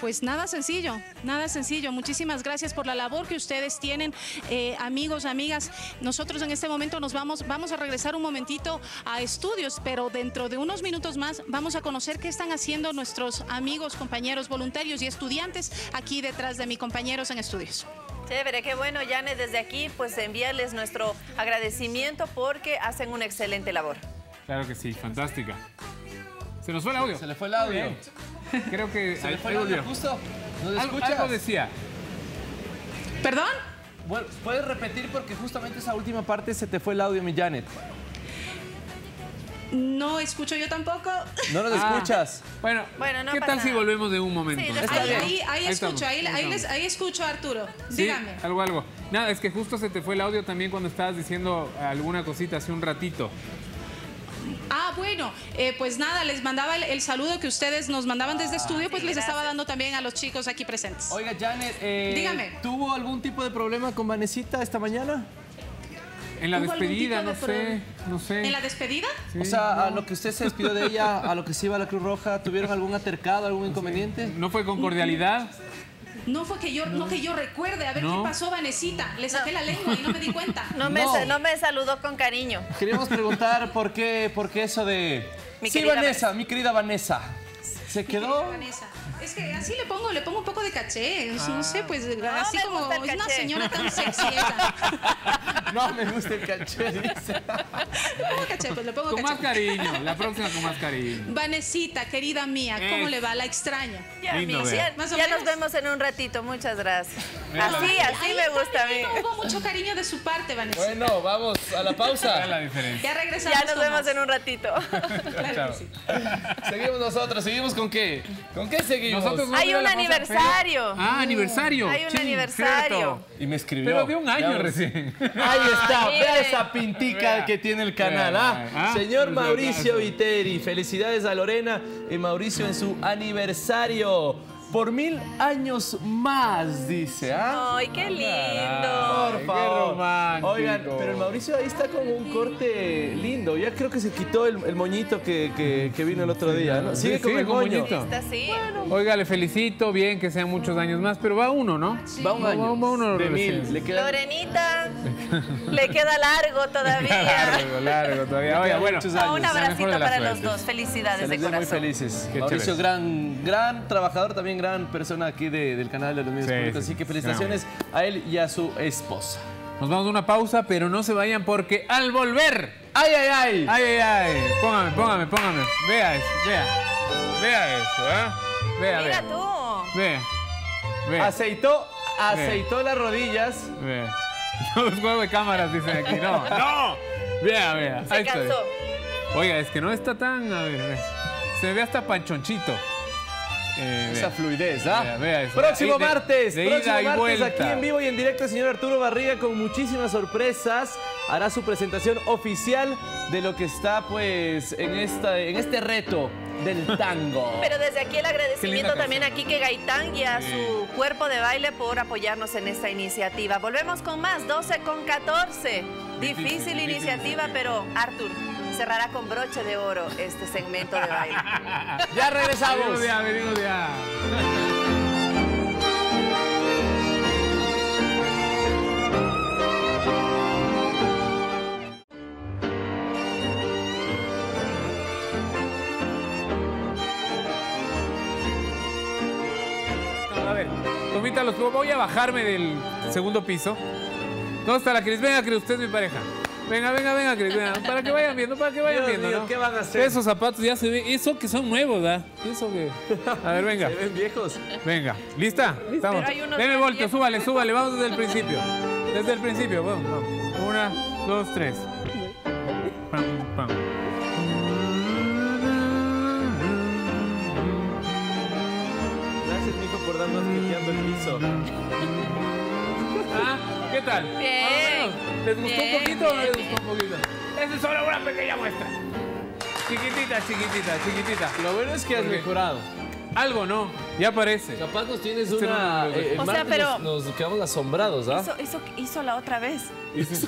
Pues nada sencillo, nada sencillo. Muchísimas gracias por la labor que ustedes tienen, eh, amigos, amigas. Nosotros en este momento nos vamos, vamos a regresar un momentito a estudios, pero dentro de unos minutos más vamos a conocer qué están haciendo nuestros amigos, compañeros, voluntarios y estudiantes aquí detrás de mis compañeros en estudios. Chévere, qué bueno, Yane, desde aquí pues enviarles nuestro agradecimiento porque hacen una excelente labor. Claro que sí, fantástica. ¿Se nos fue el audio? Se le fue el audio. Creo que ¿Se le ahí- fue ahí el audio volvió. justo? ¿Nos Algo- escuchas? algo decía. ¿Perdón? Bueno, puedes repetir porque justamente esa última parte se te fue el audio, mi Janet. No escucho yo tampoco. No nos Ah. escuchas. Bueno, Bueno, no ¿qué tal si volvemos de un momento? ahí, ahí, ahí estamos, escucho, ahí, les- ahí escucho, Arturo. Sí, Dígame. algo, algo. Nada, es que justo se te fue el audio también cuando estabas diciendo alguna cosita hace un ratito. Ah, bueno, eh, pues nada, les mandaba el, el saludo que ustedes nos mandaban desde estudio, pues les estaba dando también a los chicos aquí presentes. Oiga, Janet, eh, Dígame. ¿tuvo algún tipo de problema con Vanesita esta mañana? En la ¿Hubo algún despedida, no de sé, no sé. ¿En la despedida? o sea, a lo que usted se despidió de ella, a lo que se iba a la Cruz Roja, ¿tuvieron algún altercado, algún inconveniente? ¿No fue con cordialidad? No fue que yo, no. que yo recuerde, a ver No. qué pasó, Vanesita. Le saqué la lengua y no me di cuenta. No me, No. no me saludó con cariño. Queríamos preguntar por qué, por qué eso de... Mi sí, Vanessa, mi querida Vanessa. ¿Se quedó? Vanessa. Es que así le pongo, le pongo un poco de caché. Ah. No sé, pues así como es una señora tan sexy ella. No me gusta el caché, dice. Le pongo caché, pues le pongo Con caché. más cariño, la próxima con más cariño. Vanesita, querida mía, ¿cómo le va? La extraño. Ya, Lindo mi- ver. ya- Más o ya menos. nos vemos en un ratito, muchas gracias. Mira. Así, así Ahí me gusta a mí. hubo mucho cariño de su parte, Vanessa. Bueno, vamos a la pausa. la diferencia. Ya regresamos. Ya nos con vemos más. en un ratito. Chao. Seguimos nosotros, seguimos con qué? ¿Con qué seguimos? Nosotros Hay un aniversario. Ah, aniversario. Hay un Sí, aniversario. cierto. Y me escribió. Pero de un año Ya recién. Ahí está, Ay, vea esa pintica Vea. que tiene el canal, Vea, ¿ah? ah, Señor un Mauricio. Viteri, felicidades a Lorena y Mauricio en su aniversario. Por mil años más, dice, ¿ah? Ay, qué lindo. Por qué favor. romántico. Oigan, pero el Mauricio ahí está con un corte lindo. Ya creo que se quitó el, el moñito que, que- que vino el otro día, ¿no? Sigue Sí, con sigue el moño. moñito. Está así. Oiga, le felicito, bien que sean muchos años más, pero va uno, ¿no? Va un año. Va, uno de mil. Le quedan Lorenita, le queda largo todavía. Largo, largo todavía. Oiga, bueno. muchos No, años. un abracito para los dos. Felicidades Se de ve muy corazón. felices. Qué Mauricio, chévere. gran, gran trabajador, también gran persona aquí de- del canal de los medios Sí, públicos. sí, Así que felicitaciones a él y a su esposa. Nos vamos a una pausa, pero no se vayan porque al volver. ¡Ay, ay, ay! Ay, ay, ay. Póngame, póngame, póngame. Vea eso, vea. Vea eso, ¿eh? Vea, Mira vea. tú. Vea. Vea. Aceitó, aceitó las rodillas. Vea. Los juegos de cámaras dicen aquí. No, no. Vea, vea. Se Ahí está. cansó. Oiga, es que no está tan. A ver, vea. Se ve hasta panchonchito. Eh, Esa vea. fluidez, ¿ah? Vea, vea eso. Próximo De- de- martes, de próximo martes vuelta. aquí en vivo y en directo el señor Arturo Barriga con muchísimas sorpresas. Hará su presentación oficial de lo que está pues en esta en este reto del tango. Pero desde aquí el agradecimiento canción, también a ¿no? Quique Gaitán y a Sí. su cuerpo de baile por apoyarnos en esta iniciativa. Volvemos con más, 12 con 14. Difícil, Difícil, iniciativa, difícil. pero Artur cerrará con broche de oro este segmento de baile. ya regresamos. Venimos ya, venimos ya. A ver, Tomita, los voy a bajarme del segundo piso. ¿Dónde está la Cris? Venga, Cris, usted es mi pareja. Venga, venga, venga, Cris, venga. Para que vayan viendo, para que vayan Dios viendo, mío, ¿no? ¿qué van a hacer? Esos zapatos ya se ven, eso que son nuevos, ¿verdad? Eso que... A ver, venga. Se ven viejos. Venga, ¿lista? Estamos. Deme viejos. súbale, súbale, vamos desde el principio. Desde el principio, vamos, vamos. Una, dos, tres. Pam, pam. Gracias, mijo, por darnos quejeando el piso. Ah, ¿qué tal? Bien. ¿Les gustó Bien, un poquito o no bien, les gustó un poquito? Esa es solo una pequeña muestra. Chiquitita, chiquitita, chiquitita. Lo bueno es que has mejorado. Algo no, ya parece. Capaz nos tienes Este una. lo eh, O sea, pero- nos, nos quedamos asombrados, ¿ah? Eso, eso hizo la otra vez. Es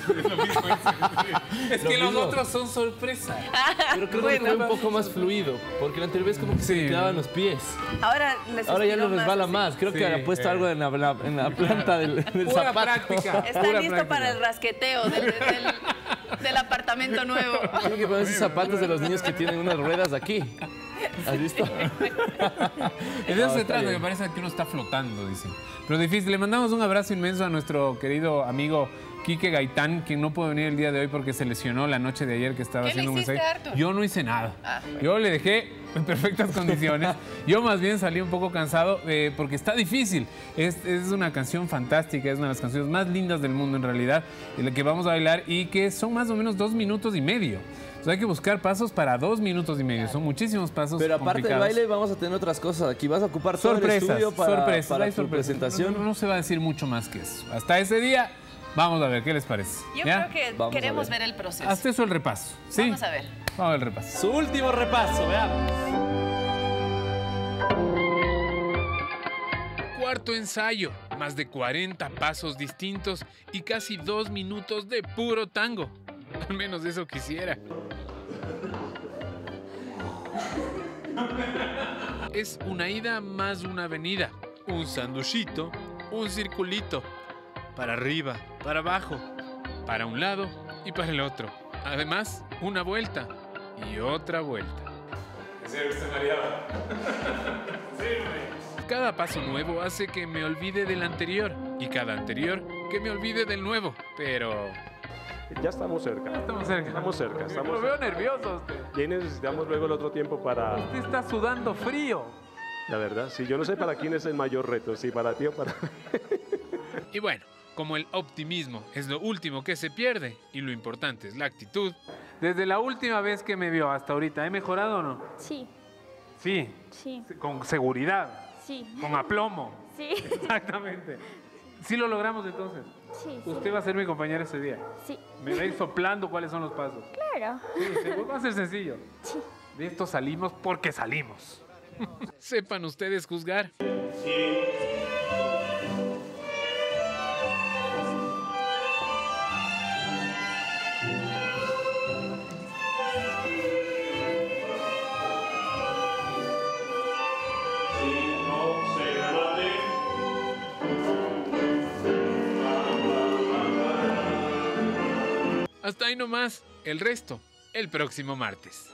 Lo que los mismo. otros son sorpresa. Pero creo Bueno. que fue un poco más fluido. Porque la anterior vez como que se le quedaban los pies. Ahora les Ahora ya no resbala más. Creo Sí, que ha puesto eh. algo en la, la- en la planta del, del Pura zapato. práctica. Está Pura listo práctica. para el rasqueteo del, del- del apartamento nuevo. Tiene que poner esos zapatos de los niños que tienen unas ruedas aquí. ¿Has visto? De eso No, se trata, que parece que uno está flotando, dicen. Pero difícil. Le mandamos un abrazo inmenso a nuestro querido amigo Quique Gaitán, quien no pudo venir el día de hoy porque se lesionó la noche de ayer que estaba ¿Qué le haciendo un hiciste, ensayo. Arthur? Yo no hice nada. Ah, bueno. Yo le dejé en perfectas condiciones. Yo más bien salí un poco cansado eh, porque está difícil. Es, es una canción fantástica, es una de las canciones más lindas del mundo en realidad, en la que vamos a bailar y que son más o menos dos minutos y medio. O sea, hay que buscar pasos para dos minutos y medio. Son muchísimos pasos Pero aparte del baile vamos a tener otras cosas. Aquí vas a ocupar todo el Sorpresas, estudio para, sorpresas, para tu sorpresas. presentación. No, no- no se va a decir mucho más que eso. Hasta ese día, vamos a ver qué les parece. Yo ¿Ya? creo que Vamos queremos ver. ver el proceso. Hasta eso el repaso. ¿sí? Vamos a ver. Vamos al repaso. Su último repaso, veamos. Cuarto ensayo, más de 40 pasos distintos y casi dos minutos de puro tango. Al menos eso quisiera. Es una ida más una venida. Un sanduchito, un circulito. Para arriba, para abajo, para un lado y para el otro. Además, una vuelta y otra vuelta. Cada paso nuevo hace que me olvide del anterior y cada anterior que me olvide del nuevo. Pero Ya estamos cerca. estamos cerca. Estamos cerca. Estamos Lo veo nervioso usted. Ya necesitamos luego el otro tiempo para... Usted está sudando frío. La verdad, sí, yo no sé para quién es el mayor reto, si para ti o para... Y bueno, como el optimismo es lo último que se pierde y lo importante es la actitud. Desde la última vez que me vio hasta ahorita, ¿he mejorado o no? Sí, Sí, sí, con seguridad, sí. con aplomo. Sí. Exactamente. Sí lo logramos entonces. Sí, sí. Usted va a ser mi compañero ese día. Sí. Me va a ir soplando cuáles son los pasos. Claro. Sí, sí, va a ser sencillo. De esto salimos porque salimos. Sepan ustedes juzgar. Hasta ahí nomás. El resto, el próximo martes.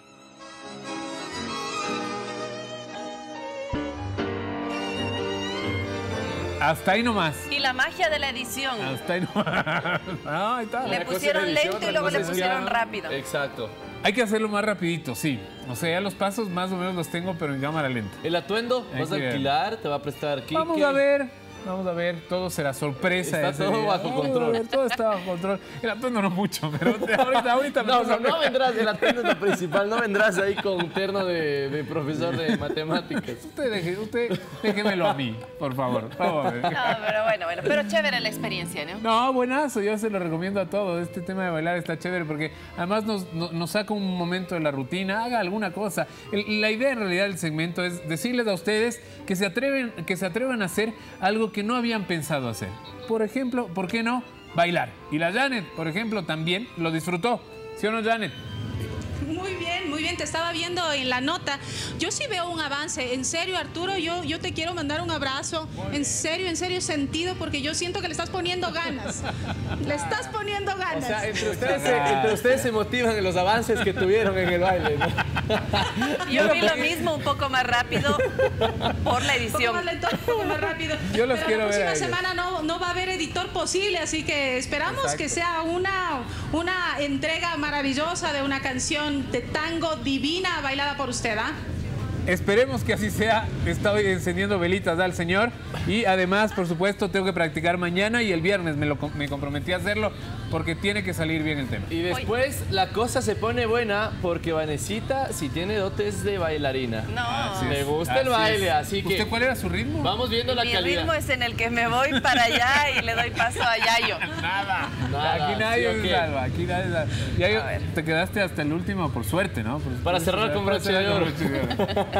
Hasta ahí nomás. Y la magia de la edición. Hasta ahí nomás. Ah, ahí está. Le pusieron edición, lento y luego le pusieron ya- rápido. Exacto. Hay que hacerlo más rapidito, sí. O sea, ya los pasos más o menos los tengo, pero en cámara lenta. El atuendo, Hay vas a ver. alquilar, te va a prestar Kike. Vamos a ver. Vamos a ver, todo será sorpresa. Está ese todo día. bajo control. ver, todo está bajo control. El atuendo no mucho, pero ahorita, ahorita me No, no, no vendrás, el atuendo es lo principal, no vendrás ahí con terno de, de profesor de matemáticas. Usted, deje, usted déjemelo a mí, por favor. Vamos a ver. No, pero bueno, bueno. Pero chévere la experiencia, ¿no? No, buenazo, yo se lo recomiendo a todos. Este tema de bailar está chévere porque además nos, nos- nos saca un momento de la rutina, haga alguna cosa. El- la idea en realidad del segmento es decirles a ustedes que se, atreven, que se atrevan a hacer algo que no habían pensado hacer. Por ejemplo, ¿por qué no? Bailar. Y la Janet, por ejemplo, también lo disfrutó. ¿Sí o no, Janet? Muy bien, muy bien, te estaba viendo en la nota. Yo sí veo un avance. En serio, Arturo, yo, yo te quiero mandar un abrazo. En serio, en serio sentido, porque yo siento que le estás poniendo ganas. Le estás poniendo ganas. O sea, entre ustedes, se, entre ustedes se motivan en los avances que tuvieron en el baile. ¿no? Yo vi lo mismo un poco más rápido por la Un edición. poco más lento, un poco más rápido. Yo los Pero quiero la próxima semana no, no va a haber editor posible, así que esperamos Exacto. que sea una, una entrega maravillosa de una canción de tango divina bailada por usted, ¿ah? Esperemos que así sea. Estoy encendiendo velitas al Señor. Y además, por supuesto, tengo que practicar mañana y el viernes me, lo, me comprometí a hacerlo porque tiene que salir bien el tema. Y después la cosa se pone buena porque Vanesita sí tiene dotes de bailarina. No. Es, gusta el baile, es. así que... ¿Usted cuál era su ritmo? Vamos viendo la Mi calidad. ritmo es en el que me voy para allá y le doy paso a Yayo. Nada. Nada, aquí nadie sí, salva. Aquí nadie salva. Ya yo- te quedaste hasta el último, por suerte, ¿no? Por Para cerrar con broche de oro.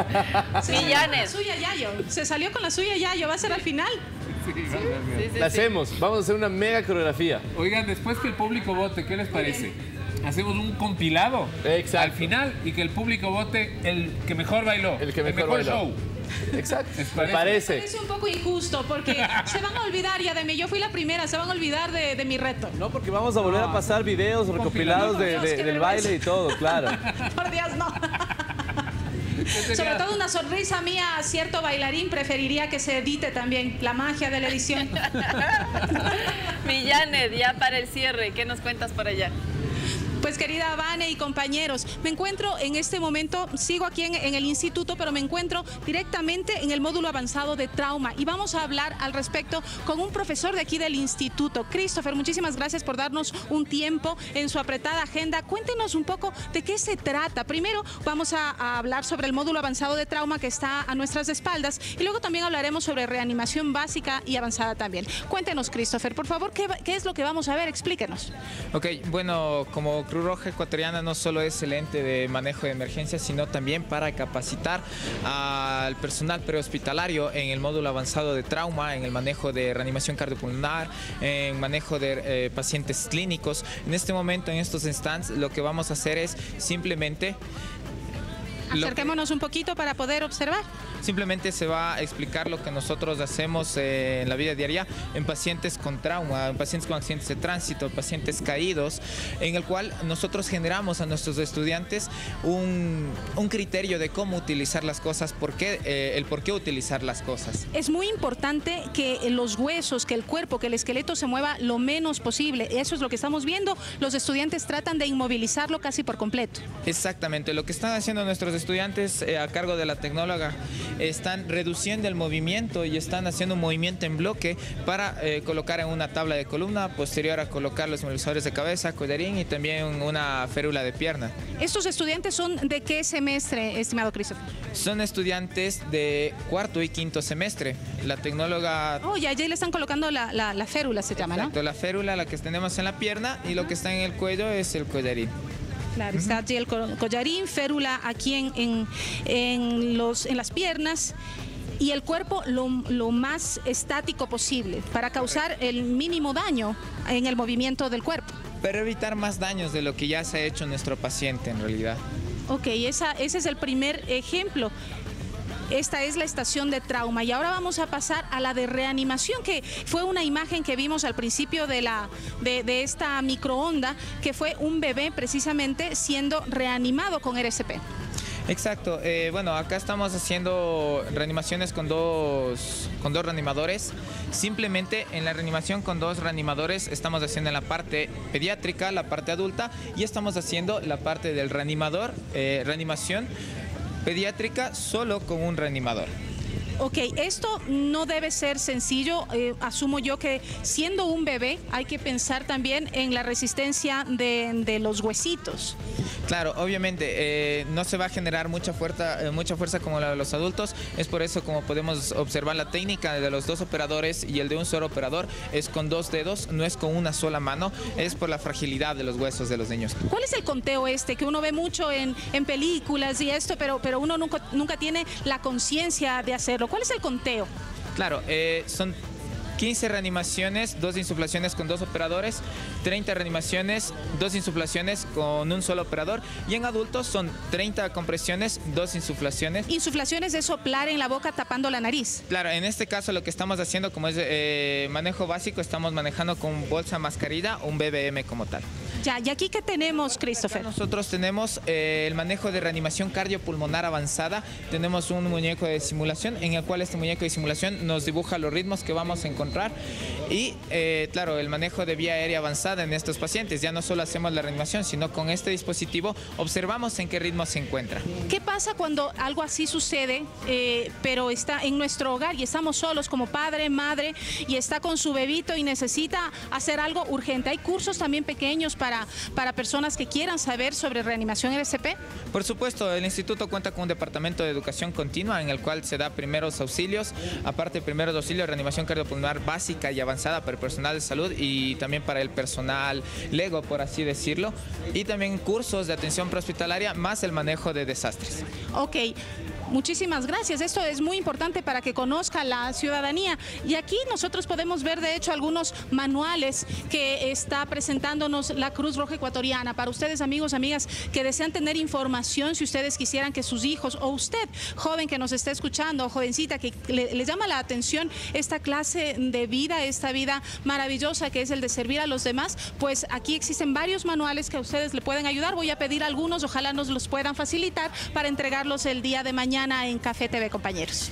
Se salió con la suya Yayo. Se salió con la suya Yayo. Va a ser al final. La hacemos. Vamos a hacer una mega coreografía. Oigan, después que el público vote, ¿qué les parece? Hacemos un compilado al final y que el público vote el que mejor bailó. El que mejor bailó. show. Exacto. ¿Les Me parece. Es un poco injusto porque se van a olvidar ya de mí. Yo fui la primera, se van a olvidar de, de mi reto. No, porque vamos a volver a pasar videos recopilados de- Dios, de- qué del vergüenza. baile y todo, claro. Por Dios, no. Sobre todo una sonrisa mía, a cierto bailarín preferiría que se edite también la magia de la edición. Millanet, ya para el cierre, ¿qué nos cuentas por allá? Pues querida Vane y compañeros, me encuentro en este momento, sigo aquí en, el instituto, pero me encuentro directamente en el módulo avanzado de trauma y vamos a hablar al respecto con un profesor de aquí del instituto. Christopher, muchísimas gracias por darnos un tiempo en su apretada agenda. Cuéntenos un poco de qué se trata. Primero vamos a, hablar sobre el módulo avanzado de trauma que está a nuestras espaldas y luego también hablaremos sobre reanimación básica y avanzada también. Cuéntenos, Christopher, por favor, ¿qué, qué es lo que vamos a ver? Explíquenos. Ok, bueno, como Cruz Roja Ecuatoriana no solo es el ente de manejo de emergencias, sino también para capacitar al personal prehospitalario en el módulo avanzado de trauma, en el manejo de reanimación cardiopulmonar, en manejo de eh, pacientes clínicos. En este momento, en estos instantes, lo que vamos a hacer es simplemente... Acerquémonos un poquito para poder observar. Simplemente se va a explicar lo que nosotros hacemos eh, en la vida diaria en pacientes con trauma, en pacientes con accidentes de tránsito, pacientes caídos, en el cual nosotros generamos a nuestros estudiantes un, un criterio de cómo utilizar las cosas, por qué, eh, el por qué utilizar las cosas. Es muy importante que los huesos, que el cuerpo, que el esqueleto se mueva lo menos posible. Eso es lo que estamos viendo. Los estudiantes tratan de inmovilizarlo casi por completo. Exactamente, lo que están haciendo nuestros estudiantes eh, a cargo de la tecnóloga están reduciendo el movimiento y están haciendo un movimiento en bloque para eh, colocar en una tabla de columna, posterior a colocar los movilizadores de cabeza, collarín y también una férula de pierna. ¿Estos estudiantes son de qué semestre, estimado Christopher? Son estudiantes de cuarto y quinto semestre. La tecnóloga Oh, ya, ya le están colocando la, la- la férula, se llama, ¿no? Exacto, la férula, la que tenemos en la pierna y lo que está en el cuello es el collarín. Claro, está allí el co- collarín, férula aquí en, en, en los, en las piernas y el cuerpo lo, lo más estático posible para causar el mínimo daño en el movimiento del cuerpo. Para evitar más daños de lo que ya se ha hecho nuestro paciente en realidad. Ok, esa, ese es el primer ejemplo. Esta es la estación de trauma y ahora vamos a pasar a la de reanimación, que fue una imagen que vimos al principio de, la, de, esta microonda, que fue un bebé precisamente siendo reanimado con RSP. Exacto. eh, bueno, acá estamos haciendo reanimaciones con dos, con dos reanimadores. Simplemente en la reanimación con dos reanimadores estamos haciendo en la parte pediátrica, la parte adulta y estamos haciendo la parte del reanimador, eh, reanimación pediátrica solo con un reanimador. Ok, esto no debe ser sencillo. eh, asumo yo que siendo un bebé hay que pensar también en la resistencia de, de los huesitos. Claro, obviamente eh, no se va a generar mucha fuerza, eh, mucha fuerza como la de los adultos. Es por eso como podemos observar la técnica de los dos operadores y el de un solo operador es con dos dedos, no es con una sola mano, es por la fragilidad de los huesos de los niños. ¿Cuál es el conteo este que uno ve mucho en, en películas y esto, pero, pero uno nunca, nunca tiene la conciencia de hacerlo? ¿Cuál es el conteo? Claro, eh, son 15 reanimaciones, dos insuflaciones con dos operadores, 30 reanimaciones, dos insuflaciones con un solo operador y en adultos son 30 compresiones, dos insuflaciones. Insuflaciones de soplar en la boca tapando la nariz. Claro, en este caso lo que estamos haciendo como es eh, manejo básico, estamos manejando con bolsa mascarilla, un BBM como tal. Ya, ¿y aquí qué tenemos, Christopher? Nosotros tenemos eh, el manejo de reanimación cardiopulmonar avanzada. Tenemos un muñeco de simulación en el cual este muñeco de simulación nos dibuja los ritmos que vamos a encontrar. Y, eh, claro, el manejo de vía aérea avanzada en estos pacientes. Ya no solo hacemos la reanimación, sino con este dispositivo observamos en qué ritmo se encuentra. ¿Qué pasa cuando algo así sucede, eh, pero está en nuestro hogar y estamos solos como padre, madre, y está con su bebito y necesita hacer algo urgente? ¿Hay cursos también pequeños para para, personas que quieran saber sobre reanimación RCP? Por supuesto, el instituto cuenta con un departamento de educación continua en el cual se da primeros auxilios, aparte primeros auxilios, reanimación cardiopulmonar básica y avanzada para el personal de salud y también para el personal lego, por así decirlo, y también cursos de atención prehospitalaria más el manejo de desastres. Ok, Muchísimas gracias. Esto es muy importante para que conozca la ciudadanía. Y aquí nosotros podemos ver, de hecho, algunos manuales que está presentándonos la Cruz Roja Ecuatoriana. Para ustedes, amigos, amigas, que desean tener información, si ustedes quisieran que sus hijos o usted, joven que nos esté escuchando, jovencita, que le, llama la atención esta clase de vida, esta vida maravillosa que es el de servir a los demás, pues aquí existen varios manuales que a ustedes le pueden ayudar. Voy a pedir algunos, ojalá nos los puedan facilitar para entregarlos el día de mañana en Café TV, compañeros.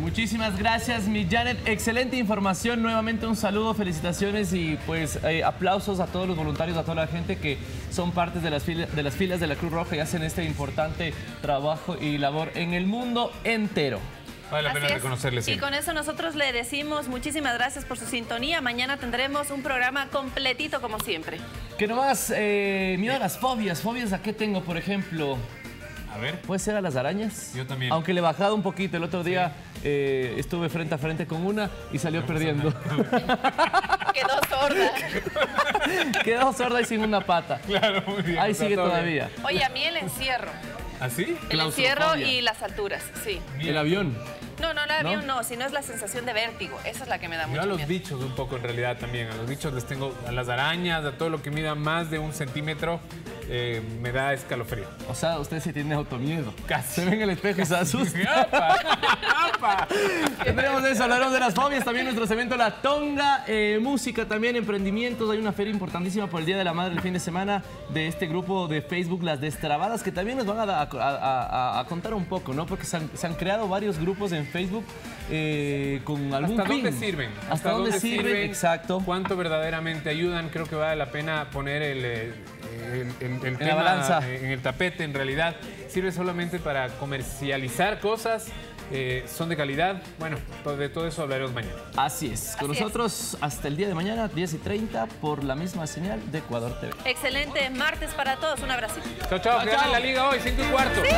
Muchísimas gracias, mi Janet. Excelente información. Nuevamente un saludo, felicitaciones y pues eh, aplausos a todos los voluntarios, a toda la gente que son partes de las, filas, de las filas de la Cruz Roja y hacen este importante trabajo y labor en el mundo entero. Vale la pena reconocerles. Y con eso nosotros le decimos muchísimas gracias por su sintonía. Mañana tendremos un programa completito como siempre. Que nomás, eh, miedo a las fobias. ¿Fobias a qué tengo, por ejemplo? A ver. ¿Puede ser a las arañas? Yo también. Aunque le he bajado un poquito. El otro día eh, estuve frente a frente con una y salió perdiendo. Quedó sorda. Quedó sorda y sin una pata. Claro, muy bien. Ahí sigue todavía. Oye, a mí el encierro. ¿Así? ¿Ah, el encierro y las alturas, sí. El avión. No, no, el avión no, sino es la sensación de vértigo. Esa es la que me da mucho Yo a los miedo. bichos un poco en realidad también. A los bichos les tengo, a las arañas, a todo lo que mida más de un centímetro, eh, me da escalofrío. O sea, usted sí tiene automiedo. Casi. Se ve en el espejo y se asusta. Tendremos eso, hablaremos de las fobias, también nuestro evento La Tonga, eh, música también, emprendimientos. Hay una feria importantísima por el Día de la Madre el fin de semana de este grupo de Facebook, Las Destrabadas, que también nos van a, a- a- a contar un poco, ¿no? Porque se han, se han creado varios grupos en Facebook eh, con algún ¿Hasta fin. dónde sirven? ¿Hasta, dónde, sirven? Exacto. ¿Cuánto verdaderamente ayudan? Creo que vale la pena poner el, eh, el- el- el la tema balanza. en el tapete. En realidad, sirve solamente para comercializar cosas. eh, son de calidad. Bueno, de todo eso hablaremos mañana. Así es. Con Así es. nosotros hasta el día de mañana, 10 y 30, por la misma señal de Ecuador TV. Excelente martes para todos. Un abracito. Chao, chao. Que gane la liga hoy, 5 y cuarto. ¡Sí!